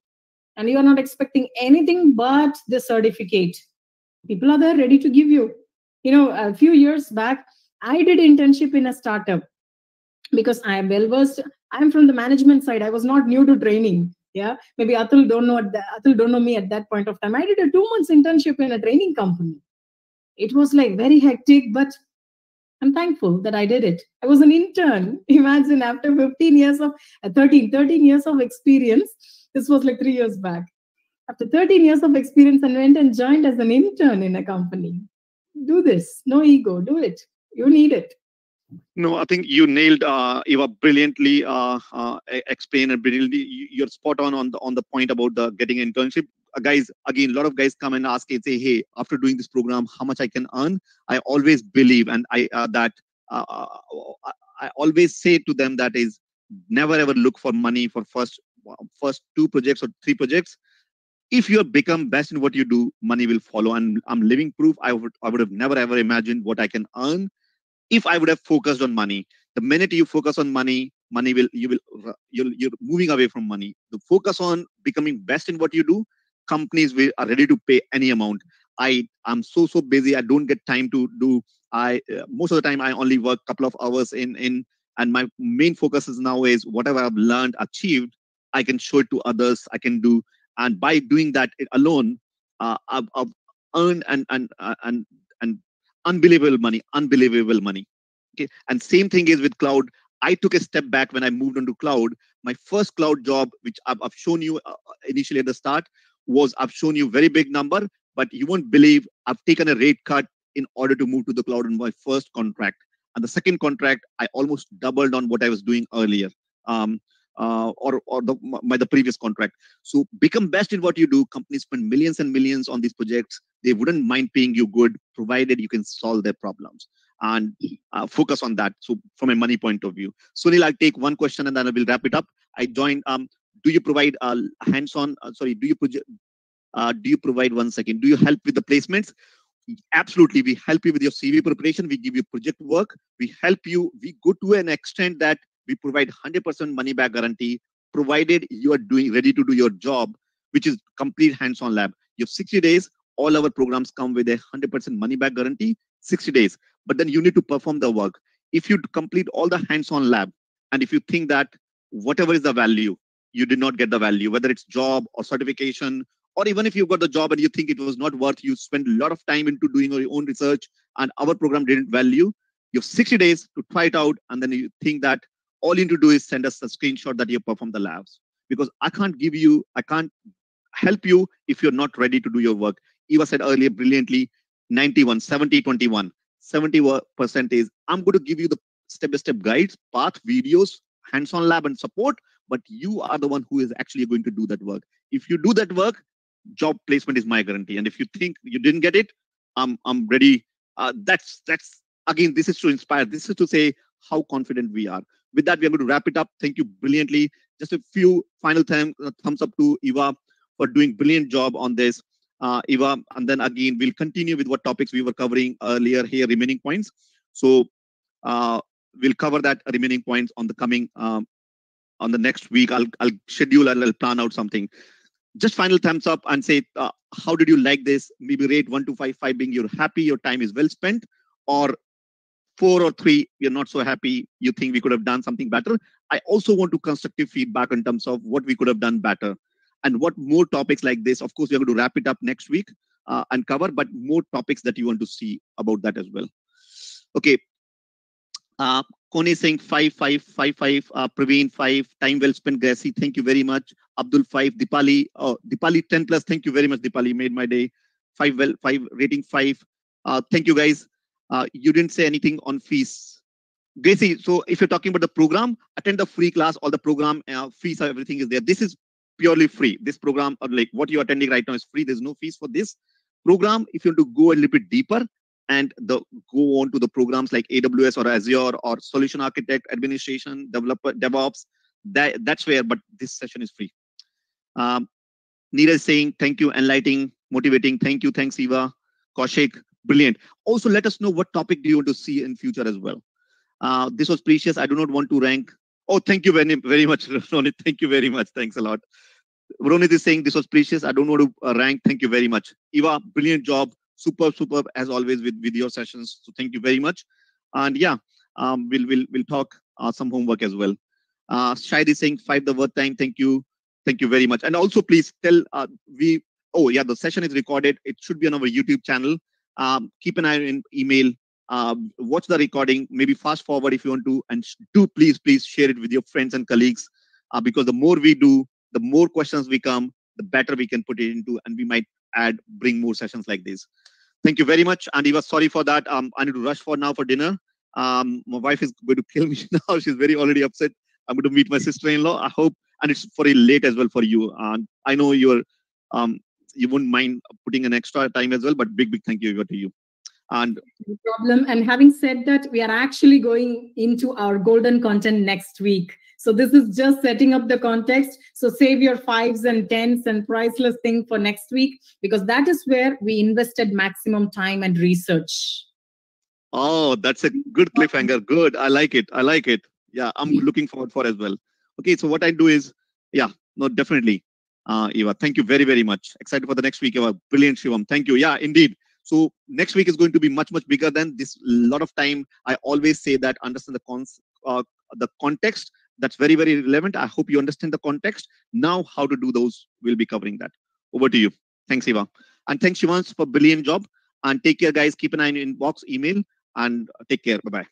[SPEAKER 3] and you are not expecting anything but the certificate people are there ready to give you. You know a few years back i did internship in a startup because i am well versed. I'm from the management side. I was not new to training. Yeah maybe atul don't know that, atul don't know me at that point of time. I did a two months internship in a training company. It was like very hectic but i'm thankful that i did it. I was an intern. Imagine after 15 years of uh, 13 13 years of experience. This was like three years back after 13 years of experience and went and joined as an intern in a company. Do this. No ego. Do it. You need it.
[SPEAKER 1] No, I think you nailed uh, Eva brilliantly. Uh, uh, and brilliantly. You're spot on on the on the point about the getting internship. Uh, guys, again, a lot of guys come and ask and say, "Hey, after doing this program, how much I can earn?" I always believe, and I uh, that uh, I always say to them that is never ever look for money for first first two projects or three projects if you have become best in what you do, money will follow. And I'm living proof. I would I would have never ever imagined what I can earn if I would have focused on money. The minute you focus on money, money will you will you're, you're moving away from money. The focus on becoming best in what you do, companies will, are ready to pay any amount. I am so so busy. I don't get time to do. I uh, most of the time I only work couple of hours in in and my main focus is now is whatever I've learned, achieved, I can show it to others. I can do and by doing that alone uh, I've, I've, earned and and uh, and and unbelievable money unbelievable money. Okay? And same thing is with cloud. I took a step back when i moved onto cloud. My first cloud job which i've, I've shown you uh, initially at the start was i've shown you very big number but you won't believe i've taken a rate cut in order to move to the cloud in my first contract. And the second contract i almost doubled on what i was doing earlier. Um, uh, or or the by the previous contract. So become best in what you do. Companies spend millions and millions on these projects. They wouldn't mind paying you good, provided you can solve their problems and uh, focus on that. So from a money point of view, Sunil, I'll take one question and then I will wrap it up. I joined. Um, do you provide uh, hands-on? Uh, sorry, do you project? Uh, do you provide one second? Do you help with the placements? Absolutely, we help you with your CV preparation. We give you project work. We help you. We go to an extent that we provide 100% money back guarantee provided you are doing ready to do your job which is complete hands-on lab. You have 60 days all our programs come with a 100% money back guarantee 60 days. But then you need to perform the work. If you complete all the hands-on lab and if you think that whatever is the value you did not get the value whether it's job or certification or even if you got the job and you think it was not worth you spend a lot of time into doing your own research and our program didn't value you have 60 days to try it out and then you think that all you need to do is send us a screenshot that you performed the labs because I can't give you, I can't help you if you're not ready to do your work. Eva said earlier brilliantly 91, 70, 21. 70% is I'm going to give you the step by step guides, path, videos, hands on lab, and support, but you are the one who is actually going to do that work. If you do that work, job placement is my guarantee. And if you think you didn't get it, I'm, I'm ready. Uh, that's, that's again, this is to inspire. This is to say how confident we are with that, we are going to wrap it up. Thank you brilliantly. just a few final uh, thumbs up to Eva for doing brilliant job on this. Uh, Eva, and then again, we'll continue with what topics we were covering earlier here, remaining points. So uh, we'll cover that remaining points on the coming, um, on the next week. I'll, I'll schedule and I'll plan out something. Just final thumbs up and say, uh, how did you like this? Maybe rate one to five, five being you're happy, your time is well spent, or four or three, you're not so happy, you think we could have done something better. I also want to constructive feedback in terms of what we could have done better and what more topics like this. Of course, we're going to wrap it up next week uh, and cover, but more topics that you want to see about that as well. Okay. Uh, Kone saying five, five, five, five. Uh, Praveen five. Time well spent, Gracie. Thank you very much. Abdul five. Dipali. Oh, Dipali ten plus. Thank you very much, Dipali. Made my day. Five well. Five rating five. Uh, thank you guys. Uh, you didn't say anything on fees. Gracie, so if you're talking about the program, attend the free class. All the program uh, fees, everything is there. This is purely free. This program, or like what you're attending right now, is free. There's no fees for this program. If you want to go a little bit deeper and the go on to the programs like AWS or Azure or Solution Architect, Administration, Developer, DevOps, that that's where. But this session is free. Um, is saying thank you, enlightening, motivating. Thank you, thanks Eva, Kaushik, brilliant. Also, let us know what topic do you want to see in future as well. Uh, this was precious. I do not want to rank. Oh, thank you very, very much, Ronit. Thank you very much. Thanks a lot. Ronit is saying this was precious. I don't want to uh, rank. Thank you very much. Eva, brilliant job. Superb, superb as always with, with your sessions. So thank you very much. And yeah, um, we'll we'll we'll talk uh, some homework as well. Uh, is saying five the word time. Thank you, thank you very much. And also please tell uh, we. Oh yeah, the session is recorded. It should be on our YouTube channel. Um, keep an eye on email um, watch the recording, maybe fast forward if you want to, and do please, please share it with your friends and colleagues uh, because the more we do, the more questions we come, the better we can put it into, and we might add, bring more sessions like this. Thank you very much. And Eva, sorry for that. Um, I need to rush for now for dinner. Um, my wife is going to kill me now. She's very already upset. I'm going to meet my sister-in-law. I hope, and it's very late as well for you. And I know you're, um, you wouldn't mind putting an extra time as well. But big, big thank you to you. And
[SPEAKER 3] no problem. And having said that, we are actually going into our golden content next week. So this is just setting up the context. So save your fives and tens and priceless thing for next week because that is where we invested maximum time and research.
[SPEAKER 1] Oh, that's a good cliffhanger. Good. I like it. I like it. Yeah, I'm looking forward for as well. Okay, so what I do is, yeah, no, definitely. Uh, Eva, thank you very, very much. Excited for the next week, Eva. Brilliant, Shivam. Thank you. Yeah, indeed. So next week is going to be much, much bigger than this. lot of time, I always say that understand the cons, uh, the context. That's very, very relevant. I hope you understand the context. Now, how to do those, we'll be covering that. Over to you. Thanks, Eva. And thanks, Shivans, for brilliant job. And take care, guys. Keep an eye on your inbox, email, and take care. Bye-bye.